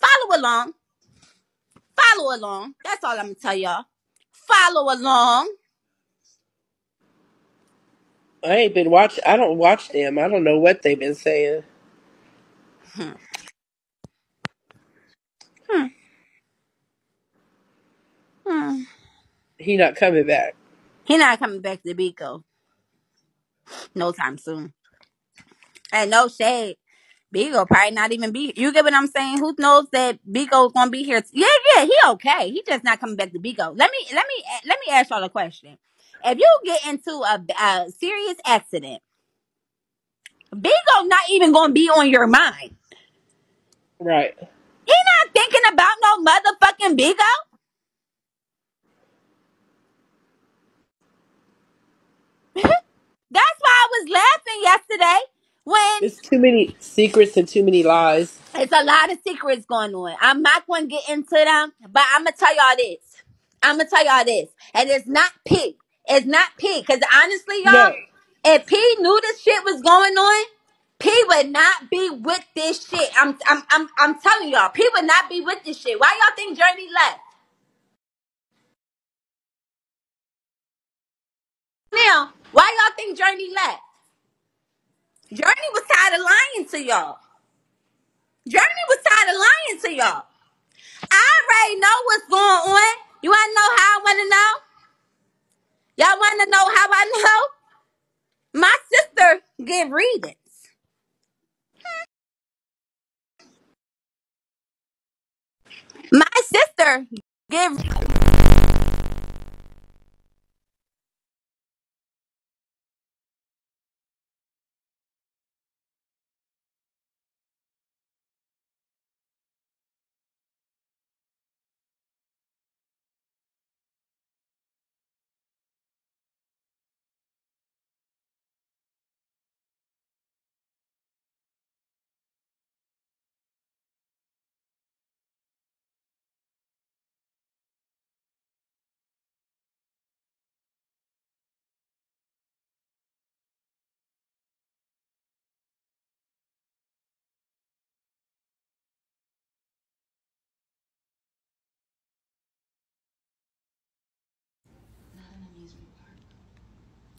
Follow along. Follow along. That's all I'm gonna tell y'all. Follow along. I ain't been watch I don't watch them. I don't know what they've been saying. Hmm. Hmm. Hmm. He not coming back. He not coming back to Bigo no time soon. And no shade. Bigo probably not even be. You get what I'm saying? Who knows that Bigo's gonna be here? Yeah, yeah, he okay. He just not coming back to Bigo. Let me, let me, let me ask y'all a question. If you get into a, a serious accident, Bigo not even gonna be on your mind. Right. He not thinking about no motherfucking Bigo. That's why I was laughing yesterday when There's too many secrets and too many lies. it's a lot of secrets going on. I'm not going to get into them, but I'm gonna tell y'all this. I'm gonna tell y'all this, and it's not P. It's not P. Because honestly, y'all, No. if P knew this shit was going on, P would not be with this shit. I'm, I'm, I'm, I'm telling y'all, P would not be with this shit. Why y'all think Journey left? Now, why y'all think Journey left? Journey was tired of lying to y'all. Journey was tired of lying to y'all. I already know what's going on. You wanna know how I wanna know? Y'all wanna know how I know? My sister give readings. My sister give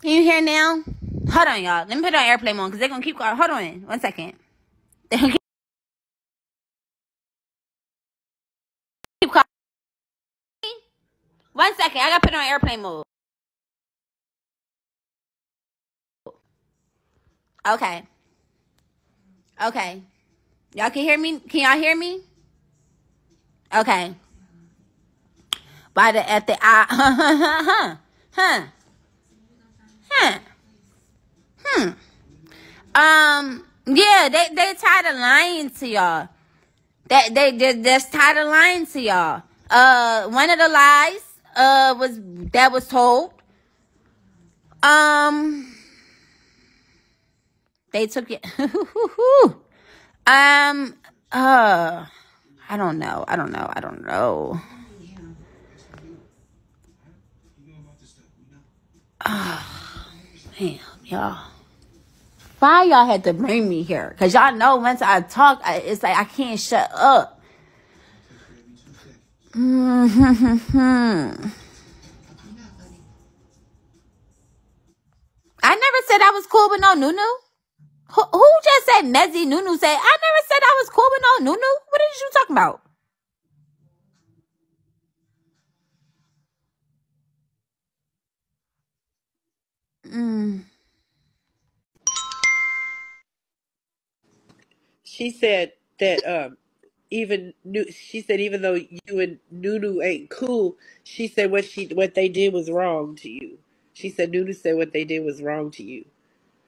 Can you hear now? Hold on, y'all. Let me put on airplane mode because they're gonna keep calling. Hold on, one second. Keep calling. One second. I gotta put it on airplane mode. Okay. Okay. Y'all can hear me? Can y'all hear me? Okay. By the at the I huh huh huh hmm. Um yeah, they they tired of lying to y'all. They they they just tired of lying to y'all. Uh, one of the lies uh was that was told. Um, they took it. um, uh, I don't know. I don't know. I don't know. Oh, damn, y'all. Why y'all had to bring me here? Cause y'all know once I talk, I, it's like I can't shut up. Mm-hmm. I never said I was cool with no Nunu. Who, who just said Mezzy Nunu said? I never said I was cool with no Nunu. What are you talking about? Mm. She said that um even Nu- she said even though you and Nunu ain't cool, she said what she what they did was wrong to you. She said Nunu said what they did was wrong to you.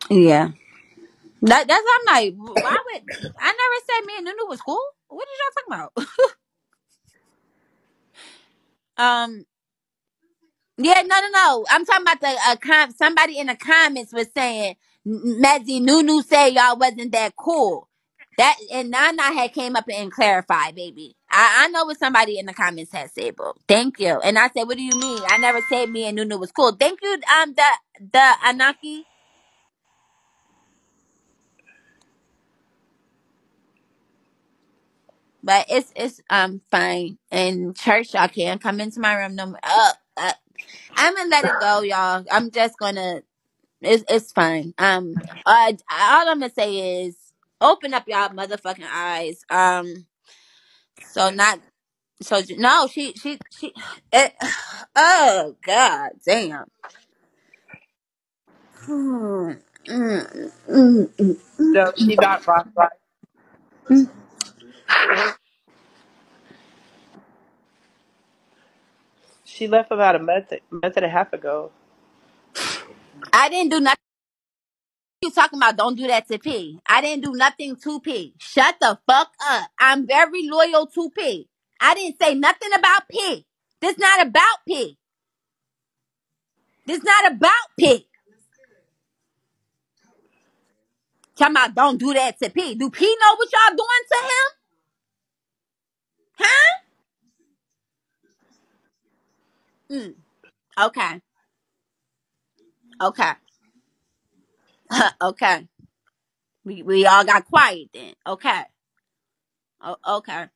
Yeah. That, that's I'm like, why would I never said me and Nunu was cool? What are y'all talking about? um. Yeah, no, no, no. I'm talking about the uh, com- somebody in the comments was saying Mezzy Nunu said y'all wasn't that cool. That and Nana had came up and clarified, baby. I, I know what somebody in the comments had said, but thank you. And I said, what do you mean? I never said me and Nunu was cool. Thank you, um, the the Anaki. But it's it's um fine. In church, y'all can come into my room. No, uh, uh, I'm gonna let it go, y'all. I'm just gonna It's it's fine. Um, uh, all I'm gonna say is open up y'all motherfucking eyes. Um, so not So no, she she she. It, oh god, damn. Hmm. Mm, mm, mm, No, she not rock right. She left about a month, month and a half ago. I didn't do nothing. You talking about? Don't do that to P. I didn't do nothing to P. Shut the fuck up. I'm very loyal to P. I didn't say nothing about P. This not about P. This not about P. Talking about don't do that to P. Do P know what y'all doing to him? Huh? Okay. Okay. okay. We we all got quiet then. Okay. O- okay.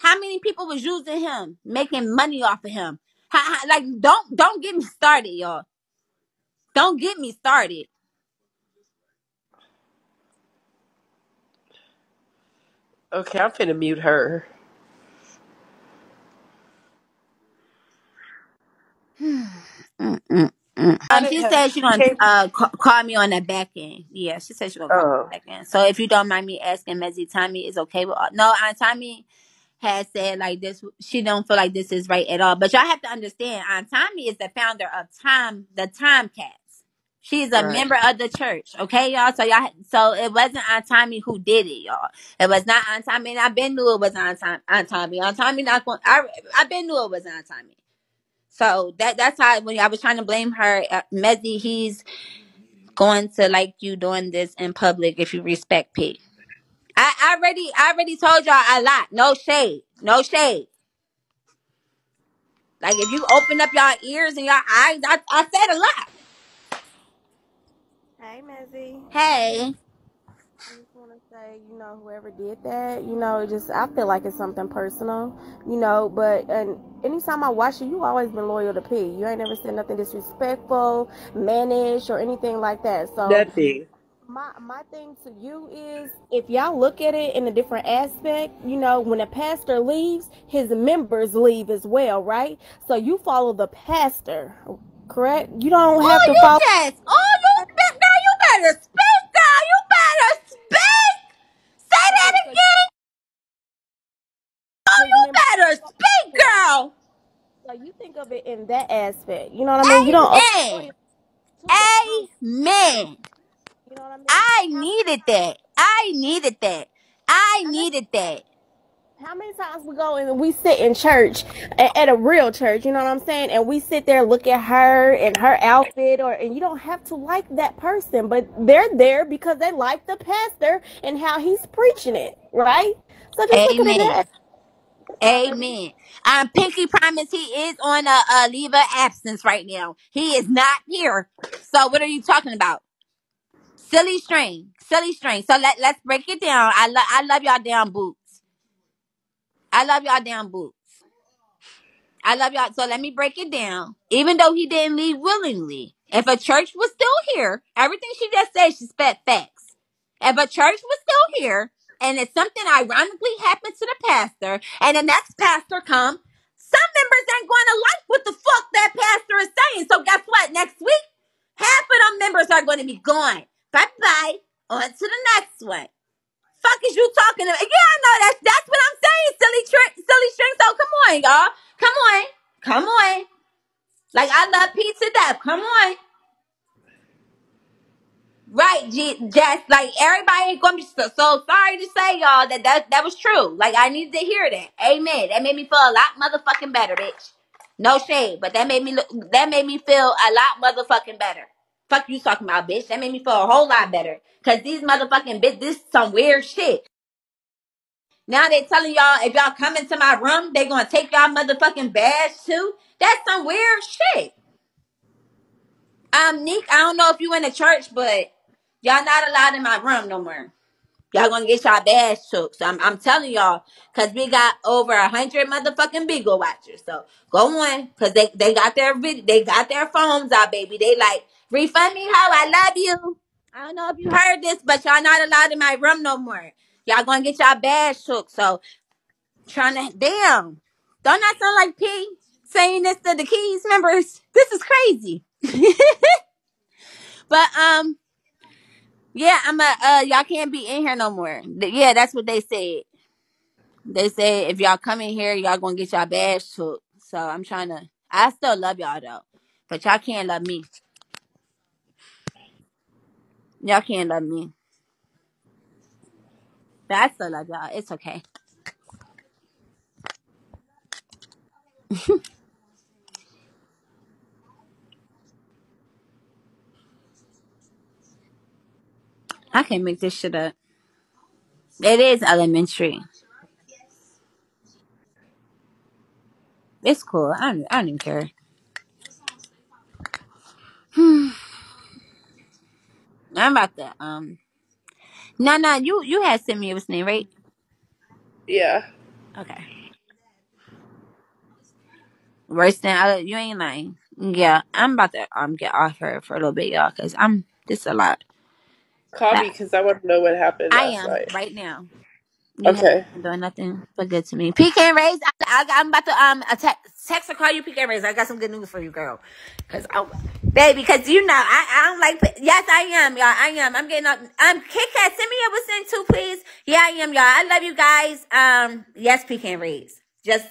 How many people was using him, making money off of him? How, how, like don't don't get me started, y'all. Don't get me started. Okay, I'm finna mute her. Mm, mm, mm. How Um, she have said she gonna uh ca- call me on the back end. Yeah, she said she gonna call me on Oh, the back end. So if you don't mind me asking, Mezzy, Tommy is okay with all- no. Aunt Tommy has said like this. She don't feel like this is right at all. But y'all have to understand, Aunt Tommy is the founder of Time, the Time Cats. She's a right. member of the church. Okay, y'all. So y'all, so it wasn't Aunt Tommy who did it, y'all. It was not Aunt Tommy. And I been knew it was Aunt, Tom, Aunt Tommy. Aunt Tommy not going. I I been knew it was Aunt Tommy. So that that's how when I was trying to blame her, uh, Mezzy, he's going to like you doing this in public if you respect P. I, I already I already told y'all a lot. No shade. No shade. Like if you open up y'all ears and y'all eyes, I, I said a lot. Hey, Mezzy. Hey. I just want to say, you know, whoever did that, you know, it just I feel like it's something personal, you know. But and anytime I watch you, you always been loyal to P. You ain't never said nothing disrespectful, mannish, or anything like that. So Nothing. my my thing to you is if y'all look at it in a different aspect, you know, when a pastor leaves, his members leave as well, right? So you follow the pastor, correct? You don't Oh, have to you follow. just. Oh, you be- girl, you better speak, girl. You better speak. Say that So, so again. Oh, his Oh, you members better speak, girl. So you think of it in that aspect. You know what I mean? You don't Amen. to the council. Amen. You know what I mean? I How, needed that. I needed that. I how, needed that. how many times we go and we sit in church a- at a real church, you know what I'm saying? And we sit there look at her and her outfit or and you don't have to like that person, but they're there because they like the pastor and how he's preaching it, right? So just look at it Amen. that. Amen. Um, Pinky promise he is on a, a leave of absence right now. He is not here. So what are you talking about? Silly string, silly string. So let let's break it down. I love I love y'all damn boots. I love y'all damn boots. I love y'all. So let me break it down. Even though he didn't leave willingly, if a church was still here, everything she just said, she spent facts. If a church was still here, and if something ironically happens to the pastor, and the next pastor come, some members ain't going to like what the fuck that pastor is saying. So guess what? Next week, half of them members are going to be gone. Bye bye. On to the next one. Fuck is you talking about? Yeah, I know that's that's what I'm saying. Silly trick, silly string. So oh, come on, y'all. Come on. Come on. Like I love pizza death. Come on. Right, Jess. Like everybody ain't gonna be so, so sorry to say, y'all, that, that that was true. Like I needed to hear that. Amen. That made me feel a lot motherfucking better, bitch. No shade, but that made me look. That made me feel a lot motherfucking better. Fuck you talking about, bitch. That made me feel a whole lot better. Cause these motherfucking bitch, this is some weird shit. Now they telling y'all if y'all come into my room, they gonna take y'all motherfucking badge too. That's some weird shit. Um, Nick, I don't know if you in the church, but y'all not allowed in my room no more. Y'all gonna get y'all badge took. So I'm, I'm telling y'all, cause we got over a hundred motherfucking Bigo watchers. So go on, cause they, they got their vid- they got their phones out, baby. They like refund me how I love you. I don't know if you heard this, but y'all not allowed in my room no more. Y'all gonna get y'all badge took. So Trying to damn. Don't that sound like P saying this to the keys members? This is crazy. but um, yeah, I'm a uh y'all can't be in here no more. Yeah, that's what they said. They said if y'all come in here, y'all gonna get y'all badge took. So I'm trying to. I still love y'all though, but y'all can't love me. Y'all can't love me, but I still love y'all. It's okay. I can't make this shit up. It is elementary. It's cool. I don't. I don't even care. Hmm. I'm about to um. No, no, you you had sent me his name, right? Yeah. Okay. Worse than I, you ain't lying. Yeah, I'm about to um get off her for a little bit, y'all, cause I'm this a lot. Call me because I want to know what happened I last am night. right now. You haven't Okay. doing nothing but good to me. PK Rays, I, I, I'm about to um a te- text or call you, PK Rays. I got some good news for you, girl. Cause oh, baby, cause you know I, I don't like. Yes, I am, y'all. I am. I'm getting up. Um, Kit Kat, send me a within too, please. Yeah, I am, y'all. I love you guys. Um, yes, PK Rays. Just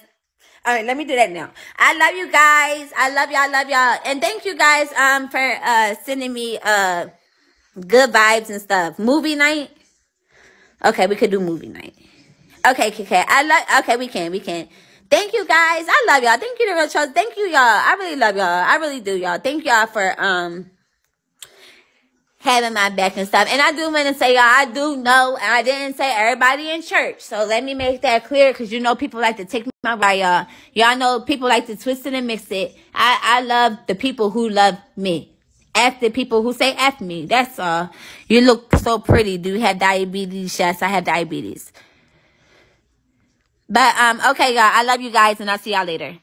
all right, let me do that now. I love you guys. I love y'all. I love y'all. And thank you guys um for uh sending me uh good vibes and stuff. Movie night. Okay, we could do movie night. Okay, KK. I love. Okay, we can. We can. Thank you guys. I love y'all. Thank you to Real Trust. Thank you, y'all. I really love y'all. I really do, y'all. Thank y'all for um having my back and stuff. And I do want to say, y'all, I do know, I didn't say everybody in church. So let me make that clear, because you know people like to take my right, y'all. Y'all know people like to twist it and mix it. I I love the people who love me. F the people who say F me. That's all. You look so pretty. Do you have diabetes? Yes, I have diabetes. But um, okay, y'all. I love you guys, and I'll see y'all later.